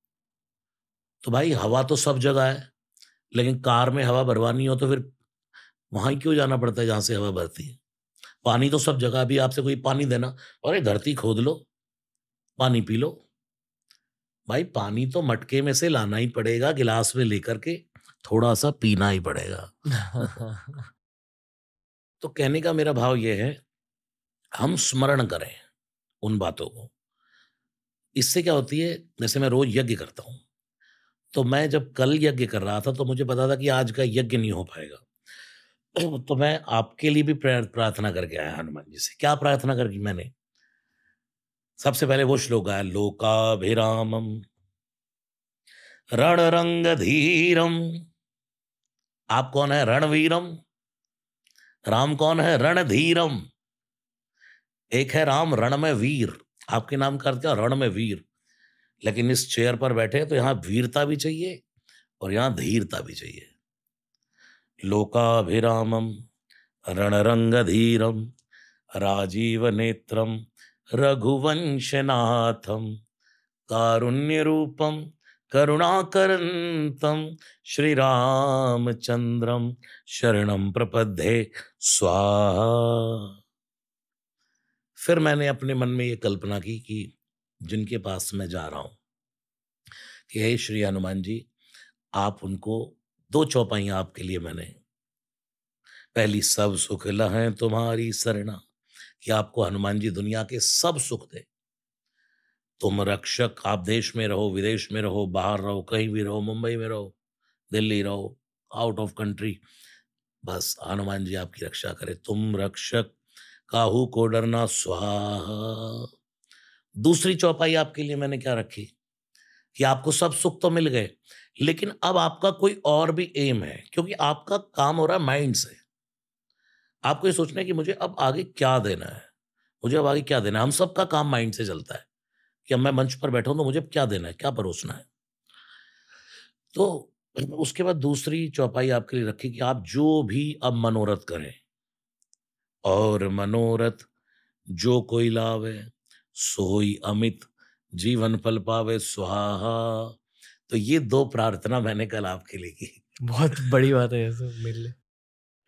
तो भाई हवा तो सब जगह है लेकिन कार में हवा भरवानी हो तो फिर वहाँ क्यों जाना पड़ता है जहाँ से हवा भरती है? पानी तो सब जगह अभी आपसे कोई पानी देना। अरे धरती खोद लो पानी पी लो। भाई पानी तो मटके में से लाना ही पड़ेगा गिलास में लेकर के थोड़ा सा पीना ही पड़ेगा। तो कहने का मेरा भाव यह है हम स्मरण करें उन बातों को। इससे क्या होती है जैसे मैं रोज यज्ञ करता हूँ। तो मैं जब कल यज्ञ कर रहा था तो मुझे पता था कि आज का यज्ञ नहीं हो पाएगा। तो मैं आपके लिए भी प्रार्थना करके आया हनुमान जी से। क्या प्रार्थना करके मैंने? सबसे पहले वो श्लोक आया, लोकाभिरामम रण रंग धीरम आप कौन है? रणवीरम? राम कौन है? रणधीरम। एक है राम रण में वीर। आपके नाम का अर्थ क्या? रण में वीर। लेकिन इस चेयर पर बैठे तो यहाँ वीरता भी चाहिए और यहाँ धीरता भी चाहिए। लोकाभिरामम, रणरंगधीरम राजीव नेत्रम रघुवंशनाथम कारुण्य रूपम करुणाकरंतम श्री रामचंद्रम शरणम प्रपद्ये, स्वाहा। फिर मैंने अपने मन में ये कल्पना की कि जिनके पास मैं जा रहा हूँ। कि हे श्री हनुमान जी, आप उनको दो चौपाइयाँ आपके लिए मैंने। पहली, सब सुख लहें तुम्हारी सरना कि आपको हनुमान जी दुनिया के सब सुख दे। तुम रक्षक, आप देश में रहो, विदेश में रहो, बाहर रहो, कहीं भी रहो, मुंबई में रहो, दिल्ली रहो आउट ऑफ़ कंट्री बस हनुमान जी आपकी रक्षा करे। तुम रक्षक, काहू को डरना, स्वाहा। दूसरी चौपाई आपके लिए मैंने क्या रखी? कि आपको सब सुख तो मिल गए, लेकिन अब आपका कोई और भी एम है, क्योंकि आपका काम हो रहा है माइंड से। आपको ये सोचना है कि मुझे अब आगे क्या देना है? मुझे अब आगे क्या देना है? हम सबका काम माइंड से चलता है कि अब मैं मंच पर बैठा हूँ तो मुझे क्या देना है? क्या परोसना है? तो उसके बाद दूसरी चौपाई आपके लिए रखी कि आप जो भी अब मनोरथ करें, और मनोरथ जो कोई लावे सोई अमित जीवन फल पावे स्वाहा तो ये दो प्रार्थना मैंने कल आपके लिए की। बहुत बड़ी बात है सब मेरे लिए।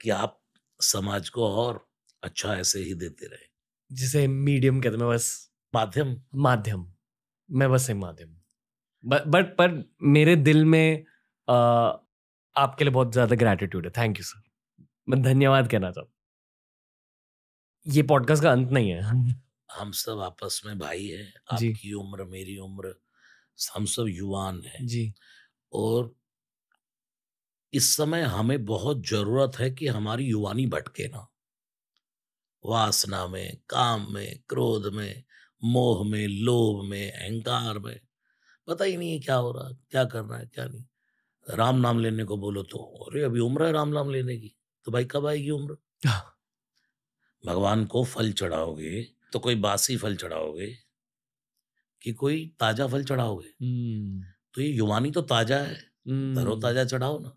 कि आप समाज को और अच्छा ऐसे ही देते रहे। जिसे मीडियम कहते मैं बस। माध्यम? माध्यम। मैं बस एक माध्यम। बट पर मेरे दिल में आ, आपके लिए बहुत ज़्यादा ग्रैटिट्यूड है। थैंक यू सर मैं धन्यवाद कहना चाहता ये पॉडकास्ट का अंत नहीं है। हम सब आपस में भाई हैं। आपकी उम्र मेरी उम्र हम सब युवान हैं। जी। और इस समय हमें बहुत ज़रूरत है कि हमारी युवानी भटके ना। वासना में काम में क्रोध में मोह में लोभ में अहंकार में। पता ही नहीं है क्या हो रहा है क्या करना है क्या नहीं। राम नाम लेने को बोलो तो अरे अभी उम्र है राम नाम लेने की तो भाई कब आएगी उम्र? भगवान को फल चढ़ाओगे तो कोई बासी फल चढ़ाओगे कि कोई ताज़ा फल चढ़ाओगे? हम्म, तो ये युवानी तो ताज़ा है। हम्म, तरोताजा चढ़ाओ ना।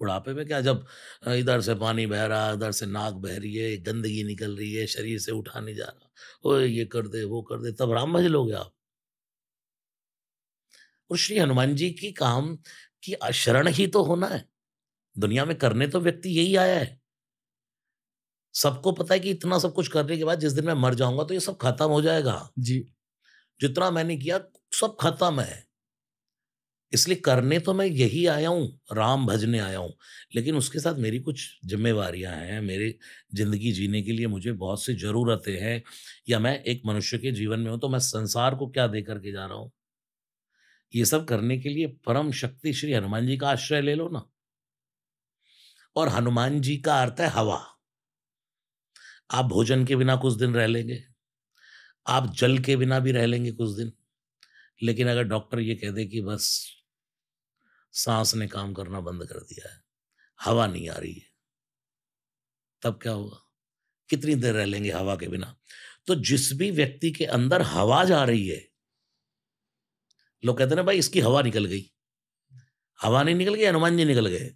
बुढ़ापे में क्या जब इधर से पानी बह रहा है इधर से नाक बह रही है गंदगी निकल रही है शरीर से उठा नहीं जा रहा ओए ये कर दे वो कर दे तब राम भज लोगे आप। और श्री हनुमान जी की काम की शरण ही तो होना है। दुनिया में करने तो व्यक्ति यही आया है। सबको पता है कि इतना सब कुछ करने के बाद जिस दिन मैं मर जाऊँगा तो ये सब खत्म हो जाएगा। जी। जितना मैंने किया सब खत्म है। इसलिए करने तो मैं यही आया हूँ राम भजने आया हूँ। लेकिन उसके साथ मेरी कुछ जिम्मेवारियाँ हैं मेरे ज़िंदगी जीने के लिए मुझे बहुत सी ज़रूरतें हैं या मैं एक मनुष्य के जीवन में हूँ तो मैं संसार को क्या दे करके जा रहा हूँ? ये सब करने के लिए परम शक्ति श्री हनुमान जी का आश्रय ले लो ना। और हनुमान जी का अर्थ है हवा। आप भोजन के बिना कुछ दिन रह लेंगे। आप जल के बिना भी रह लेंगे कुछ दिन। लेकिन अगर डॉक्टर ये कह दे कि बस सांस ने काम करना बंद कर दिया है, हवा नहीं आ रही है, तब क्या होगा? कितनी देर रह लेंगे हवा के बिना? तो जिस भी व्यक्ति के अंदर हवा जा रही है, लोग कहते हैं भाई, इसकी हवा निकल गई। हवा नहीं निकल गई, हनुमान जी निकल गए।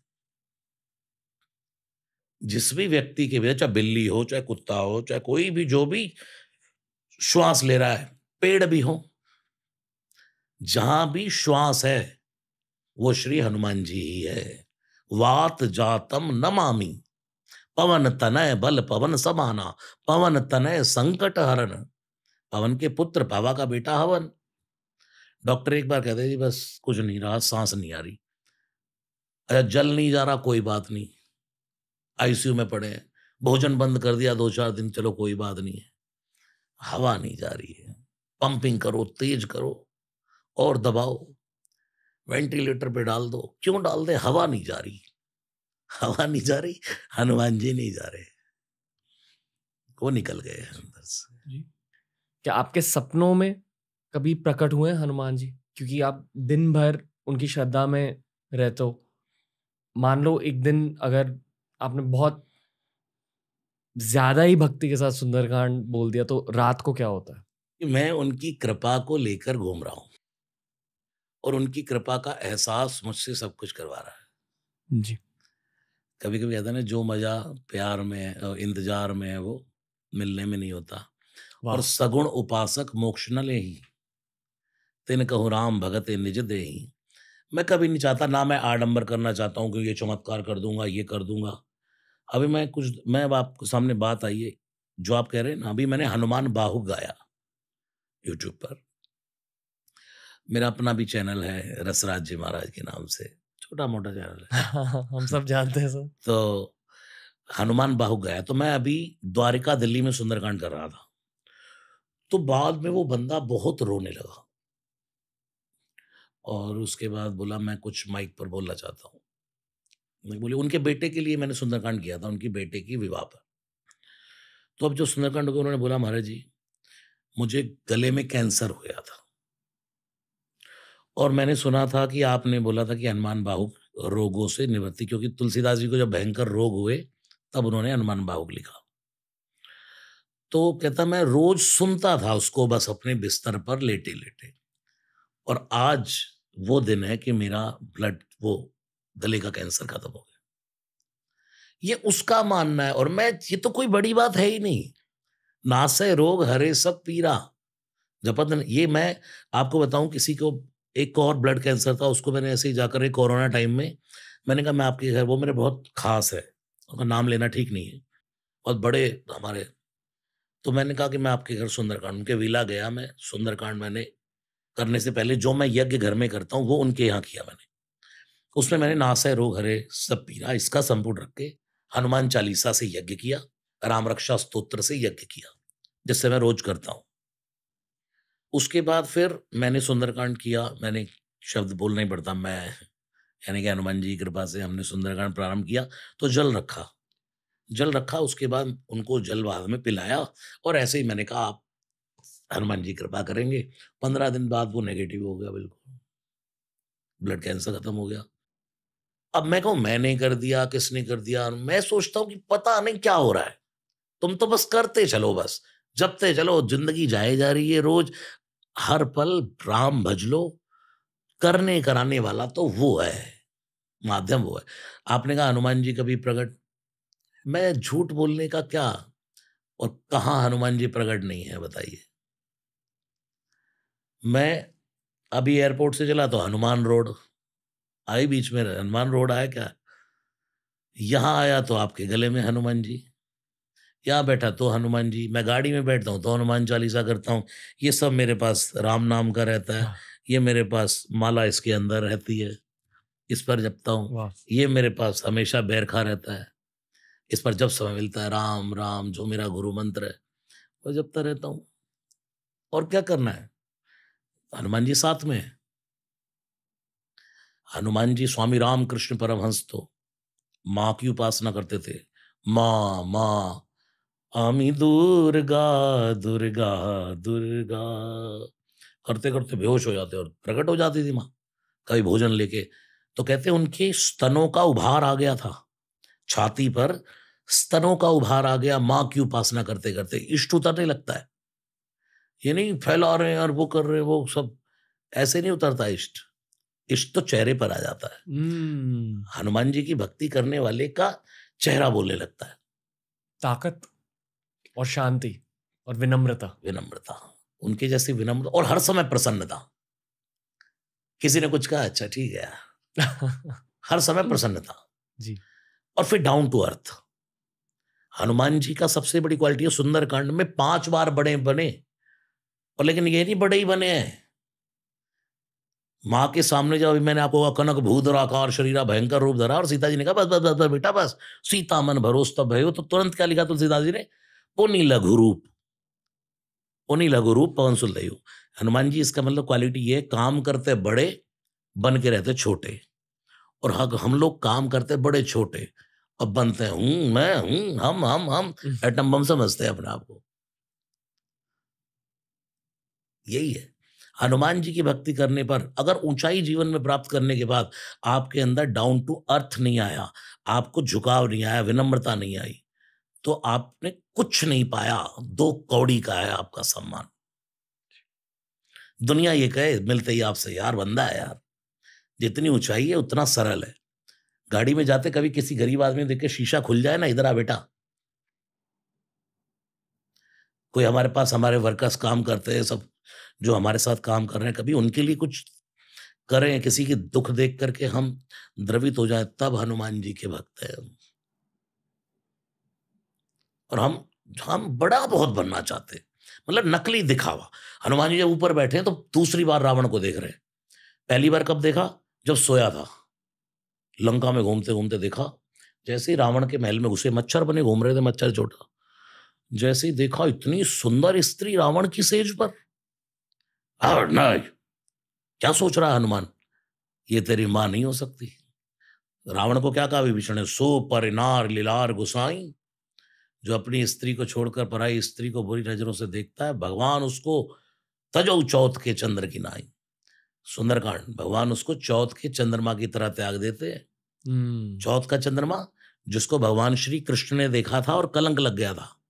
जिस भी व्यक्ति के भीतर चाहे बिल्ली हो, चाहे कुत्ता हो, चाहे कोई भी जो भी श्वास ले रहा है, पेड़ भी हो, जहाँ भी श्वास है, वो श्री हनुमान जी ही है। वात जातम नमामि पवन तनय बल पवन समाना, पवन तनय संकट हरण, पवन के पुत्र पावा का बेटा हवन। डॉक्टर एक बार कहते जी बस कुछ नहीं रहा, सांस नहीं आ रही। अच्छा जल नहीं जा रहा, कोई बात नहीं। आईसीयू में पड़े हैं। भोजन बंद कर दिया दो चार दिन, चलो कोई बात नहीं है। हवा नहीं जा रही है। पंपिंग करो, तेज करो और दबाओ। वेंटिलेटर पे डाल दो। क्यों डाल दे? हवा नहीं जा रही। हवा नहीं जा रही, हनुमान जी नहीं जा रहे। वो निकल गए अंदर से। क्या आपके सपनों में कभी प्रकट हुए हनुमान जी? क्योंकि आप दिन भर उनकी श्रद्धा में रहते हो। मान लो एक दिन अगर आपने बहुत ज़्यादा ही भक्ति के साथ सुंदरकांड बोल दिया तो रात को क्या होता है? मैं उनकी कृपा को लेकर घूम रहा हूँ और उनकी कृपा का एहसास मुझसे सब कुछ करवा रहा है। जी। कभी कभी कहते हैं ना जो मज़ा प्यार में इंतज़ार में है वो मिलने में नहीं होता। और सगुण उपासक मोक्ष न ले ही। तिन कहूँ राम भगत निज दे ही मैं कभी नहीं चाहता ना मैं आडंबर करना चाहता हूँ कि ये चमत्कार कर दूँगा ये कर दूँगा। अभी मैं कुछ मैं अब आपके सामने बात आई है जो आप कह रहे हैं ना अभी मैंने हनुमान बाहु गाया यूट्यूब पर। मेरा अपना भी चैनल है रसराज जी महाराज के नाम से। छोटा मोटा चैनल है। हम सब जानते हैं सर तो हनुमान बाहु गया तो मैं अभी द्वारिका दिल्ली में सुंदरकांड कर रहा था। तो बाद में वो बंदा बहुत रोने लगा। और उसके बाद बोला, मैं कुछ माइक पर बोलना चाहता हूँ। मैं बोले, उनके बेटे के लिए मैंने सुंदरकांड किया था, उनकी बेटे की विवाह पर। तो अब जो सुंदरकांड को उन्होंने बोला, महाराज जी, मुझे गले में कैंसर हो गया था। और मैंने सुना था कि आपने बोला था कि हनुमान बाहु रोगों से निवृत्ति, क्योंकि तुलसीदास जी को जब भयंकर रोग हुए, तब उन्होंने हनुमान बाहुक लिखा। तो कहता, मैं रोज सुनता था उसको, बस अपने बिस्तर पर लेटे लेटे और आज वो दिन है कि मेरा ब्लड वो गले का कैंसर खत्म हो गया। ये उसका मानना है और मैं, ये तो कोई बड़ी बात है ही नहीं। नासे रोग हरे सब पीरा। जपत ये मैं आपको बताऊँ किसी को एक और ब्लड कैंसर था, उसको मैंने ऐसे ही जाकर एक कोरोना टाइम में मैंने कहा, मैं आपके घर, वो मेरे बहुत खास है, उनका नाम लेना ठीक नहीं है, बहुत बड़े हमारे तो मैंने कहा कि मैं आपके घर सुंदरकांड, उनके विला गया मैं, सुंदरकांड मैंने करने से पहले जो मैं यज्ञ घर में करता हूँ, वो उनके यहाँ किया मैंने। उसमें मैंने नासय रोग हरे सब पीना इसका संपूर्ण रख के हनुमान चालीसा से यज्ञ किया, राम रक्षा स्त्रोत्र से यज्ञ किया, जिससे मैं रोज करता हूँ। उसके बाद फिर मैंने सुंदरकांड किया, मैंने शब्द बोलना ही पड़ता, मैं, यानी कि हनुमान जी की कृपा से हमने सुंदरकांड प्रारंभ किया तो जल रखा। जल रखा, उसके बाद उनको जल बाद में पिलाया और ऐसे ही मैंने कहा, आप हनुमान जी कृपा करेंगे। पंद्रह दिन बाद वो नेगेटिव हो गया बिल्कुल। ब्लड कैंसर खत्म हो गया। अब मैं कहूँ, मैंने कर दिया, किसने कर दिया? मैं सोचता हूँ कि पता नहीं क्या हो रहा है। तुम तो बस करते चलो बस। जबते चलो, ज़िंदगी जाए जा रही है रोज। हर पल राम भज लो। करने कराने वाला तो वो है। माध्यम वो है। आपने कहा हनुमान जी कभी प्रकट मैं झूठ बोलने का क्या? और कहा हनुमान जी प्रकट नहीं है, बताइए। मैं अभी एयरपोर्ट से चला तो हनुमान रोड आई बीच में हनुमान रोड आया क्या? यहाँ आया तो आपके गले में हनुमान जी यहाँ बैठा तो हनुमान जी मैं गाड़ी में बैठता हूँ तो हनुमान चालीसा करता हूँ। ये सब मेरे पास राम नाम का रहता है। ये मेरे पास माला इसके अंदर रहती है इस पर जपता हूँ। ये मेरे पास हमेशा बैरखा रहता है इस पर जब समय मिलता है राम राम जो मेरा गुरु मंत्र है वो जपता रहता हूँ। और क्या करना है? हनुमान जी साथ में हनुमान जी स्वामी राम कृष्ण परमहंस तो माँ की उपासना करते थे। माँ माँ, आमी दुर्गा दुर्गा दुर्गा। करते करते बेहोश हो जाते और प्रकट हो जाती थी माँ। कभी भोजन लेके तो कहते उनके स्तनों का उभार आ गया था। छाती पर स्तनों का उभार आ गया, माँ की उपासना करते करते। इष्ट उतरने लगता है। ये नहीं फैला रहे हैं और वो कर रहे हैं वो सब। ऐसे नहीं उतरता इष्ट। इष्ट तो चेहरे पर आ जाता है। हम्म, हनुमान जी की भक्ति करने वाले का चेहरा बोलने लगता है। ताकत और शांति और विनम्रता। विनम्रता। उनके जैसी विनम्र और हर समय प्रसन्नता। किसी ने कुछ कहा अच्छा ठीक है हर समय प्रसन्नता। जी। और फिर down to earth Hanuman ji का सबसे बड़ी क्वालिटी है सुंदरकांड में पाँच बार बड़े बने। और लेकिन ये नहीं बड़े ही बने हैं। माँ के सामने जब अभी मैंने आपको कनक भूधर आकार शरीरा भयंकर रूप धरा और सीता जी ने कहा बस बस बस बस बेटा बस सीता मन भरोस तब भयो तो तुरंत क्या लिखा तुलसीदास जी ने? पुनि लघु रूप। पुनि लघु रूप पवन सुलदयु हनुमान जी इसका मतलब क्वालिटी ये काम करते बड़े बन के रहते छोटे। और हक हम लोग काम करते बड़े छोटे। अब बनते हैं हूँ मैं हूँ हम हम हम एटम बम समझते हैं अपने आप को। यही है। हनुमान जी की भक्ति करने पर अगर ऊंचाई जीवन में प्राप्त करने के बाद आपके अंदर डाउन टू अर्थ नहीं आया, आपको झुकाव नहीं आया, विनम्रता नहीं आई तो आपने कुछ नहीं पाया, दो कौड़ी का है आपका सम्मान। दुनिया ये कहे, मिलते ही आपसे, यार, बंदा है यार, जितनी ऊंचाई है उतना सरल है। गाड़ी में जाते कभी किसी गरीब आदमी देख के शीशा खुल जाए ना, इधर आ बेटा। कोई हमारे पास, हमारे वर्कर्स काम करते हैं, सब जो हमारे साथ काम कर रहे हैं, कभी उनके लिए कुछ करें, किसी की दुख देख करके हम द्रवित हो जाए, तब हनुमान जी के भक्त हैं। और हम हम बड़ा बहुत बनना चाहते मतलब नकली दिखावा। हनुमान जी जब ऊपर बैठे हैं तो दूसरी बार रावण को देख रहे हैं। पहली बार कब देखा? जब सोया था। लंका में घूमते घूमते देखा। जैसे ही रावण के महल में घुसे, मच्छर बने, घूम रहे थे मच्छर छोटा। जैसे ही देखा, इतनी सुंदर स्त्री रावण की सेज पर। क्या सोच रहा है हनुमान? ये तेरी माँ नहीं हो सकती। रावण को क्या कहा विभीषण ने सो परिनार लीलार गुसाई। जो अपनी स्त्री को छोड़कर पराई स्त्री को बुरी नज़रों से देखता है भगवान उसको तजो चौथ के चंद्र की नाई। सुंदरकांड भगवान उसको चौथ के चंद्रमा की तरह त्याग देते हैं। हम्म, चौथ का चंद्रमा जिसको भगवान श्री कृष्ण ने देखा था और कलंक लग गया था।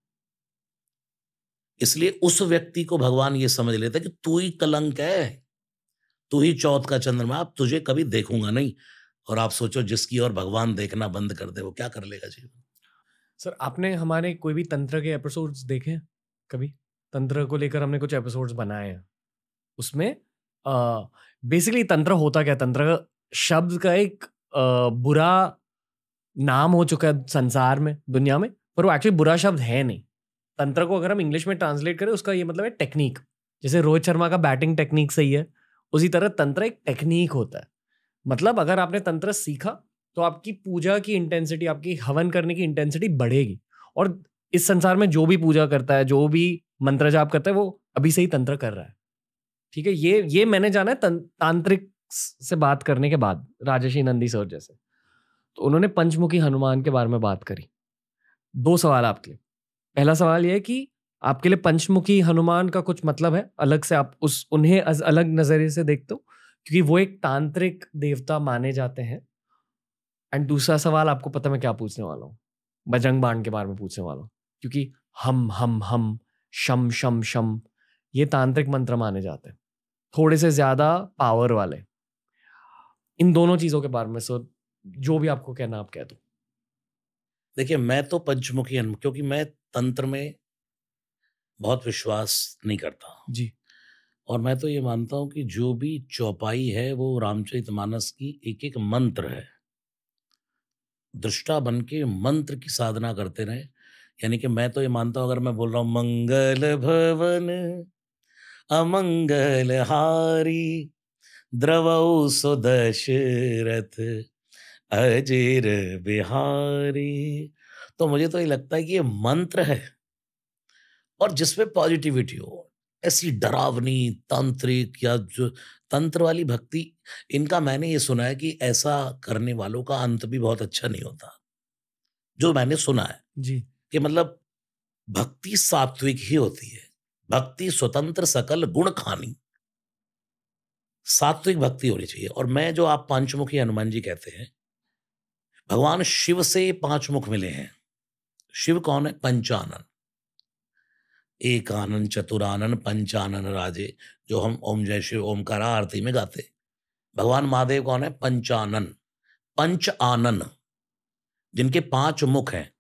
इसलिए उस व्यक्ति को भगवान ये समझ लेता कि तू ही कलंक है तू ही चौथ का चंद्रमा अब तुझे कभी देखूँगा नहीं। और आप सोचो जिसकी और भगवान देखना बंद कर दे वो क्या कर लेगा जीवन? सर आपने हमारे कोई भी तंत्र के एपिसोड्स देखे कभी? तंत्र को लेकर हमने कुछ एपिसोड्स बनाए हैं। उसमें बेसिकली तंत्र होता क्या? तंत्र शब्द का एक अ, बुरा नाम हो चुका है संसार में दुनिया में पर वो एक्चुअली बुरा शब्द है नहीं। तंत्र को अगर हम इंग्लिश में ट्रांसलेट करें, उसका ये मतलब है टेक्निक जैसे रोहित शर्मा का बैटिंग टेक्निक सही है, उसी तरह तंत्र एक टेक्निक होता है। मतलब अगर आपने तंत्र सीखा तो आपकी पूजा की इंटेंसिटी आपकी हवन करने की इंटेंसिटी बढ़ेगी। और इस संसार में जो भी पूजा करता है, जो भी मंत्र जाप करता है, वो अभी से ही तंत्र कर रहा है। ठीक है? ये ये मैंने जाना है तांत्रिक से बात करने के बाद, राजेशी नंदी सर जैसे। तो उन्होंने पंचमुखी हनुमान के बारे में बात करी। दो सवाल आपके। पहला सवाल यह कि आपके लिए पंचमुखी हनुमान का कुछ मतलब है? अलग से आप उस, उन्हें अलग नज़रिए से देखते हो? क्योंकि वो एक तांत्रिक देवता माने जाते हैं। एंड दूसरा सवाल, आपको पता मैं क्या पूछने वाला हूँ? बजरंग बाण के बारे में पूछने वाला हूँ। क्योंकि हम हम हम, शम शम शम, ये तांत्रिक मंत्र माने जाते हैं। थोड़े से ज़्यादा पावर वाले। इन दोनों चीज़ों के बारे में सो जो भी आपको कहना आप कह दो। देखिए, मैं तो पंचमुखी हनुमान, क्योंकि मैं तंत्र में बहुत विश्वास नहीं करता। जी। और मैं तो ये मानता हूँ कि जो भी चौपाई है वो रामचरितमानस की एक एक मंत्र है। दृष्टा बन के मंत्र की साधना करते रहे। यानी कि मैं तो ये मानता हूँ अगर मैं बोल रहा हूँ मंगल भवन अमंगल हारी द्रव सुदशरथ अजीर बिहारी। तो मुझे तो ये लगता है कि ये मंत्र है। और जिसमें पॉजिटिविटी हो ऐसी डरावनी तांत्रिक या जो तंत्र वाली भक्ति इनका मैंने ये सुना है कि ऐसा करने वालों का अंत भी बहुत अच्छा नहीं होता। जो मैंने सुना है जी। कि मतलब भक्ति सात्विक ही होती है। भक्ति स्वतंत्र सकल गुण खानी सात्विक भक्ति होनी चाहिए। और मैं जो आप पंचमुखी हनुमान जी कहते हैं भगवान शिव से पाँच मुख मिले हैं। शिव कौन है? पंचानन। एक आनंद चतुरानन, पंचानन राजे, जो हम ओम जय शिव ओमकारा आरती में गाते भगवान महादेव कौन है? पंचानन। पंच आनन जिनके पाँच मुख हैं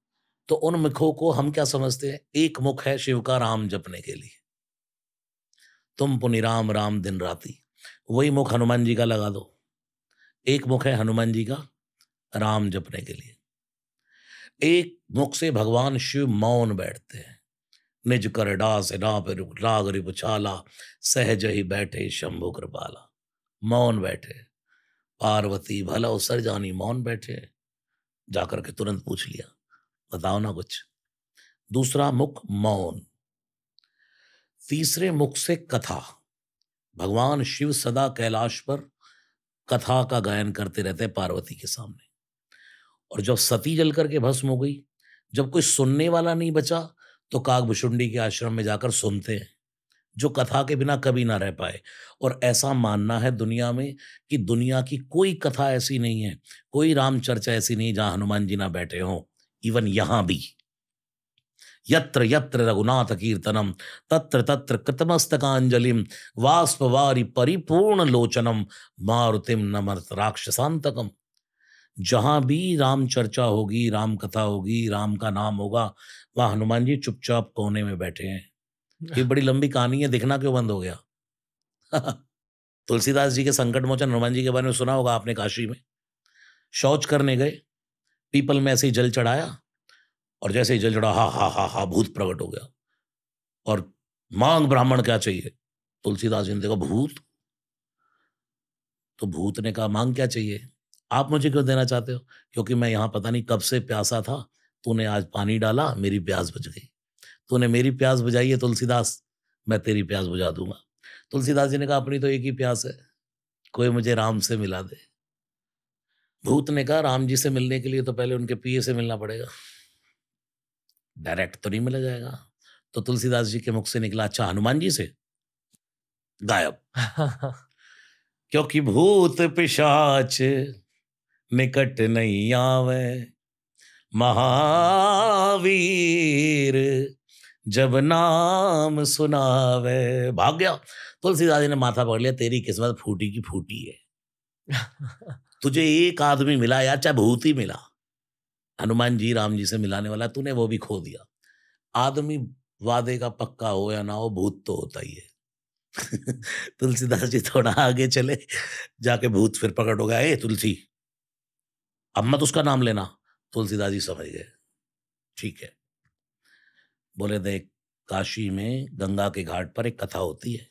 तो उन मुखों को हम क्या समझते हैं? एक मुख है शिव का राम जपने के लिए। तुम पुनि राम राम दिन राती, वही मुख हनुमान जी का लगा दो। एक मुख है हनुमान जी का राम जपने के लिए। एक मुख से भगवान शिव मौन बैठते हैं। निज कर डास नाप राग रिप छाला, सहज ही बैठे शंभु कृपाला। मौन बैठे। पार्वती भला उसर जानी मौन बैठे। जाकर के तुरंत पूछ लिया, बताओ ना कुछ। दूसरा मुख मौन। तीसरे मुख से कथा। भगवान शिव सदा कैलाश पर कथा का गायन करते रहते पार्वती के सामने। और जब सती जल करके भस्म हो गई, जब कोई सुनने वाला नहीं बचा तो कागभुषुंडी के आश्रम में जाकर सुनते हैं, जो कथा के बिना कभी ना रह पाए। और ऐसा मानना है दुनिया में कि दुनिया की कोई कथा ऐसी नहीं है, कोई राम चर्चा ऐसी नहीं जहाँ हनुमान जी ना बैठे हों, इवन यहाँ भी। यत्र यत्र रघुनाथ कीर्तनम, तत्र तत्र कृतमस्तकांजलिम वाष्पवारी परिपूर्ण लोचनम मारुतिम नमर्त राक्षसांतकम। जहाँ भी राम चर्चा होगी राम कथा होगी राम का नाम होगा वहाँ हनुमान जी चुपचाप कोने में बैठे हैं। ये बड़ी लंबी कहानी है दिखना क्यों बंद हो गया? तुलसीदास जी के संकट मोचन हनुमान जी के बारे में सुना होगा आपने काशी में। शौच करने गए पीपल में ऐसे ही जल चढ़ाया और जैसे ही जल चढ़ा हा हा हा हा भूत प्रकट हो गया। और मांग ब्राह्मण क्या चाहिए? तुलसीदास जी ने देखा भूत? तो भूत ने कहा मांग क्या चाहिए? आप मुझे क्यों देना चाहते हो? क्योंकि मैं यहाँ पता नहीं कब से प्यासा था। तूने आज पानी डाला मेरी प्यास बुझ गई। तूने मेरी प्यास बुझाई है तुलसीदास। मैं तेरी प्यास बुझा दूँगा। तुलसीदास जी ने कहा अपनी तो एक ही प्यास है। कोई मुझे राम से मिला दे। भूत ने कहा राम जी से मिलने के लिए तो पहले उनके पिए से मिलना पड़ेगा। डायरेक्ट तो नहीं मिला जाएगा। तो तुलसीदास जी के मुख से निकला अच्छा हनुमान जी से? गायब। क्योंकि भूत पिशाच निकट नहीं आवे। महावीर जब नाम सुनावे। भाग गया तुलसीदास जी ने माथा पकड़ लिया तेरी किस्मत फूटी की फूटी है। तुझे एक आदमी मिला या चाहे भूत ही मिला। हनुमान जी राम जी से मिलाने वाला तूने वो भी खो दिया। आदमी वादे का पक्का हो या ना हो भूत तो होता ही है। तुलसीदास जी थोड़ा आगे चले जाके भूत फिर प्रकट हो गया ए तुलसी अब मत उसका नाम लेना। तुलसीदास जी समझ गए। ठीक है। बोले, देख, काशी में गंगा के घाट पर एक कथा होती है।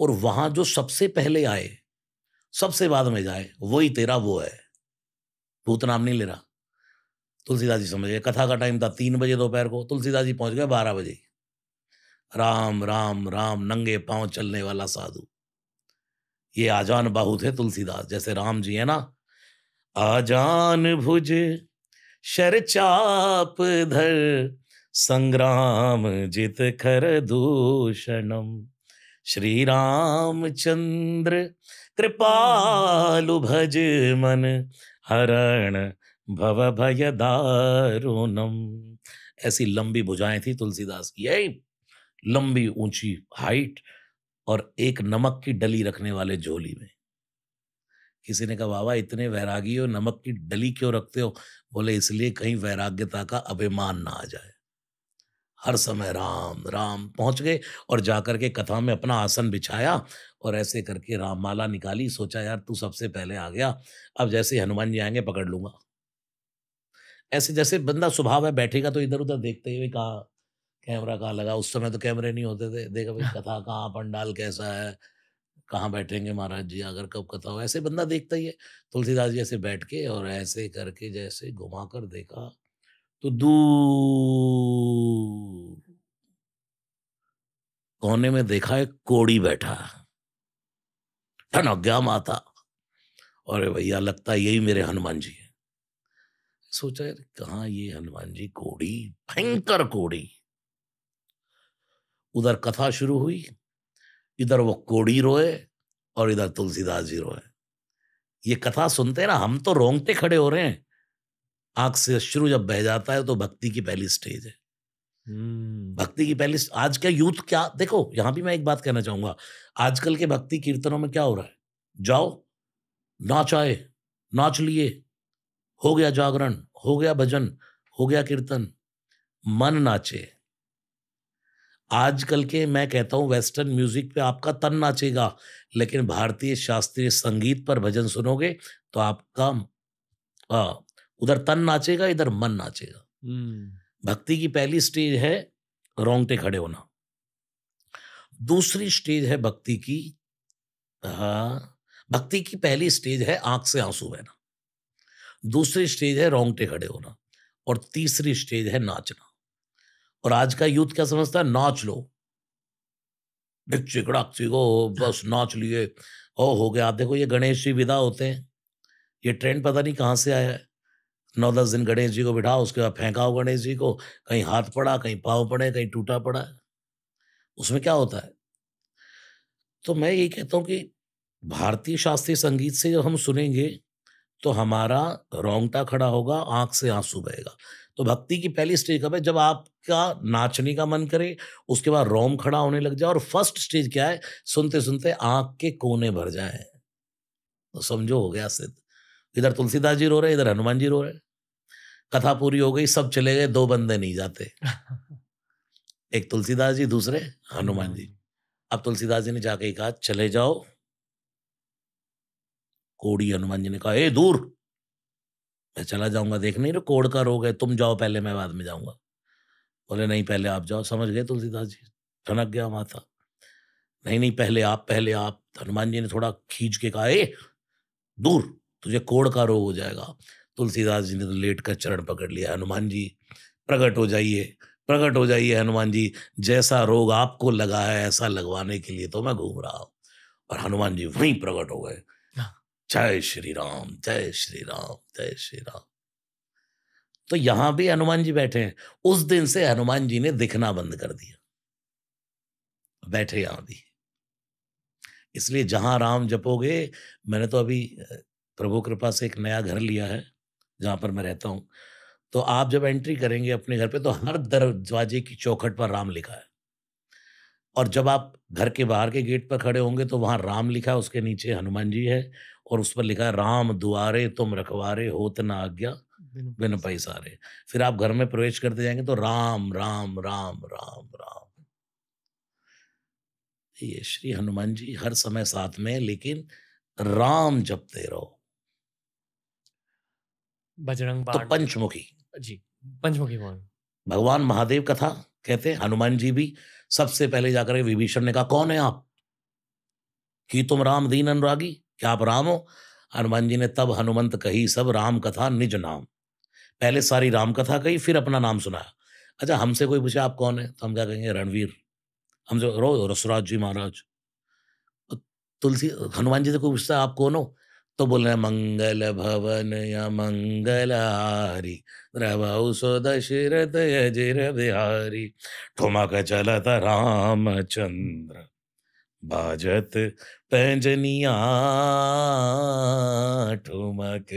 और वहाँ जो सबसे पहले आए, सबसे बाद में जाए, वही तेरा वो है। भूत नाम नहीं ले रहा। तुलसीदास जी समझ गए। कथा का टाइम था तीन बजे दोपहर को। तुलसीदास जी पहुँच गए बारह बजे। राम राम राम, नंगे पाँव चलने वाला साधु। ये आजान बाहु थे तुलसीदास। जैसे राम जी है ना आजान भुज, शर चाप धर, संग्राम जित खर दूषणम। श्री राम चंद्र कृपालु भज मन, हरण भव भय दारुणम। ऐसी लंबी भुजाएँ थी तुलसीदास की यही लंबी ऊँची हाइट और एक नमक की डली रखने वाले झोली में। किसी ने कहा, बाबा, इतने वैरागी हो, नमक की डली क्यों रखते हो? बोले, इसलिए कहीं वैराग्यता का अभिमान ना आ जाए। हर समय राम राम, पहुँच गए और जाकर के कथा में अपना आसन बिछाया और ऐसे करके राम माला निकाली, सोचा, यार, तू सबसे पहले आ गया, अब जैसे हनुमान जी आएँगे, पकड़ लूँगा। ऐसे जैसे बंदा स्वभाव है बैठेगा तो इधर उधर देखते हुए कहा, कैमरा कहाँ लगा? उस समय तो कैमरे नहीं होते थे। देखा भाई, कथा कहाँ, पंडाल कैसा है? कहाँ बैठेंगे महाराज जी? अगर कब कथा हो। ऐसे बंदा देखता ही है। तुलसीदास जी ऐसे बैठ के और ऐसे करके जैसे घुमा कर देखा तो दूर कोने में देखा एक कोड़ी बैठा। ठनक माता। और भैया, लगता यही मेरे हनुमान जी है। सोचा, यार, कहा ये हनुमान जी कोड़ी? भयंकर कोड़ी। उधर कथा शुरू हुई। इधर वो कोड़ी रोए और इधर तुलसीदास जी रोए। ये कथा सुनते ना हम तो रोंगटे खड़े हो रहे हैं। आँख से शुरू जब बह जाता है तो भक्ति की पहली स्टेज है। हम्म, भक्ति की पहली आज का यूथ क्या देखो यहाँ भी मैं एक बात कहना चाहूँगा आजकल के भक्ति कीर्तनों में क्या हो रहा है? जाओ नाच आए नाच लिए। हो गया जागरण हो गया भजन हो गया कीर्तन। मन नाचे। आजकल के मैं कहता हूँ वेस्टर्न म्यूज़िक पे आपका तन नाचेगा लेकिन भारतीय शास्त्रीय संगीत पर भजन सुनोगे तो आपका आ, उधर तन नाचेगा इधर मन नाचेगा। हम्म, भक्ति की पहली स्टेज है रोंगटे खड़े होना। दूसरी स्टेज है भक्ति की हाँ भक्ति की पहली स्टेज है आँख से आँसू बहना। दूसरी स्टेज है रोंगटे खड़े होना और तीसरी स्टेज है नाचना। और आज का यूथ क्या समझता है? नाच लो। चिकड़ाक्षी को बस नाच लिए। ओ, हो गया। देखो, ये गणेश जी विदा होते हैं। ये ट्रेंड पता नहीं कहाँ से आया है। नौ दस दिन गणेश जी को बिठाओ, उसके बाद फेंकाओ गणेश जी को। कहीं हाथ पड़ा, कहीं पाँव पड़े, कहीं टूटा पड़ा। उसमें क्या होता है? तो मैं यही कहता हूँ कि भारतीय शास्त्रीय संगीत से जब हम सुनेंगे तो हमारा रोंगटा खड़ा होगा, आँख से आँसू बहेगा। तो भक्ति की पहली स्टेज कब है? जब आपका नाचने का मन करे उसके बाद रोम खड़ा होने लग जाए और फ़र्स्ट स्टेज क्या है? सुनते सुनते आँख के कोने भर जाए। तो समझो हो गया सिद्ध। इधर तुलसीदास जी रो रहे इधर हनुमान जी रो रहे। कथा पूरी हो गई सब चले गए दो बंदे नहीं जाते। एक तुलसीदास जी दूसरे हनुमान जी। अब तुलसीदास जी ने जाके कहा चले जाओ। कोड़ी हनुमान जी ने कहा ए दूर! मैं चला जाऊँगा देख नहीं रहे कोड़ का रोग है, तुम जाओ पहले, मैं बाद में जाऊँगा। बोले, नहीं, पहले आप जाओ। समझ गए तुलसीदास जी? ठनक गया माथा। नहीं नहीं, पहले आप पहले आप। हनुमान जी ने थोड़ा खींच के कहा, ए, दूर, तुझे कोड़ का रोग हो जाएगा। तुलसीदास जी ने तो लेट कर चरण पकड़ लिया। हनुमान जी, प्रकट हो जाइए, प्रकट हो जाइए हनुमान जी। जैसा रोग आपको लगा है, ऐसा लगवाने के लिए तो मैं घूम रहा हूँ। और हनुमान जी वहीं प्रकट हो गए। जय श्री राम, जय श्री राम, जय श्री राम। तो यहाँ भी हनुमान जी बैठे हैं। उस दिन से हनुमान जी ने दिखना बंद कर दिया। बैठे यहाँ भी। इसलिए जहाँ राम जपोगे, मैंने तो अभी प्रभु कृपा से एक नया घर लिया है, जहाँ पर मैं रहता हूँ। तो आप जब एंट्री करेंगे अपने घर पे तो हर दरवाजे की चौखट पर राम लिखा है। और जब आप घर के बाहर के गेट पर खड़े होंगे तो वहाँ राम लिखा है, उसके नीचे हनुमान जी है। और उस पर लिखा है राम दुआरे तुम रखवारे होत न आज्ञा बिन पैसारे। फिर आप घर में प्रवेश करते जाएँगे तो राम राम राम राम राम। ये श्री हनुमान जी हर समय साथ में लेकिन राम जपते रहो। बजरंग तो पंचमुखी। जी पंचमुखी बाण भगवान महादेव कथा कहते हैं हनुमान जी भी सबसे पहले जाकर विभीषण ने कहा कौन है आप? कि तुम राम दीन अनुरागी? क्या आप राम हो? हनुमान जी ने तब हनुमंत कही, सब राम कथा निज नाम। पहले सारी राम कथा कही, फिर अपना नाम सुनाया। अच्छा हमसे कोई पूछे, आप कौन है? तो हम क्या कहेंगे, रणवीर। हमसे रो, रसराज जी महाराज। तुलसी, हनुमान जी से कोई पूछता आप कौन हो? तो बोल रहे मंगल भवन या मंगलहारी द्रवौ सो दशरथ बिहारी, ठुमक चलत रामचंद्र। बाजत पैंजनिया ठुमक।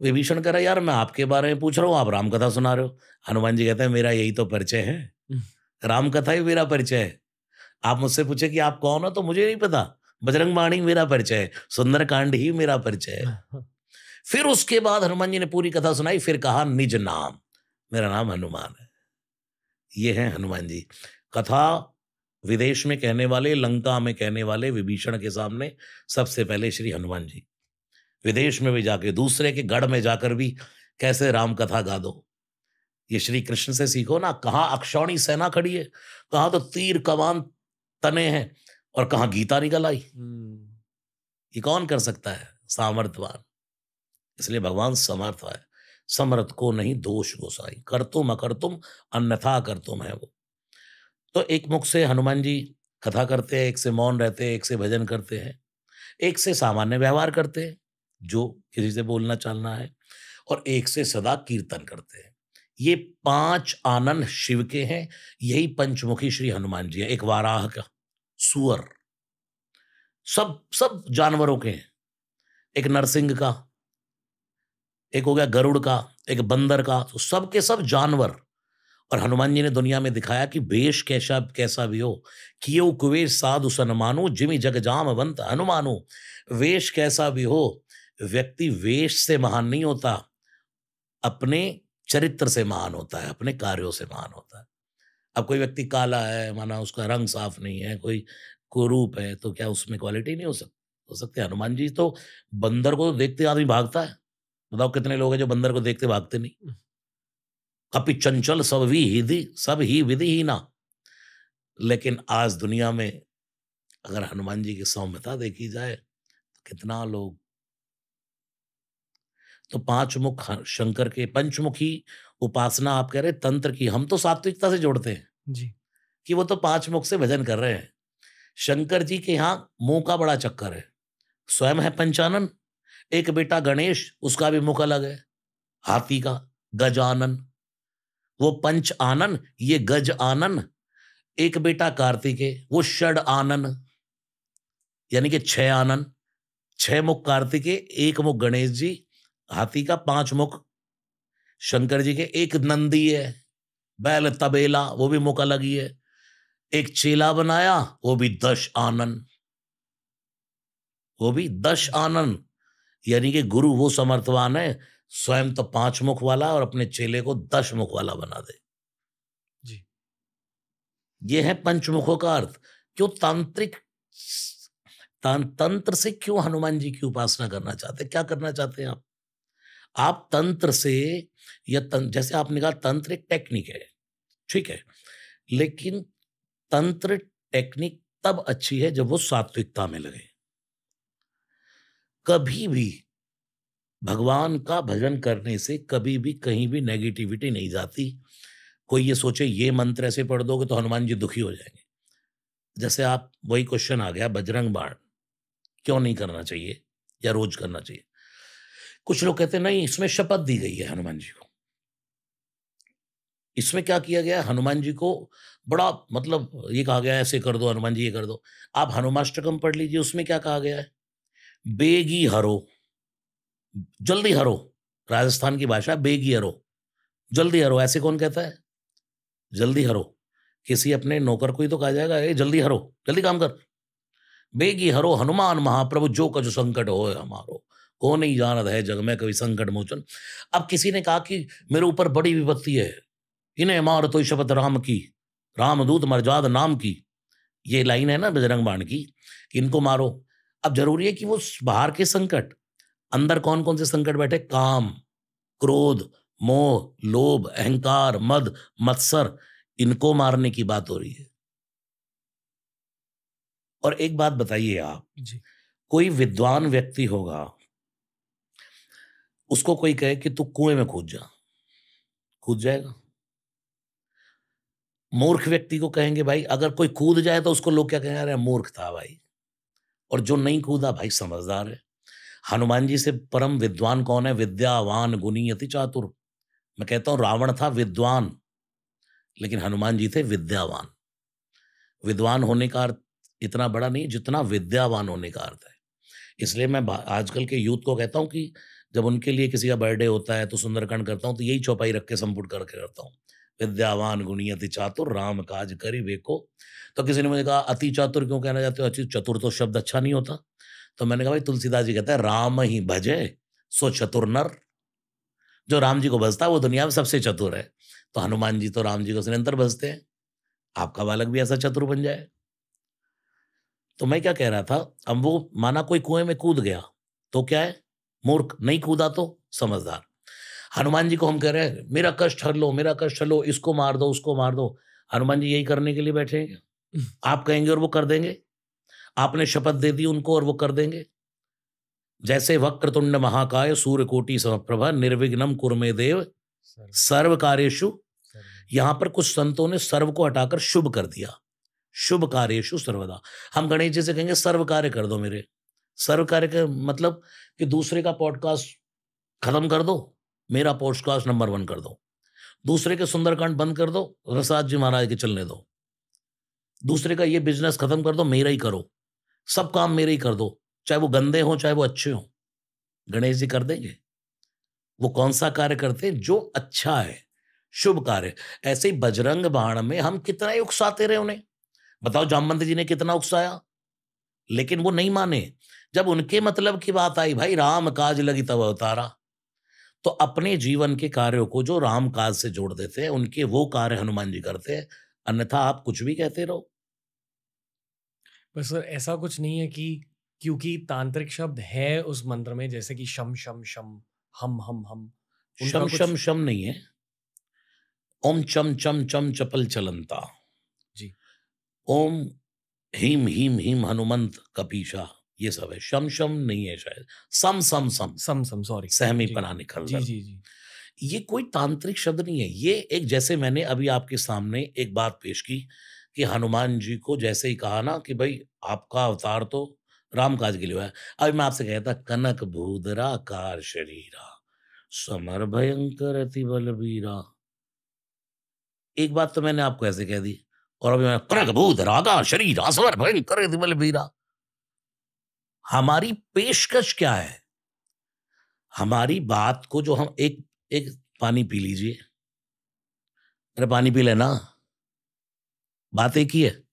विभीषण कह रहा यार मैं आपके बारे में पूछ रहा हूँ आप राम कथा सुना रहे हो। हनुमान जी कहते हैं मेरा यही तो परिचय है। राम कथा ही मेरा परिचय है। आप मुझसे पूछे कि आप कौन हो तो मुझे नहीं पता। बजरंग बाणी मेरा परिचय है सुंदरकांड ही मेरा परिचय है। फिर उसके बाद हनुमान जी ने पूरी कथा सुनाई फिर कहा निज नाम। मेरा नाम हनुमान है। ये है हनुमान जी। कथा विदेश में कहने वाले लंका में कहने वाले विभीषण के सामने सबसे पहले श्री हनुमान जी। विदेश में भी जाके दूसरे के गढ़ में जाकर भी कैसे राम कथा गा दो? ये श्री कृष्ण से सीखो ना कहाँ अक्षौणी सेना खड़ी है? कहाँ तो तीर कमान तने हैं? और कहाँ गीता निकल आई? ये कौन कर सकता है? सामर्थवान इसलिए भगवान समर्थ है समर्थ को नहीं दोष गोसाई। कर तुम अकर तुम अन्यथा कर तुम है वो। तो एक मुख से हनुमान जी कथा करते हैं, एक से मौन रहते हैं, एक से भजन करते हैं, एक से सामान्य व्यवहार करते हैं, जो किसी से बोलना चालना है, और एक से सदा कीर्तन करते हैं। ये पाँच आनंद शिव के हैं, यही पंचमुखी श्री हनुमान जी है, एक वाराह का सुअर। सब सब जानवरों के हैं। एक नरसिंह का, एक हो गया गरुड़ का, एक बंदर का तो सब के सब जानवर और हनुमान जी ने दुनिया में दिखाया कि वेश कैसा कैसा भी हो, कियो कुवेश साधु सनमानो जिमी जग जाम बंत हनुमानो। वेश कैसा भी हो, व्यक्ति वेश से महान नहीं होता, अपने चरित्र से महान होता है, अपने कार्यों से महान होता है। अब कोई व्यक्ति काला है, माना उसका रंग साफ़ नहीं है, कोई कुरूप है तो क्या उसमें क्वालिटी नहीं हो सकती हो सकती हनुमान जी तो बंदर को देखते आदमी भागता है। बताओ कितने लोग हैं जो बंदर को देखते भागते नहीं? कपि चंचल सब भी हिदी सब ही विधि ही ना। लेकिन आज दुनिया में अगर हनुमान जी की सौम्यता देखी जाए तो कितना लोग। तो पाँच मुख शंकर के पंचमुखी उपासना आप कह रहे तंत्र की हम तो सात्विकता से जोड़ते हैं। जी। कि वो तो पाँच मुख से भजन कर रहे हैं। शंकर जी के यहाँ मुँह का बड़ा चक्कर है। स्वयं है पंचानन एक बेटा गणेश उसका भी मुख अलग है। हाथी का गजानन। वो पंच आनन, ये गज आनन, एक बेटा कार्तिके, वो षड आनन, यानी कि छह आनन, छह मुख कार्तिके, एक मुख गणेश जी, हाथी का पाँच मुख, शंकर जी के एक नंदी है, बैल तबेला, वो भी मुख अलग ही है, एक चेला बनाया, वो भी दश आनंद वो भी दश आनंद यानी कि गुरु वो समर्थवान है स्वयं तो पाँच मुख वाला और अपने चेले को दस मुख वाला बना दे। जी। ये है पंचमुखों का अर्थ। क्यों तांत्रिक तंत्र से क्यों हनुमान जी की उपासना करना चाहते क्या करना चाहते हैं आप? आप तंत्र से या तंत्र, जैसे आपने कहा तंत्र एक टेक्निक है ठीक है लेकिन तंत्र टेक्निक तब अच्छी है जब वो सात्विकता में लगे। कभी भी भगवान का भजन करने से कभी भी कहीं भी नेगेटिविटी नहीं जाती। कोई ये सोचे, ये मंत्र ऐसे पढ़ दोगे तो हनुमान जी दुखी हो जाएँगे। जैसे आप, वही क्वेश्चन आ गया, बजरंग बाण। क्यों नहीं करना चाहिए? या रोज करना चाहिए? कुछ लोग कहते नहीं, इसमें शपथ दी गई है हनुमान जी को। इसमें क्या किया गया? हनुमान जी को बड़ा मतलब ये कहा गया, ऐसे कर दो, हनुमान जी, ये कर दो। आप हनुमाष्टकम पढ़ लीजिए, उसमें क्या कहा गया है? बेगी हरो। जल्दी हरो, राजस्थान की भाषा बेगी हरो। जल्दी हरो, ऐसे कौन कहता है? जल्दी हरो। किसी अपने नौकर को ही तो कहा जाएगा, ए, जल्दी हरो, जल्दी काम कर। बेगी हरो, हनुमान महाप्रभु, जो कछु संकट हो हमारो को नहीं जानत है जग में कभी संकट मोचन। अब किसी ने कहा कि मेरे ऊपर बड़ी विपत्ति है, इन्हें मार तो शपथ राम की, रामदूत मरजाद नाम की। ये लाइन है ना, बजरंग बाण की, कि इनको मारो। अब ज़रूरी है कि वो बाहर के संकट अंदर कौन कौन से संकट बैठे? काम क्रोध मोह लोभ अहंकार मद मत्सर इनको मारने की बात हो रही है। और एक बात बताइए आप जी। कोई विद्वान व्यक्ति होगा उसको कोई कहे कि तू कुएँ में कूद जा कूद जाएगा? मूर्ख व्यक्ति को कहेंगे भाई अगर कोई कूद जाए तो उसको लोग क्या कहेंगे? अरे मूर्ख था भाई। और जो नहीं कूदा भाई समझदार है। हनुमान जी से, परम विद्वान कौन है? विद्यावान गुनी अति चातुर। मैं कहता हूँ, रावण था विद्वान, लेकिन हनुमान जी थे विद्यावान। विद्वान होने का अर्थ इतना बड़ा नहीं, जितना विद्यावान होने का अर्थ है। इसलिए मैं आजकल के यूथ को कहता हूँ कि जब उनके लिए किसी का बर्थडे होता है तो सुंदरकांड करता हूँ तो यही चौपाई रख के संपुट करके करता हूँ। विद्यावान गुणी अति चातुर, राम काज करी बेको। तो किसी ने मुझे कहा, अति चातुर क्यों कहना चाहते हो? अति चतुर तो शब्द अच्छा नहीं होता। तो मैंने कहा भाई तुलसीदास जी कहते हैं राम ही भजे सो चतुर नर। जो राम जी को भजता है वो दुनिया में सबसे चतुर है। तो हनुमान जी तो राम जी को निरंतर भजते हैं। आपका बालक भी ऐसा चतुर बन जाए। तो मैं क्या कह रहा था अब वो माना कोई कुएँ में कूद गया तो क्या है? मूर्ख नहीं कूदा तो समझदार। हनुमान जी को हम कह रहे हैं मेरा कष्ट हर लो मेरा कष्ट हर लो इसको मार दो उसको मार दो। हनुमान जी यही करने के लिए बैठे हैं आप कहेंगे और वो कर देंगे? आपने शपथ दे दी उनको और वो कर देंगे। जैसे वक्रतुंड महाकाय सूर्य कोटि समप्रभा निर्विघ्नम कुरमे देव सर्व। कार्यशु यहाँ पर कुछ संतों ने सर्व को हटाकर शुभ कर दिया। शुभ कार्यशु सर्वदा। हम गणेश जी से कहेंगे सर्व कार्य कर दो मेरे। सर्व कार्य का मतलब कि दूसरे का पॉडकास्ट खत्म कर दो मेरा पॉडकास्ट नंबर वन कर दो। दूसरे के सुंदरकांड बंद कर दो रसाद जी महाराज के चलने दो। दूसरे का ये बिज़नेस खत्म कर दो मेरा ही करो। सब काम मेरे ही कर दो, चाहे वो गंदे हो, चाहे वो अच्छे हो। गणेश जी कर देंगे। वो कौन सा कार्य करते हैं? जो अच्छा है, शुभ कार्य। ऐसे ही बजरंग बाण में हम कितना ही उकसाते रहे उन्हें। बताओ जामवंत जी ने कितना उकसाया? लेकिन वो नहीं माने। जब उनके मतलब की बात आई, भाई राम काज लगी तब अवतारा। तो अपने जीवन के कार्यों को जो राम काज से जोड़ देते हैं, उनके वो कार्य हनुमान जी करते हैं। अन्यथा आप कुछ भी कहते रहो। पर सर ऐसा कुछ नहीं है कि क्योंकि तांत्रिक शब्द है उस मंत्र में जैसे कि शम शम शम हम हम हम शम शम शम नहीं है। ओम चम चम चम चपल चलंता। जी। ओम हिम हिम हिम हनुमंत कपीशा ये सब है। शम शम नहीं है शायद। सम सम सम। सम सम सॉरी। सहमी पना निकल जी जी जी। ये कोई तांत्रिक शब्द नहीं है। ये एक जैसे मैंने अभी आपके सामने एक बात पेश की कि हनुमान जी को जैसे ही कहा ना कि भाई, आपका अवतार तो राम काज के लिए है। अभी मैं आपसे कहता, कनक भूदरा कार शरीरा, समर भयंकर अति बलबीरा। एक बात तो मैंने आपको ऐसे कह दी, और अभी मैं, कनक भूदरा का शरीर, समर भयंकर अति बलबीरा। हमारी पेशकश क्या है? हमारी बात को जो हम एक एक पानी पी लीजिए। अरे, पानी पी लेना। बात एक ही है?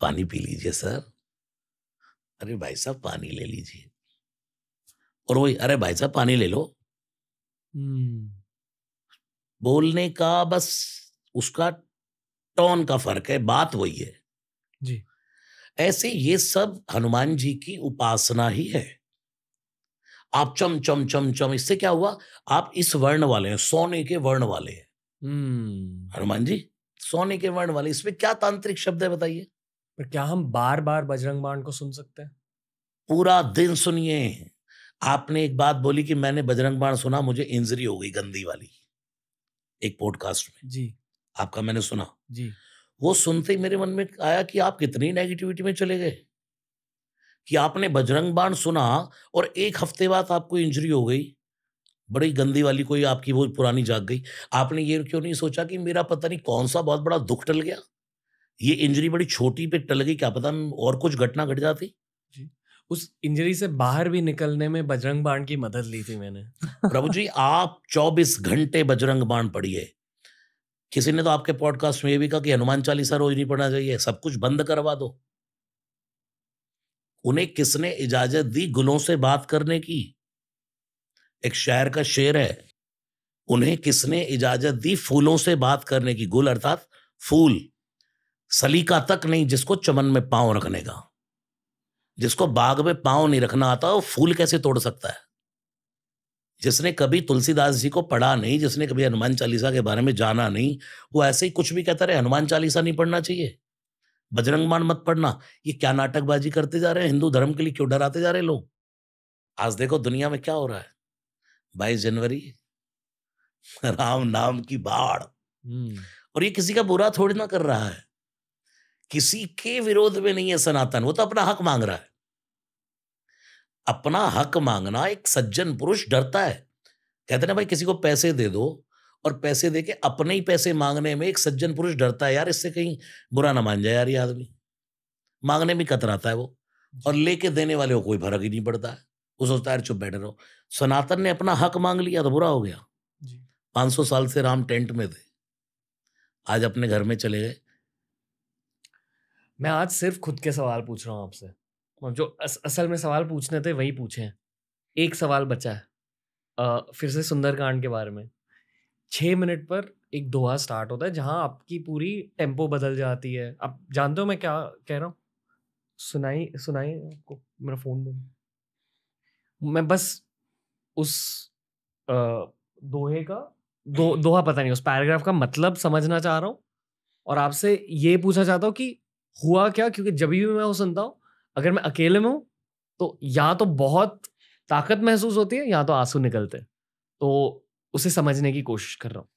पानी पी लीजिए सर। अरे भाई साहब पानी ले लीजिए। और वही अरे भाई साहब पानी ले लो। हम्म। बोलने का बस उसका टोन का फ़र्क है बात वही है। जी। ऐसे ये सब हनुमान जी की उपासना ही है। आप चम चम चम चम इससे क्या हुआ? आप इस वर्ण वाले हैं सोने के वर्ण वाले हैं। हम्म। हनुमान जी? सोने के वर्ण वाले। इसमें क्या तांत्रिक शब्द है बताइए? पर क्या हम बार बार बजरंग बाण को सुन सकते हैं? पूरा दिन सुनिए। आपने एक बात बोली कि मैंने बजरंग बाण सुना मुझे इंजरी हो गई गंदी वाली। एक पॉडकास्ट में। जी। आपका मैंने सुना। जी। वो सुनते ही मेरे मन में आया कि आप कितनी नेगेटिविटी में चले गए। कि आपने बजरंग बाण सुना और एक हफ़्ते बाद आपको इंजरी हो गई। बड़ी गंदी वाली कोई आपकी वो पुरानी जाग गई। आपने ये क्यों नहीं सोचा कि मेरा पता नहीं कौन सा बहुत बड़ा दुख टल गया? ये इंजरी बड़ी छोटी पे टल गई क्या पता और कुछ घटना घट जाती? उस इंजरी से बाहर भी निकलने में बजरंग बाण की मदद ली थी मैंने। प्रभु जी आप 24 घंटे बजरंग बाण पढ़िए। किसी ने तो आपके पॉडकास्ट में भी कहा कि हनुमान चालीसा रोज नहीं पढ़ना चाहिए सब कुछ बंद करवा दो। उन्हें किसने इजाज़त दी गुलों से बात करने की? एक शायर का शेर है। उन्हें किसने इजाज़त दी? फूलों से बात करने की गुल, अर्थात फूल। सलीका तक नहीं, जिसको चमन में पाँव रखने का। जिसको बाग में पाँव नहीं रखना आता, वो फूल कैसे तोड़ सकता है? जिसने कभी तुलसीदास जी को पढ़ा नहीं, जिसने कभी हनुमान चालीसा के बारे में जाना नहीं, वो ऐसे ही कुछ भी कहता रहे, हनुमान चालीसा नहीं पढ़ना चाहिए। बजरंग मान मत पढ़ना। ये क्या नाटकबाजी करते जा रहे हैं? हिंदू धर्म के लिए क्यों डराते जा रहे हैं लोग? आज देखो दुनिया में क्या हो रहा है। बाईस जनवरी राम नाम की बाढ़। हम्म। और ये किसी का बुरा थोड़ी ना कर रहा है। किसी के विरोध में नहीं है सनातन वो तो अपना हक मांग रहा है। अपना हक मांगना एक सज्जन पुरुष डरता है। कहते ना भाई किसी को पैसे दे दो और पैसे दे के अपने ही पैसे मांगने में एक सज्जन पुरुष डरता है। यार इससे कहीं बुरा ना मान जाए यार ये आदमी। मांगने में कतराता है वो। और लेके देने वाले को कोई फ़र्क ही नहीं पड़ता। है वो सोचता है चुप बैठे रहो। सनातन ने अपना हक मांग लिया तो बुरा हो गया। पाँच सौ साल से राम टेंट में थे। आज अपने घर में चले गए। मैं आज सिर्फ़ खुद के सवाल पूछ रहा हूँ आपसे। जो अस, असल में सवाल पूछने थे वही पूछे हैं। एक सवाल बचा है अ, फिर से सुंदरकांड के बारे में। छः मिनट पर एक दोहा स्टार्ट होता है जहाँ आपकी पूरी टेंपो बदल जाती है। आप जानते हो मैं क्या कह रहा हूँ? सुनाई सुनाई आपको मेरा फ़ोन दे। मैं बस उस आ, दोहे का दो दोहा पता नहीं उस पैराग्राफ का मतलब समझना चाह रहा हूँ। और आपसे ये पूछना चाहता हूँ कि हुआ क्या? क्योंकि जब भी मैं वो सुनता हूँ अगर मैं अकेले में हूँ तो या तो बहुत ताकत महसूस होती है या तो आँसू निकलते हैं। तो उसे समझने की कोशिश कर रहा हूँ।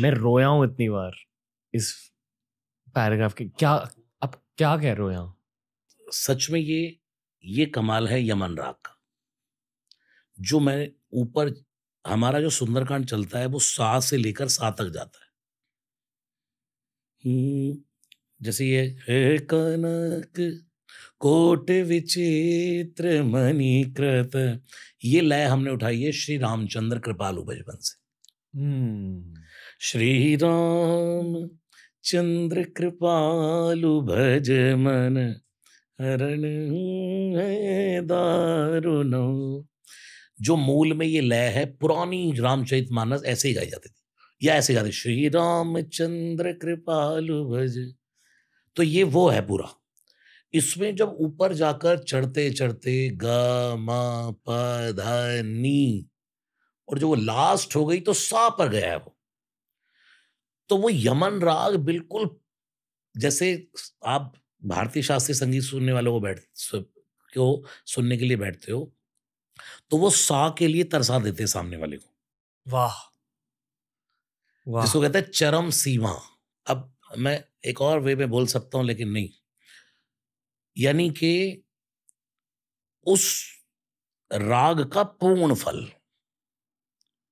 मैं रोया हूँ इतनी बार इस पैराग्राफ के क्या अब क्या कह रहे हो यहाँ? सच में ये ये कमाल है यमन राग का। जो मैं ऊपर हमारा जो सुंदरकांड चलता है वो सा से लेकर सा तक जाता है। हम्म, जैसे ये कनक कोट विचित्र मणिकृत। ये लय हमने उठाई है श्री रामचंद्र कृपालु बचपन से। हम्म। श्री राम चंद्र कृपालु भज मन, हरण दारुण जो मूल में ये लय है, पुरानी रामचरित मानस ऐसे ही गाई जाती थी, या ऐसे गाते श्री राम चंद्र कृपालु भज। तो ये वो है पूरा। इसमें जब ऊपर जाकर चढ़ते चढ़ते ग, म, प, ध, नी, और जो वो लास्ट हो गई तो सा पर गया है वो। तो वो यमन राग बिल्कुल जैसे आप भारतीय शास्त्रीय संगीत सुनने वालों को बैठ को सुनने के लिए बैठते हो तो वो सा के लिए तरसा देते हैं सामने वाले को। वाह। वाह। जिसको कहते हैं चरम सीमा। अब मैं एक और वे में बोल सकता हूँ लेकिन नहीं। यानी कि उस राग का पूर्ण फल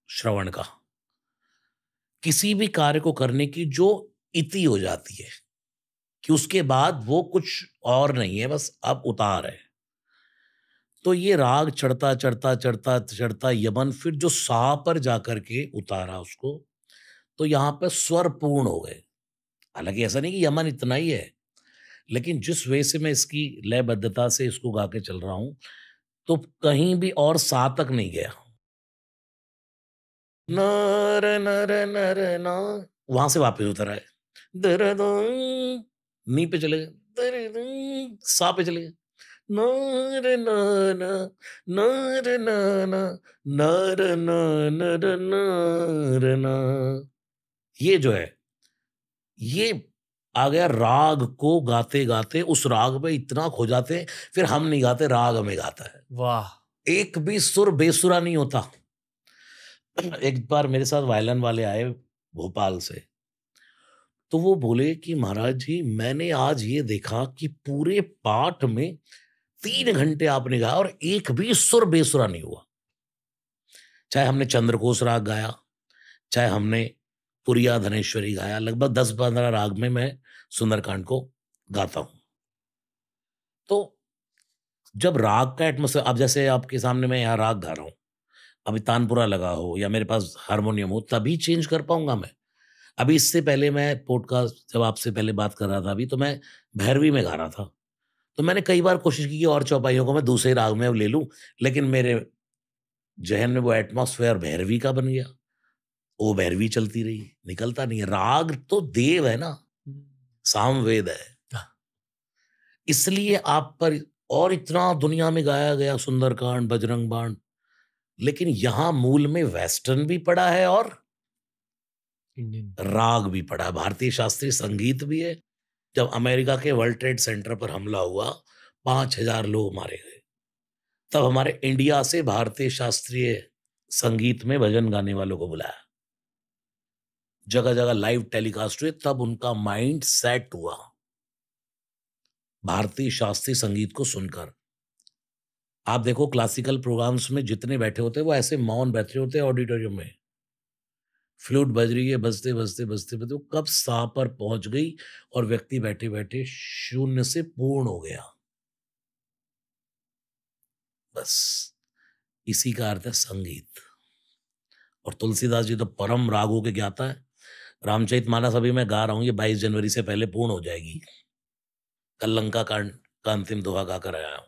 श्रवण का। किसी भी कार्य को करने की जो इति हो जाती है, कि उसके बाद वो कुछ और नहीं है, बस अब उतार है। तो ये राग चढ़ता चढ़ता चढ़ता चढ़ता यमन फिर जो सा पर जाकर के उतारा उसको तो यहाँ पर स्वर पूर्ण हो गए। हालाँकि ऐसा नहीं कि यमन इतना ही है, लेकिन जिस वे से मैं इसकी लयबद्धता से इसको गा के चल रहा हूँ तो कहीं भी और सा तक नहीं गया। नर नर नर ना। वहाँ से वापस उतर आए। दर नी पे चले गए। दर सा पे चले गए। नर न नर नर नर नर न। ये जो है ये आ गया राग को गाते गाते उस राग में इतना खो जाते फिर हम नहीं गाते राग हमें गाता है। वाह। एक भी सुर बेसुरा नहीं होता। एक बार मेरे साथ वायलन वाले आए भोपाल से। तो वो बोले कि, महाराज जी, मैंने आज ये देखा कि पूरे पाठ में तीन घंटे आपने गाया और एक भी सुर बेसुरा नहीं हुआ। चाहे हमने चंद्रकोश राग गाया, चाहे हमने पुरिया धनेश्वरी गाया, लगभग दस पंद्रह राग में मैं सुंदरकांड को गाता हूँ। तो जब राग का एटमोसफेयर अब जैसे आपके सामने मैं यहाँ राग गा रहा हूँ अभी तानपुरा लगा हो या मेरे पास हारमोनियम हो तभी चेंज कर पाऊँगा मैं। अभी इससे पहले मैं पॉडकास्ट जब आपसे पहले बात कर रहा था अभी तो मैं भैरवी में गा रहा था। तो मैंने कई बार कोशिश की कि और चौपाइयों को मैं दूसरे राग में ले लूँ लेकिन मेरे जहन में वो एटमोसफेयर भैरवी का बन गया। वो भैरवी चलती रही निकलता नहीं है। राग तो देव है ना। सामवेद है। इसलिए आप पर और इतना दुनिया में गाया गया सुंदरकांड बजरंग बाण लेकिन यहाँ मूल में वेस्टर्न भी पड़ा है और इंडियन। राग भी पड़ा है। भारतीय शास्त्रीय संगीत भी है। जब अमेरिका के वर्ल्ड ट्रेड सेंटर पर हमला हुआ पाँच हज़ार लोग मारे गए। तब हमारे इंडिया से भारतीय शास्त्रीय संगीत में भजन गाने वालों को बुलाया। जगह जगह लाइव टेलीकास्ट हुए तब उनका माइंड सेट हुआ। भारतीय शास्त्रीय संगीत को सुनकर। आप देखो क्लासिकल प्रोग्राम्स में जितने बैठे होते हैं, वो ऐसे मौन बैठे होते हैं ऑडिटोरियम में। फ्लूट बज रही है, बजते बजते बजते बजते, वो कब सा पर पहुँच गई और व्यक्ति बैठे बैठे शून्य से पूर्ण हो गया। बस, इसी का अर्थ है संगीत। और तुलसीदास जी तो परम रागों के ज्ञाता है। रामचरित मानस अभी मैं गा रहा हूँ, ये बाईस जनवरी से पहले पूर्ण हो जाएगी। कल लंका कांड का अंतिम दोहा गाकर आया हूँ।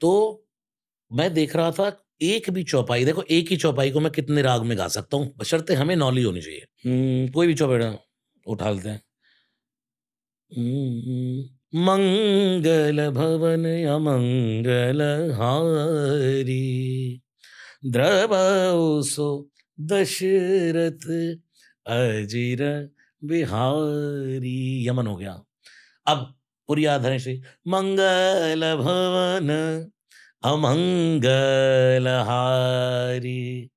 तो मैं देख रहा था एक भी चौपाई देखो एक ही चौपाई को मैं कितने राग में गा सकता हूँ। बशर्ते हमें नॉलेज होनी चाहिए। हम्म, कोई भी चौपाई उठा लेते हैं। हम्म, मंगल भवन अमंगल हारी द्रवसो दशरथ अजीर बिहारी। यमन हो गया। अब पूरी आधार से मंगल भवन अमंगलहारी,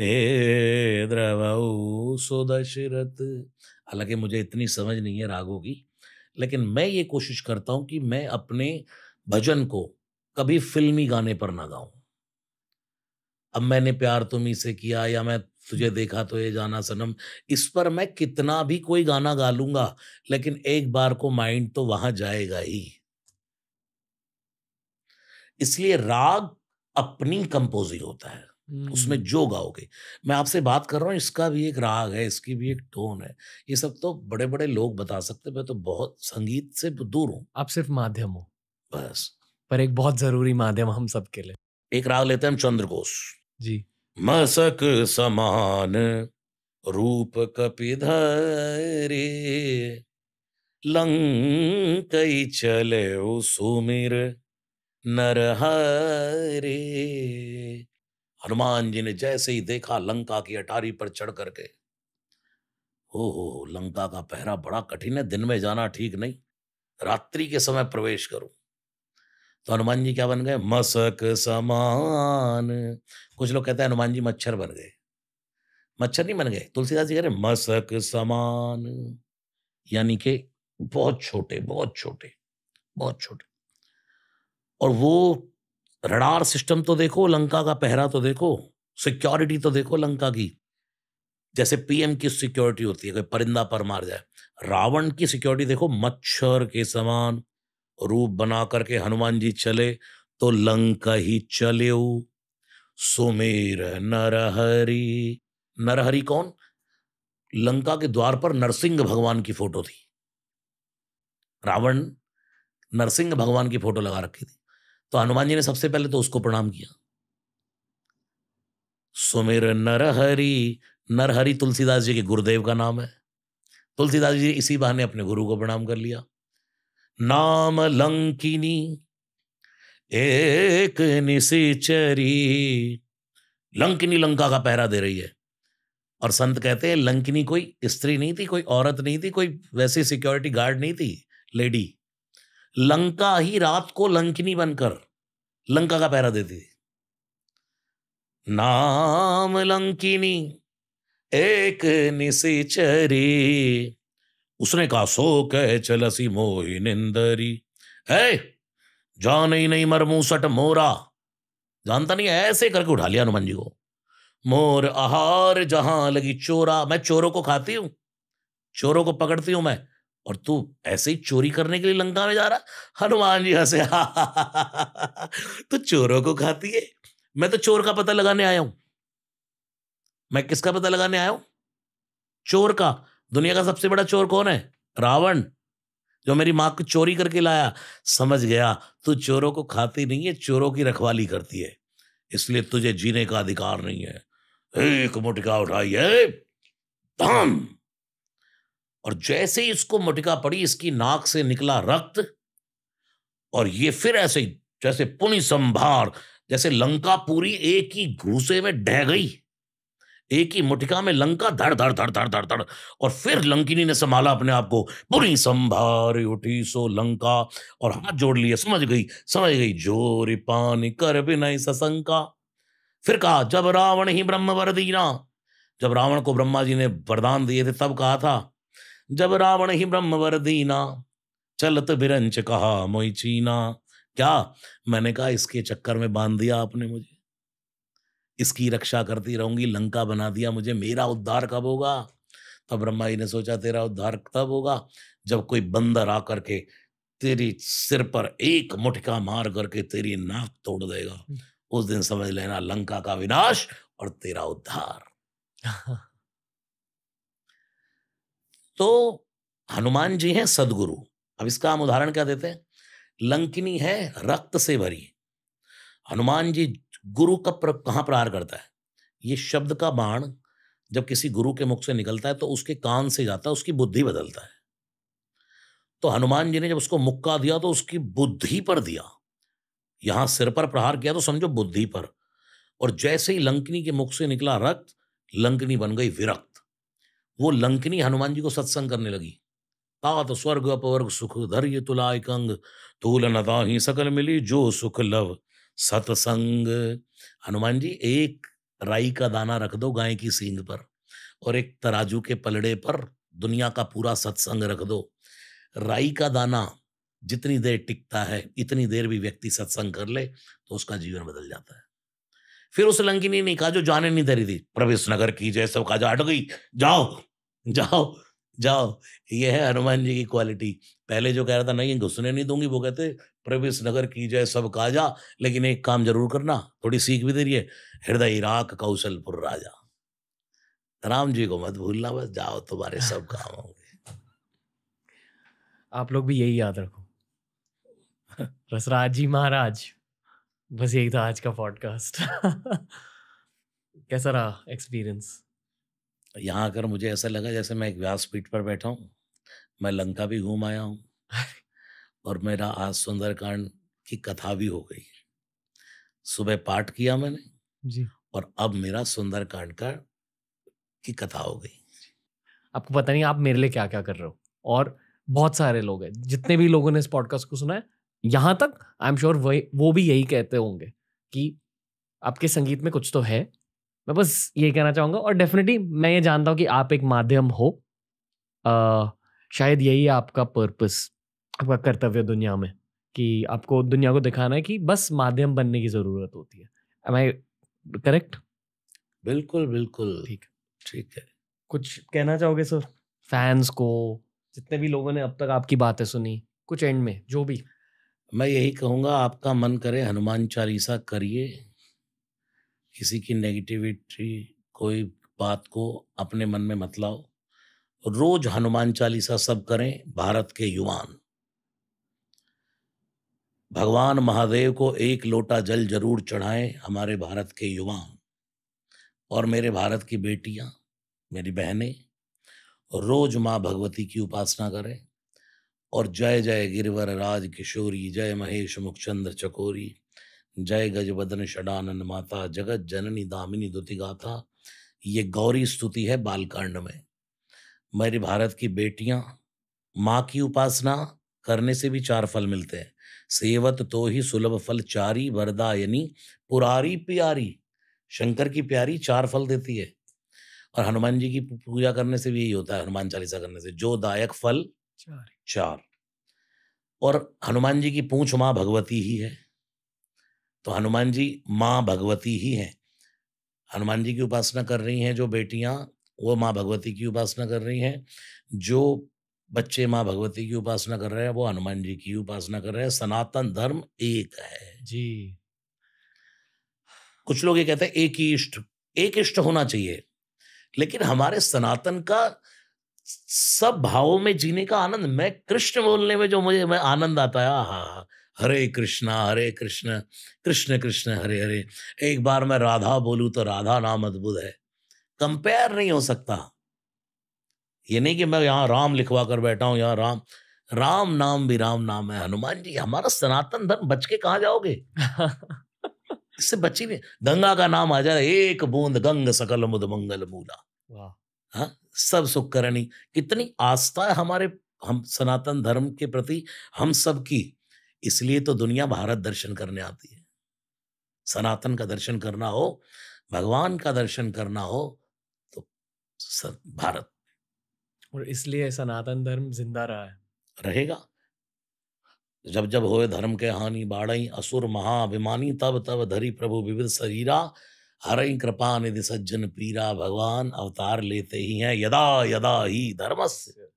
हे द्रवऊ सुदशरथ। हालाँकि मुझे इतनी समझ नहीं है रागों की लेकिन मैं ये कोशिश करता हूँ कि मैं अपने भजन को कभी फिल्मी गाने पर ना गाऊं। अब मैंने प्यार तुम्ही से किया या मैं तुझे देखा तो ये जाना सनम। इस पर मैं कितना भी कोई गाना गा लूँगा लेकिन एक बार को माइंड तो वहाँ जाएगा ही। इसलिए राग अपनी कंपोजिंग होता है उसमें हम्म, जो गाओगे। मैं आपसे बात कर रहा हूँ इसका भी एक राग है इसकी भी एक टोन है। ये सब तो बड़े बड़े लोग बता सकते मैं तो बहुत संगीत से दूर हूँ। आप सिर्फ़ माध्यम हो। बस। पर एक बहुत ज़रूरी माध्यम हम सबके लिए। एक राग लेते हैं हम चंद्रकोश। जी। मसक समान रूप कपिधरे। लंकई चले सुमिर नरहरे। हनुमान जी ने जैसे ही देखा लंका की अटारी पर चढ़ करके हो हो लंका का पहरा बड़ा कठिन है, दिन में जाना ठीक नहीं, रात्रि के समय प्रवेश करूँ। तो हनुमान जी क्या बन गए? मसक समान। कुछ लोग कहते हैं हनुमान जी मच्छर बन गए। मच्छर नहीं बन गए। तुलसीदास जी कह रहे मसक समान। यानी कि बहुत छोटे बहुत छोटे बहुत छोटे। और वो रडार सिस्टम तो देखो, लंका का पहरा तो देखो, सिक्योरिटी तो देखो लंका की। जैसे पीएम की सिक्योरिटी होती है, कोई परिंदा पर मार जाए। रावण की सिक्योरिटी देखो, मच्छर के समान। रूप बना करके हनुमान जी चले तो लंका ही चले सुमेर नरहरी नरहरी कौन? लंका के द्वार पर नरसिंह भगवान की फ़ोटो थी। रावण नरसिंह भगवान की फ़ोटो लगा रखी थी। तो हनुमान जी ने सबसे पहले तो उसको प्रणाम किया। सुमेर नरहरी नरहरी तुलसीदास जी के गुरुदेव का नाम है। तुलसीदास जी इसी बहाने अपने गुरु को प्रणाम कर लिया। नाम लंकिनी एक निशिचरी लंकिनी लंका का पहरा दे रही है। और संत कहते हैं, लंकिनी कोई स्त्री नहीं थी, कोई औरत नहीं थी, कोई वैसी सिक्योरिटी गार्ड नहीं थी लेडी लंका ही रात को लंकिनी बनकर लंका का पहरा देती थी। नाम लंकिनी एक निशिचरी उसने कहा, सो कह चलसी मोहि निंदरी। है जान ही नहीं मरमूसट मोरा। जानता नहीं, ऐसे करके उठा लिया हनुमान जी को। मोर आहार जहाँ लगी चोरा। मैं चोरों को खाती हूँ, चोरों को पकड़ती हूँ मैं, और तू ऐसे ही चोरी करने के लिए लंका में जा रहा? हनुमान जी हंसे तो चोरों को खाती है? मैं तो चोर का पता लगाने आया हूँ। मैं किसका पता लगाने आया हूँ? चोर का। दुनिया का सबसे बड़ा चोर कौन है? रावण। जो मेरी माँ को चोरी करके लाया। समझ गया, तू चोरों को खाती नहीं है, चोरों की रखवाली करती है। इसलिए तुझे जीने का अधिकार नहीं है। एक मुटका उठाई है धाम। और जैसे ही इसको मुटका पड़ी, इसकी नाक से निकला रक्त। और ये फिर ऐसे जैसे पुनि संभार जैसे लंका पूरी एक ही घूसे में ढह गई। एक ही मुठिका में लंका धड़ धड़ धड़ धड़ धड़ धड़, और फिर लंकिनी ने संभाला अपने आप को। पूरी संभार उठी सो लंका, और हाथ जोड़ लिए। समझ गई समझ गई, जोरी पानी कर भी नहीं फिर कहा, जब रावण ही ब्रह्म वरदीना जब रावण को ब्रह्मा जी ने वरदान दिए थे, तब कहा था, जब रावण ही ब्रह्म वरदीना चलत बिरंच कहा, मोई चीना। क्या? मैंने कहा, इसके चक्कर में बाँध दिया आपने मुझे। इसकी रक्षा करती रहूँगी लंका बना दिया मुझे मेरा उद्धार कब होगा? तब ब्रह्मा जी ने सोचा तेरा उद्धार तब होगा जब कोई बंदर आकर के तेरी सिर पर एक मुठका मार करके तेरी नाक तोड़ देगा। हम्म। उस दिन समझ लेना लंका का विनाश और तेरा उद्धार। तो हनुमान जी हैं सदगुरु। अब इसका हम उदाहरण क्या देते हैं? लंकिनी है रक्त से भरी। हनुमान जी गुरु का प्र, कहाँ प्रहार करता है? ये शब्द का बाण जब किसी गुरु के मुख से निकलता है तो उसके कान से जाता है उसकी बुद्धि बदलता है। तो हनुमान जी ने जब उसको मुक्का दिया तो उसकी बुद्धि पर दिया। यहाँ सिर पर प्रहार किया तो समझो बुद्धि पर। और जैसे ही लंकनी के मुख से निकला रक्त लंकनी बन गई विरक्त। वो लंकनी हनुमान जी को सत्संग करने लगी। तात स्वर्ग अपवर्ग सुख धैर्य तुलाय कंग तूल नदा ही सकल मिली जो सुख लव। सत्संग। हनुमान जी, एक राई का दाना रख दो गाय की सींग पर और एक तराजू के पलड़े पर दुनिया का पूरा सत्संग रख दो। राई का दाना जितनी देर टिकता है, इतनी देर भी व्यक्ति सत्संग कर ले तो उसका जीवन बदल जाता है। फिर उस लंकिनी ने कहा, जो जाने नहीं दे रही थी, प्रवेश नगर की जैसे कहा जा, हट गई, जाओ जाओ जाओ। ये है हनुमान जी की क्वालिटी पहले जो कह रहा था नहीं घुसने नहीं दूँगी वो कहते प्रवेश नगर की जय सब कहा जा लेकिन एक काम ज़रूर करना थोड़ी सीख भी दे रही है। हृदय इराक कौशलपुर राजा। राम जी को मत भूलना बस जाओ तुम्हारे सब काम होंगे। आप लोग भी यही याद रखो। रसराज जी महाराज बस यही था आज का पॉडकास्ट कैसा रहा एक्सपीरियंस यहाँ आकर मुझे ऐसा लगा जैसे मैं एक व्यासपीठ पर बैठा हूँ। मैं लंका भी घूम आया हूँ। और मेरा आज सुंदरकांड की कथा भी हो गई। सुबह पाठ किया मैंने जी। और अब मेरा सुंदरकांड का की कथा हो गई। आपको पता नहीं आप मेरे लिए क्या क्या कर रहे हो? और बहुत सारे लोग हैं जितने भी लोगों ने इस पॉडकास्ट को सुना है यहाँ तक आई एम श्योर वही वो भी यही कहते होंगे कि आपके संगीत में कुछ तो है। मैं बस ये कहना चाहूँगा और डेफिनेटली मैं ये जानता हूँ कि आप एक माध्यम हो। आ, शायद यही आपका पर्पस आपका कर्तव्य दुनिया में कि आपको दुनिया को दिखाना है कि बस माध्यम बनने की ज़रूरत होती है। एम आई करेक्ट बिल्कुल बिल्कुल। ठीक। ठीक है। कुछ कहना चाहोगे सर? फैंस को जितने भी लोगों ने अब तक आपकी बातें सुनी कुछ एंड में जो भी। मैं यही कहूँगा आपका मन करे हनुमान चालीसा करिए। किसी की नेगेटिविटी कोई बात को अपने मन में मत लाओ। रोज हनुमान चालीसा सब करें, भारत के युवान। भगवान महादेव को एक लोटा जल ज़रूर चढ़ाएँ, हमारे भारत के युवान। और मेरे भारत की बेटियाँ, मेरी बहनें रोज माँ भगवती की उपासना करें। और जय जय गिरवर राज किशोरी, जय महेश मुखचंद्र चकोरी, जय गजबदन षडानंद माता, जगत जननी दामिनी दुति गाथा ये गौरी स्तुति है बालकांड में। मेरी भारत की बेटियाँ माँ की उपासना करने से भी चार फल मिलते हैं। सेवत तो ही सुलभ फल चारी वरदा यानी पुरारी प्यारी। शंकर की प्यारी चार फल देती है। और हनुमान जी की पूजा करने से भी यही होता है हनुमान चालीसा करने से। जो दायक फल चार। चार। और हनुमान जी की पूंछ माँ भगवती ही है। तो हनुमान जी माँ भगवती ही है। हनुमान जी की उपासना कर रही हैं जो बेटियाँ वो माँ भगवती की उपासना कर रही हैं। जो बच्चे माँ भगवती की उपासना कर रहे हैं वो हनुमान जी की उपासना कर रहे हैं। सनातन धर्म एक है। जी। कुछ लोग ये कहते हैं एक ही इष्ट एक इष्ट होना चाहिए। लेकिन हमारे सनातन का सब भावों में जीने का आनंद मैं कृष्ण बोलने में जो मुझे मैं आनंद आता है हा हरे कृष्णा हरे कृष्ण कृष्ण कृष्ण हरे हरे। एक बार मैं राधा बोलूँ तो राधा नाम अद्भुत है। कंपेयर नहीं हो सकता। ये नहीं कि मैं यहाँ राम लिखवा कर बैठा हूँ यहाँ राम राम नाम भी राम नाम है। हनुमान जी हमारा सनातन धर्म बच के कहा जाओगे? इससे बची नहीं गंगा का नाम आ जाए एक बूंद गंग सकल मुद मंगल मूला। हाँ सब सुख करणी कितनी आस्था है हमारे हम सनातन धर्म के प्रति हम सब की। इसलिए तो दुनिया भारत दर्शन करने आती है। सनातन का दर्शन करना हो भगवान का दर्शन करना हो भारत। और इसलिए सनातन धर्म ज़िंदा रहा है। रहेगा। जब जब होए धर्म के हानि बाड़ई असुर महाअभिमानी तब तब धरी प्रभु विविध शरीरा। हर कृपा निधि सज्जन पीरा भगवान अवतार लेते ही हैं। यदा यदा ही धर्मस्य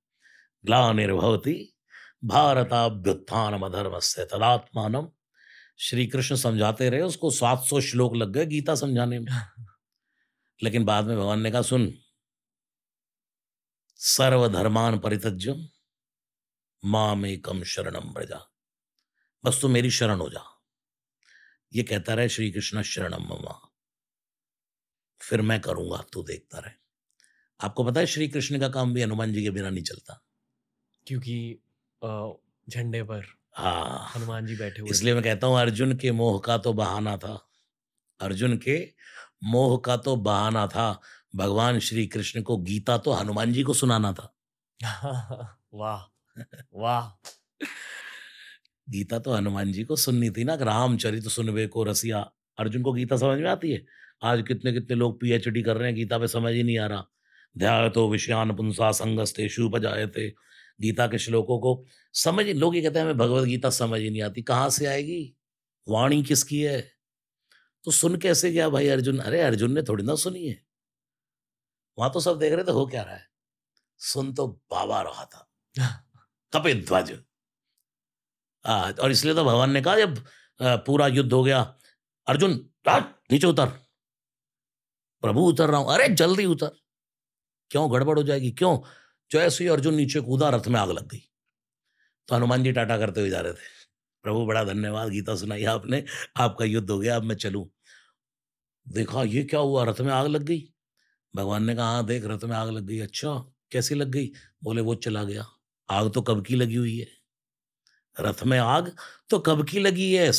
ग्लानिर्भवती भारताभ्युत्थान से तदात्मानम श्री कृष्ण समझाते रहे उसको 700 श्लोक लग गए गीता समझाने में। लेकिन बाद में भगवान ने कहा सुन सर्वधर्मान परितज्यम माम एकम शरणम ब्रजा बस तू मेरी शरण हो जा। ये कहता रहे श्री कृष्ण शरणम ममा। फिर मैं करूँगा तू देखता रहे। आपको पता है श्री कृष्ण का काम भी हनुमान जी के बिना नहीं चलता। क्योंकि झंडे पर हाँ। हनुमान जी बैठे हुए इसलिए मैं कहता हूँ अर्जुन के मोह का तो बहाना था। अर्जुन के मोह का तो बहाना था। भगवान श्री कृष्ण को गीता तो हनुमान जी को सुनाना था। वाह वाह। गीता तो हनुमान जी को सुननी थी ना रामचरित तो सुनवे को रसिया। अर्जुन को गीता समझ में आती है? आज कितने कितने लोग पीएचडी कर रहे हैं गीता पे समझ ही नहीं आ रहा। ध्याय तो विषयान पुंसा संगस्ते शुपजाए थे गीता के श्लोकों को समझ लोग ये कहते हैं हमें भगवत गीता समझ ही नहीं आती। कहाँ से आएगी? वाणी किसकी है? तो सुन कैसे गया भाई अर्जुन? अरे अर्जुन ने थोड़ी ना सुनी है। वहाँ तो सब देख रहे थे हो क्या रहा है? सुन तो बाबा रहा था। कपे ध्वज। और इसलिए तो भगवान ने कहा जब पूरा युद्ध हो गया अर्जुन नीचे उतर। प्रभु उतर रहा हूँ। अरे जल्दी उतर। क्यों? गड़बड़ हो जाएगी। क्यों? जैसे ही अर्जुन नीचे कूदा रथ में आग लग गई। तो हनुमान जी टाटा करते हुए जा रहे थे। प्रभु बड़ा धन्यवाद गीता सुनाई आपने। आपका युद्ध हो गया अब मैं चलूँ। देखा ये क्या हुआ? रथ में आग लग गई। भगवान ने कहा हाँ देख, रथ में आग लग गई। अच्छा कैसी लग गई? बोले, वो चला गया। आग तो कब की लगी हुई है? रथ में आग तो कब की लगी है?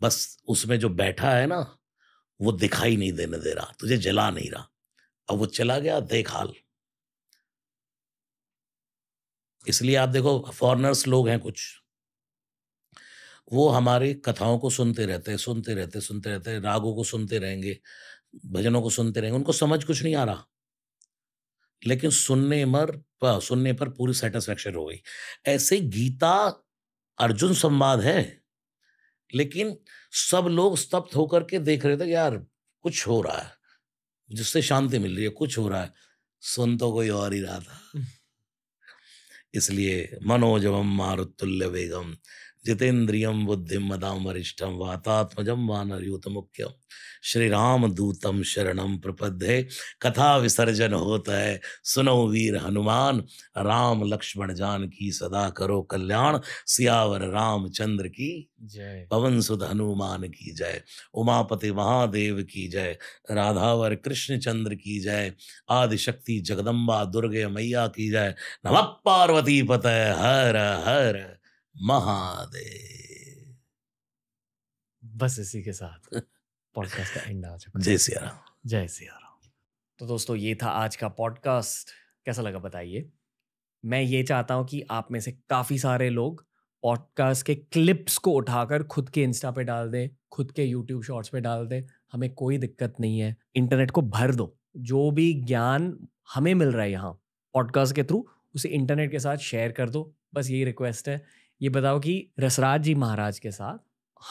बस उसमें जो बैठा है ना, वो दिखाई नहीं देने दे रहा, तुझे जला नहीं रहा। अब वो चला गया, देख हाल। इसलिए आप देखो फॉरनर्स लोग हैं कुछ। वो हमारी कथाओं को सुनते रहते सुनते रहते सुनते रहते रागों को सुनते रहेंगे। भजनों को सुनते रहेंगे उनको समझ कुछ नहीं आ रहा। लेकिन सुनने मर सुनने पर पूरी सेटिस्फेक्शन हो गई। ऐसे गीता अर्जुन संवाद है लेकिन सब लोग स्तब्ध होकर के देख रहे थे यार कुछ हो रहा है जिससे शांति मिल रही है कुछ हो रहा है। सुन तो कोई और ही रहा था। इसलिए मनोजवम मारुतुल्य वेगम। जितेन्द्रियम बुद्धिम मदाम वरिष्ठम वातात्मजम वानरयूत मुख्यम श्री राम दूतम शरणम प्रपद्ये। कथा विसर्जन होता है सुनो वीर हनुमान। राम लक्ष्मण जान की सदा करो कल्याण। सियावर रामचंद्र की जय। पवन सुध हनुमान की जय। उमापति महादेव की जय। राधावर कृष्ण चंद्र की जय। आदिशक्ति जगदम्बा दुर्गे मैया की जय। नम पार्वती पत हर हर। महादेव। बस इसी के साथ पॉडकास्ट का एंड आ चुका जय सिया राम जय सिया राम तो दोस्तों ये था आज का पॉडकास्ट कैसा लगा बताइए? मैं ये चाहता हूँ कि आप में से काफ़ी सारे लोग पॉडकास्ट के क्लिप्स को उठाकर खुद के इंस्टा पे डाल दें खुद के यूट्यूब शॉर्ट्स पे डाल दें। हमें कोई दिक्कत नहीं है। इंटरनेट को भर दो। जो भी ज्ञान हमें मिल रहा है यहाँ पॉडकास्ट के थ्रू उसे इंटरनेट के साथ शेयर कर दो। बस यही रिक्वेस्ट है। ये बताओ कि रसराज जी महाराज के साथ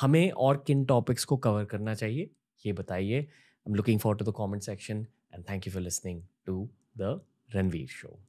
हमें और किन टॉपिक्स को कवर करना चाहिए? ये बताइए। I am looking for to the comment section and thank you for listening to the Ranveer Show